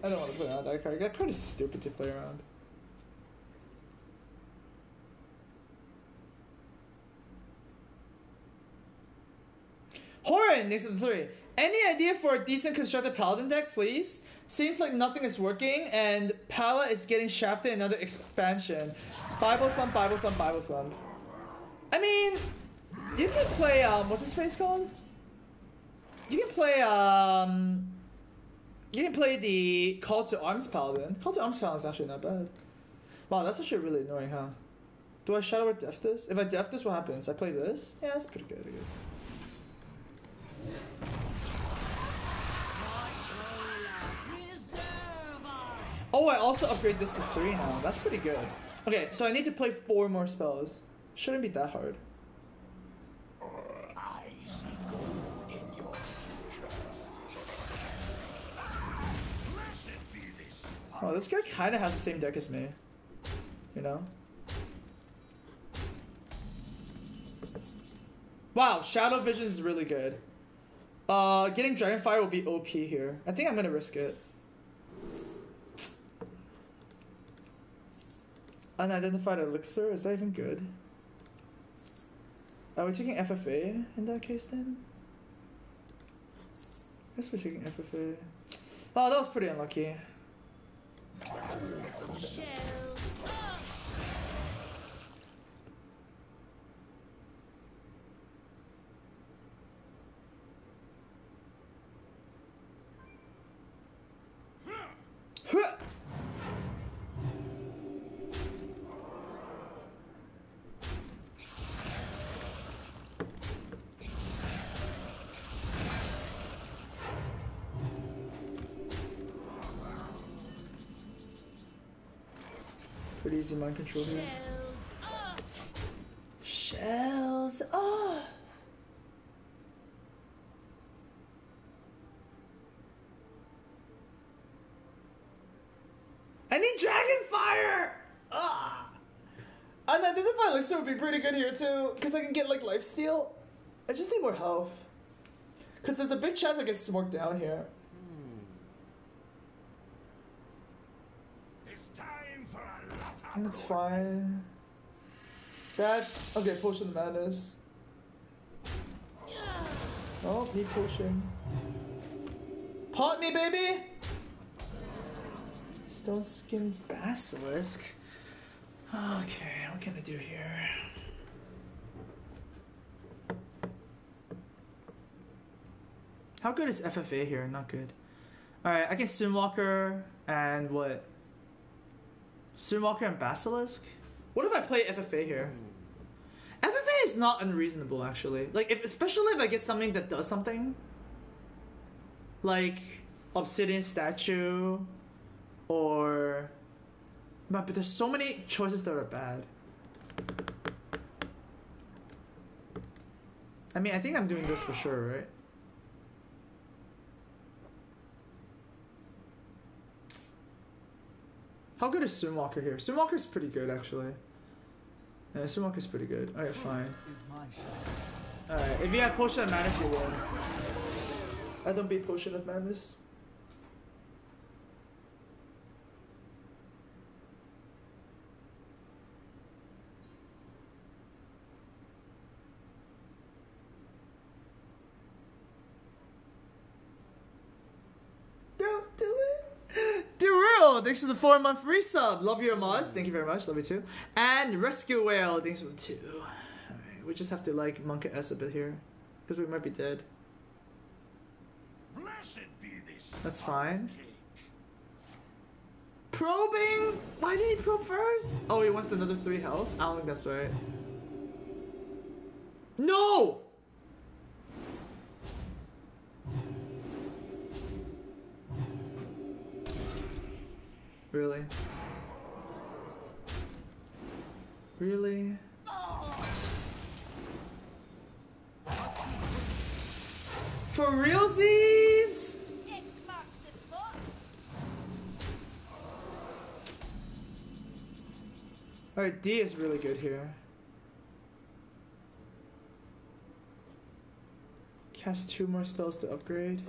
[SPEAKER 1] I don't want to play around that card. That card is stupid to play around. Horan, next to the three. Any idea for a decent constructed paladin deck, please? Seems like nothing is working, and Pala is getting shafted in another expansion. Bible thump, Bible thump, Bible thump. I mean, you can play um, what's his face called? You can play um, you can play the Call to Arms Paladin. Call to Arms Paladin is actually not bad. Wow, that's actually really annoying, huh? Do I shadow or def this? If I def this, what happens? I play this? Yeah, that's pretty good, I guess. Oh, I also upgrade this to three now. That's pretty good. Okay, so I need to play four more spells. Shouldn't be that hard. Oh, this guy kind of has the same deck as me. You know? Wow, Shadow Vision is really good. Uh, getting Dragonfire will be OP here. I think I'm gonna risk it. Unidentified Elixir, is that even good? Are we taking FFA in that case then? I guess we're taking FFA. Oh, that was pretty unlucky.
[SPEAKER 4] Shells
[SPEAKER 1] Easy mind control here.
[SPEAKER 4] Shells up!
[SPEAKER 1] Shells. Oh. I need dragon fire. Ah. Unidentified elixir would be pretty good here too, because I can get like life steal. I just need more health. Cause there's a big chance I get smoked down here.
[SPEAKER 3] It's time for a lot of
[SPEAKER 1] And it's fine. That's okay. Potion of madness. Oh, need potion. Pot me, baby. Stone skin basilisk. Okay, what can I do here? How good is FFA here? Not good. Alright, I can Sunwalker and what? Sunwalker and Basilisk? What if I play FFA here? FFA is not unreasonable actually. Like if especially if I get something that does something. Like Obsidian Statue or but, but there's so many choices that are bad. I mean I think I'm doing this for sure, right? How good is Sunwalker here? Sunwalker's pretty good actually. Yeah, Sunwalker's pretty good. Alright, fine. Alright, if you have Potion of Madness, you win. I don't beat Potion of Madness. Don't do it. Durrell, thanks for the four month resub. Love your mods. Thank you very much. Love you too. And Rescue Whale, thanks for the two. We just have to like monkaS a bit here. Because we might be dead. That's fine. Probing? Why did he probe first? Oh, he wants another three health? I don't think that's right. No! Really? Really? For realsies? Alright, D is really good here. Cast two more spells to upgrade.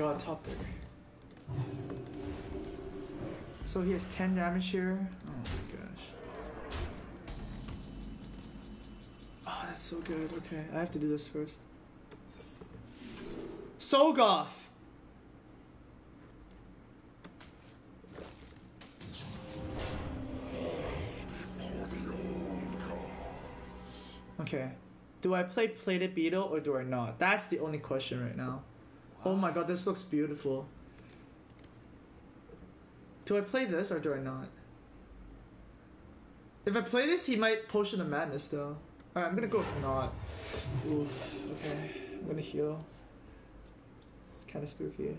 [SPEAKER 1] God, top deck. So he has 10 damage here. Oh my gosh. Oh, that's so good. Okay, I have to do this first. Soggoth! Okay. Do I play Plated Beetle or do I not? That's the only question right now. Oh my god, this looks beautiful. Do I play this or do I not? If I play this, he might Potion of Madness though. Alright, I'm gonna go with not. Oof, okay. I'm gonna heal. It's kinda spooky.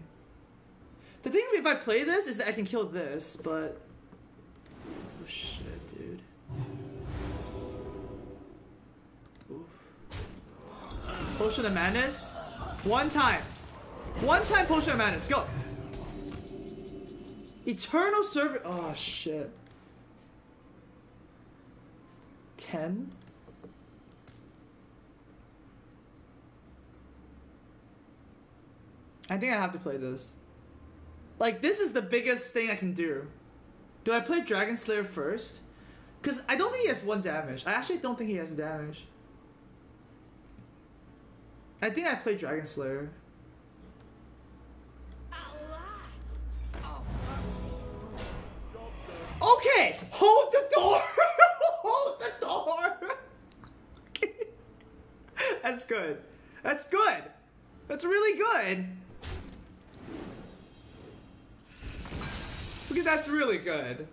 [SPEAKER 1] The thing if I play this is that I can kill this, but. Oh shit, dude. Oof. Potion of Madness? One time! One time Potion of Madness, go! Eternal Servant. Oh shit. 10? I think I have to play this. Like, this is the biggest thing I can do. Do I play Dragon Slayer first? Because I don't think he has one damage. I actually don't think he has damage. I think I play Dragon Slayer. Okay, hold the door. [LAUGHS] hold the door. [LAUGHS] That's good. That's good. That's really good. Okay, that's really good.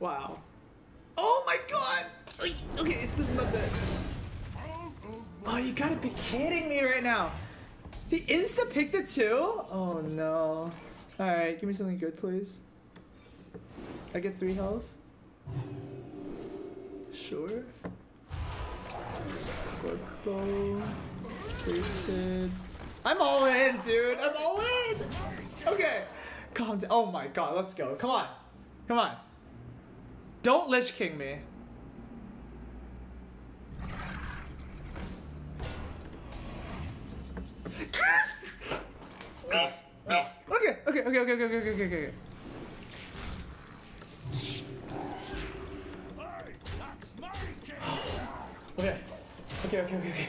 [SPEAKER 1] Wow. Oh my god! Okay, this is not dead. Oh, you gotta be kidding me right now. He insta picked the too? Oh no. Alright, give me something good, please. I get three health. Sure. I'm all in, dude. I'm all in. Okay. Calm down. Oh my god, let's go. Come on. Come on. Don't Lich King me. okay, okay, okay, okay, okay, okay, okay, okay. Okay. Okay, okay, okay, okay.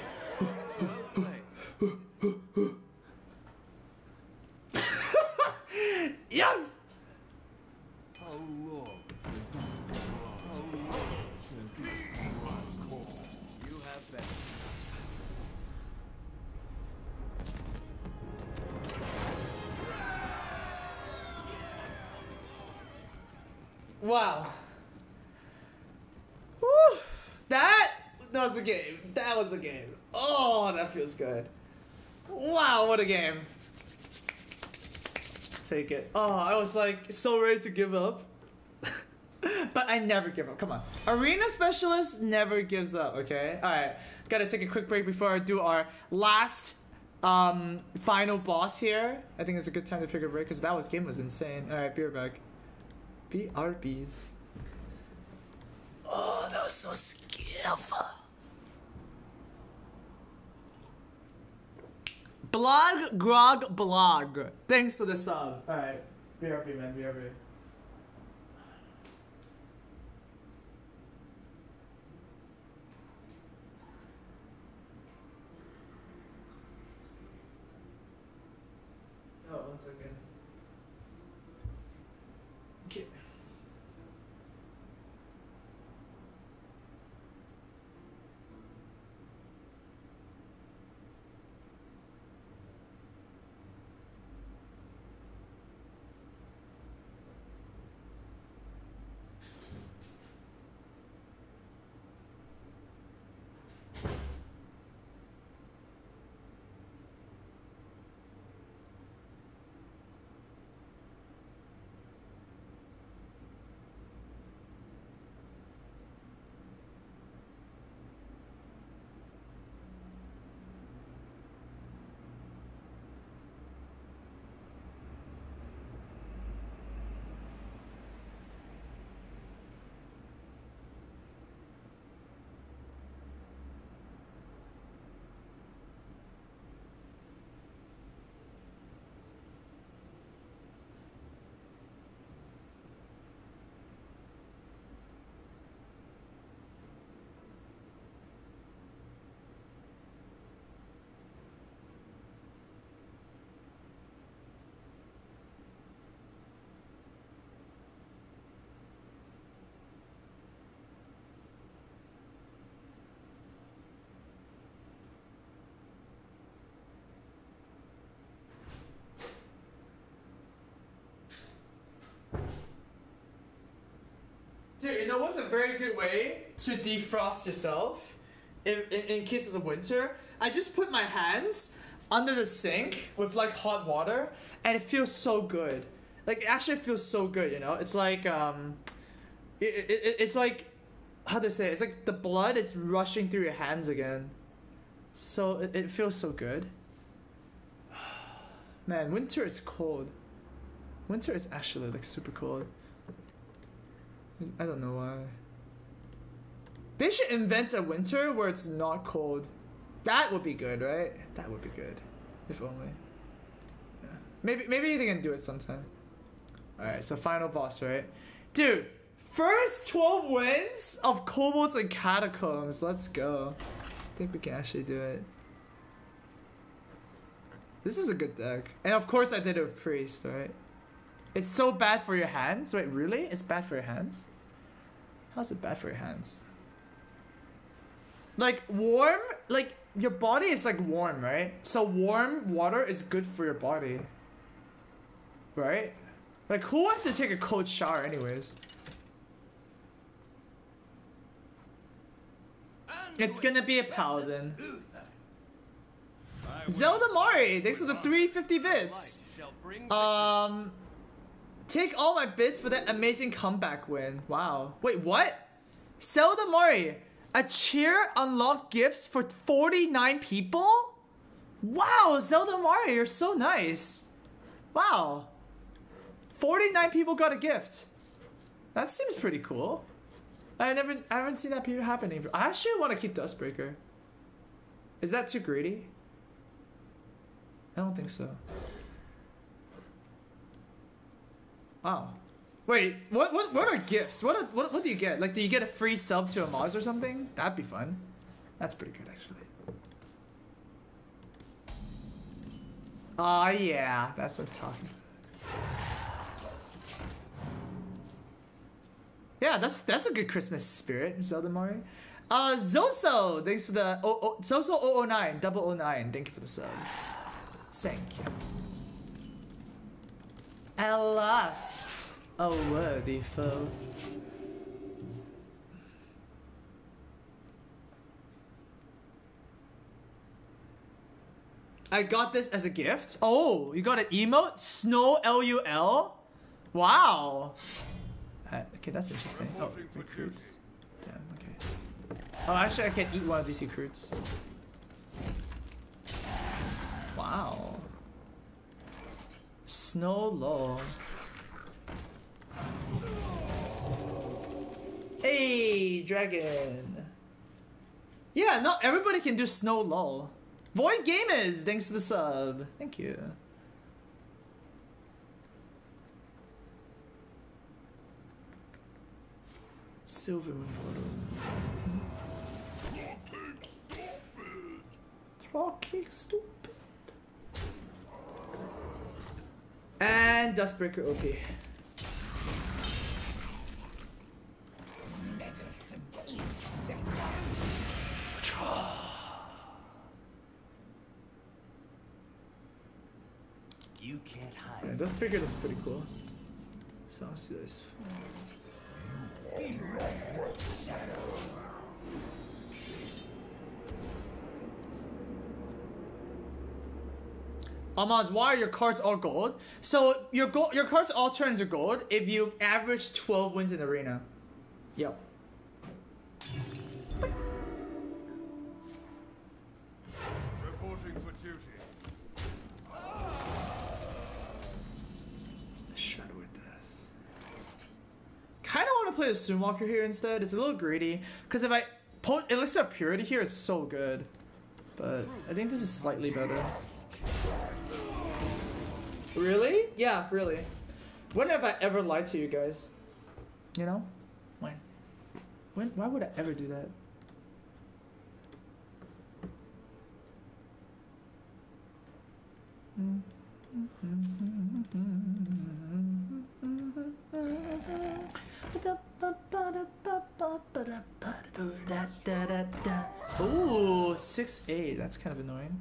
[SPEAKER 1] [LAUGHS] yes! Wow. Whew. That was a game. That was a game. Oh, that feels good. Wow, what a game. Take it. Oh, I was like so ready to give up. [LAUGHS] but I never give up. Come on. Arena Specialist never gives up, okay? Alright. Gotta take a quick break before I do our last um final boss here. I think it's a good time to take a break because that was game was insane. Alright, be right back. BRBs. Oh, that was so skillful. Blog, grog, blog. Thanks for the sub. Alright. BRB, man, BRB. Oh, one second. Okay. Dude, you know what's a very good way to defrost yourself in, in, in cases of winter? I just put my hands under the sink with like hot water and it feels so good. Like it actually feels so good, you know? It's like um it, it, it, it's like how to say it? it's like the blood is rushing through your hands again. So it, it feels so good. [SIGHS] Man, winter is cold. Winter is actually like super cold. I don't know why. They should invent a winter where it's not cold. That would be good, right? That would be good. If only. Yeah. Maybe maybe they can do it sometime. Alright, so final boss, right? Dude, first 12 wins of Kobolds and Catacombs. Let's go. I think we can actually do it. This is a good deck. And of course I did it with Priest, right? It's so bad for your hands? Wait, really? It's bad for your hands? How's it bad for your hands? Like, warm? Like, your body is like warm, right? So warm water is good for your body. Right? Like, who wants to take a cold shower anyways? It's gonna be a paladin. Zelda Mari, thanks for the 350 bits. Um, take all my bits for that amazing comeback win. Wow. Wait, what? Zelda Mari, a cheer unlocked gifts for 49 people? Wow, Zelda Mario, you're so nice. Wow. 49 people got a gift. That seems pretty cool. I never I haven't seen that happening. I actually want to keep Duskbreaker. Is that too greedy? I don't think so. Wow. Wait, what what what are gifts? What are, what what do you get? Like do you get a free sub to Amaz or something? That'd be fun. That's pretty good actually. Aw yeah, that's a tough. Yeah, that's that's a good Christmas spirit, Zelda Mari. Uh, Zoso, thanks for the oh, oh Zoso 009, double 09, thank you for the sub. Thank you. At last, a worthy foe. I got this as a gift. Oh, you got an emote? Snow L-U-L? Wow. Uh, okay, that's interesting. Oh, recruits. Damn, okay. Oh, actually, I can eat one of these recruits. Wow. Snow Law. Hey, dragon. Yeah, not everybody can do Snow Lull. Void Gamers, thanks for the sub. Thank you. Silver Portal. Fucking stupid. And Duskbreaker OP.
[SPEAKER 2] You can't hide.
[SPEAKER 1] Yeah, Duskbreaker looks pretty cool. So I'll see this. Amaz, why are your cards all gold? So your gold, your cards all turn into gold if you average 12 wins in the arena. Yep.
[SPEAKER 3] Reporting for duty.
[SPEAKER 1] Shadow Death. Kind of want to play the Sunwalker here instead. It's a little greedy. Because if I put Elixir of Purity here, it's so good. But I think this is slightly better. Really? Yeah, really. When have I ever lied to you guys? You know? When? When? Why would I ever do that? Ooh, six eight. That's kind of annoying.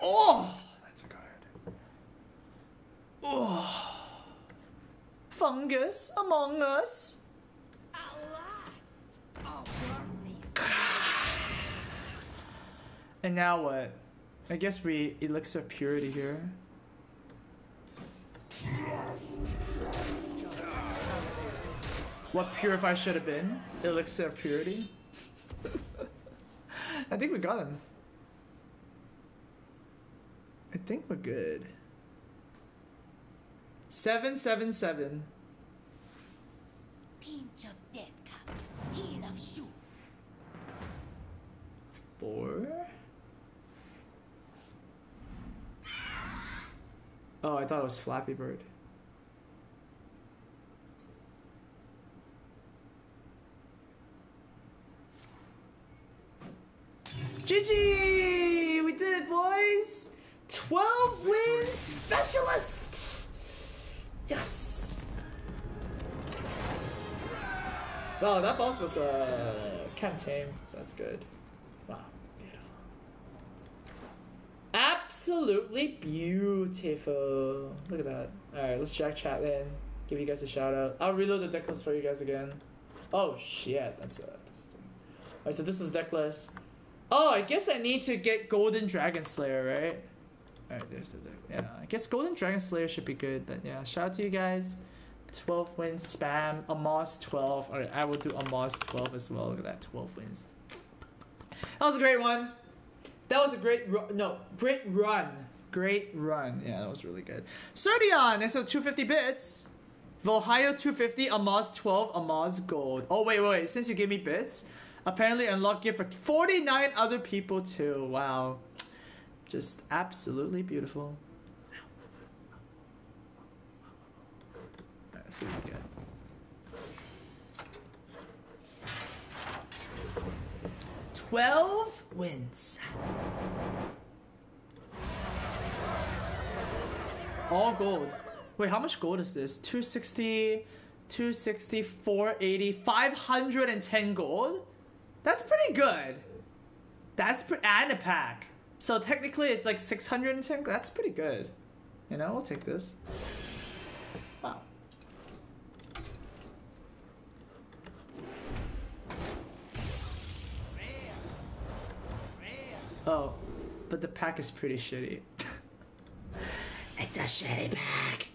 [SPEAKER 1] Oh, Among Us, Among Us.
[SPEAKER 4] At last. Oh, [SIGHS]
[SPEAKER 1] And now what? I guess we elixir of purity here. What purify should have been? Elixir of purity. [LAUGHS] I think we got him. I think we're good. Seven seven seven.
[SPEAKER 6] Pinch of death cap. Heel of shoe.
[SPEAKER 1] Four. Oh, I thought it was Flappy Bird. GG! We did it, boys! 12 wins specialist! Yes! Wow, that boss was uh, kind of tame, so that's good. Wow, beautiful. Absolutely beautiful. Look at that. Alright, let's check chat then. Give you guys a shout out. I'll reload the deck list for you guys again. Oh shit, that's a that's a thing. Alright, so this is deck list. Oh, I guess I need to get Golden Dragon Slayer, right? Alright, there's the deck. Yeah, I guess Golden Dragon Slayer should be good. But yeah, shout out to you guys. 12 wins, spam, Amaz 12. Alright, I will do Amaz 12 as well. Look at that, 12 wins. That was a great one. That was a great ru- no, great run. Great run. Yeah, that was really good. Serdion, up 250 bits. Volhio 250, Amaz 12, Amaz gold. Oh wait, wait, wait. Since you gave me bits, apparently unlock gift for 49 other people too. Wow. Just absolutely beautiful. Alright, let's see what we get. Twelve wins. All gold. Wait, how much gold is this? 260, 260, 480, 510 gold? That's pretty good. That's pretty, and a pack. So technically it's like 610, that's pretty good. You know, we'll take this. Oh, but the pack is pretty shitty. [LAUGHS] it's a shitty pack.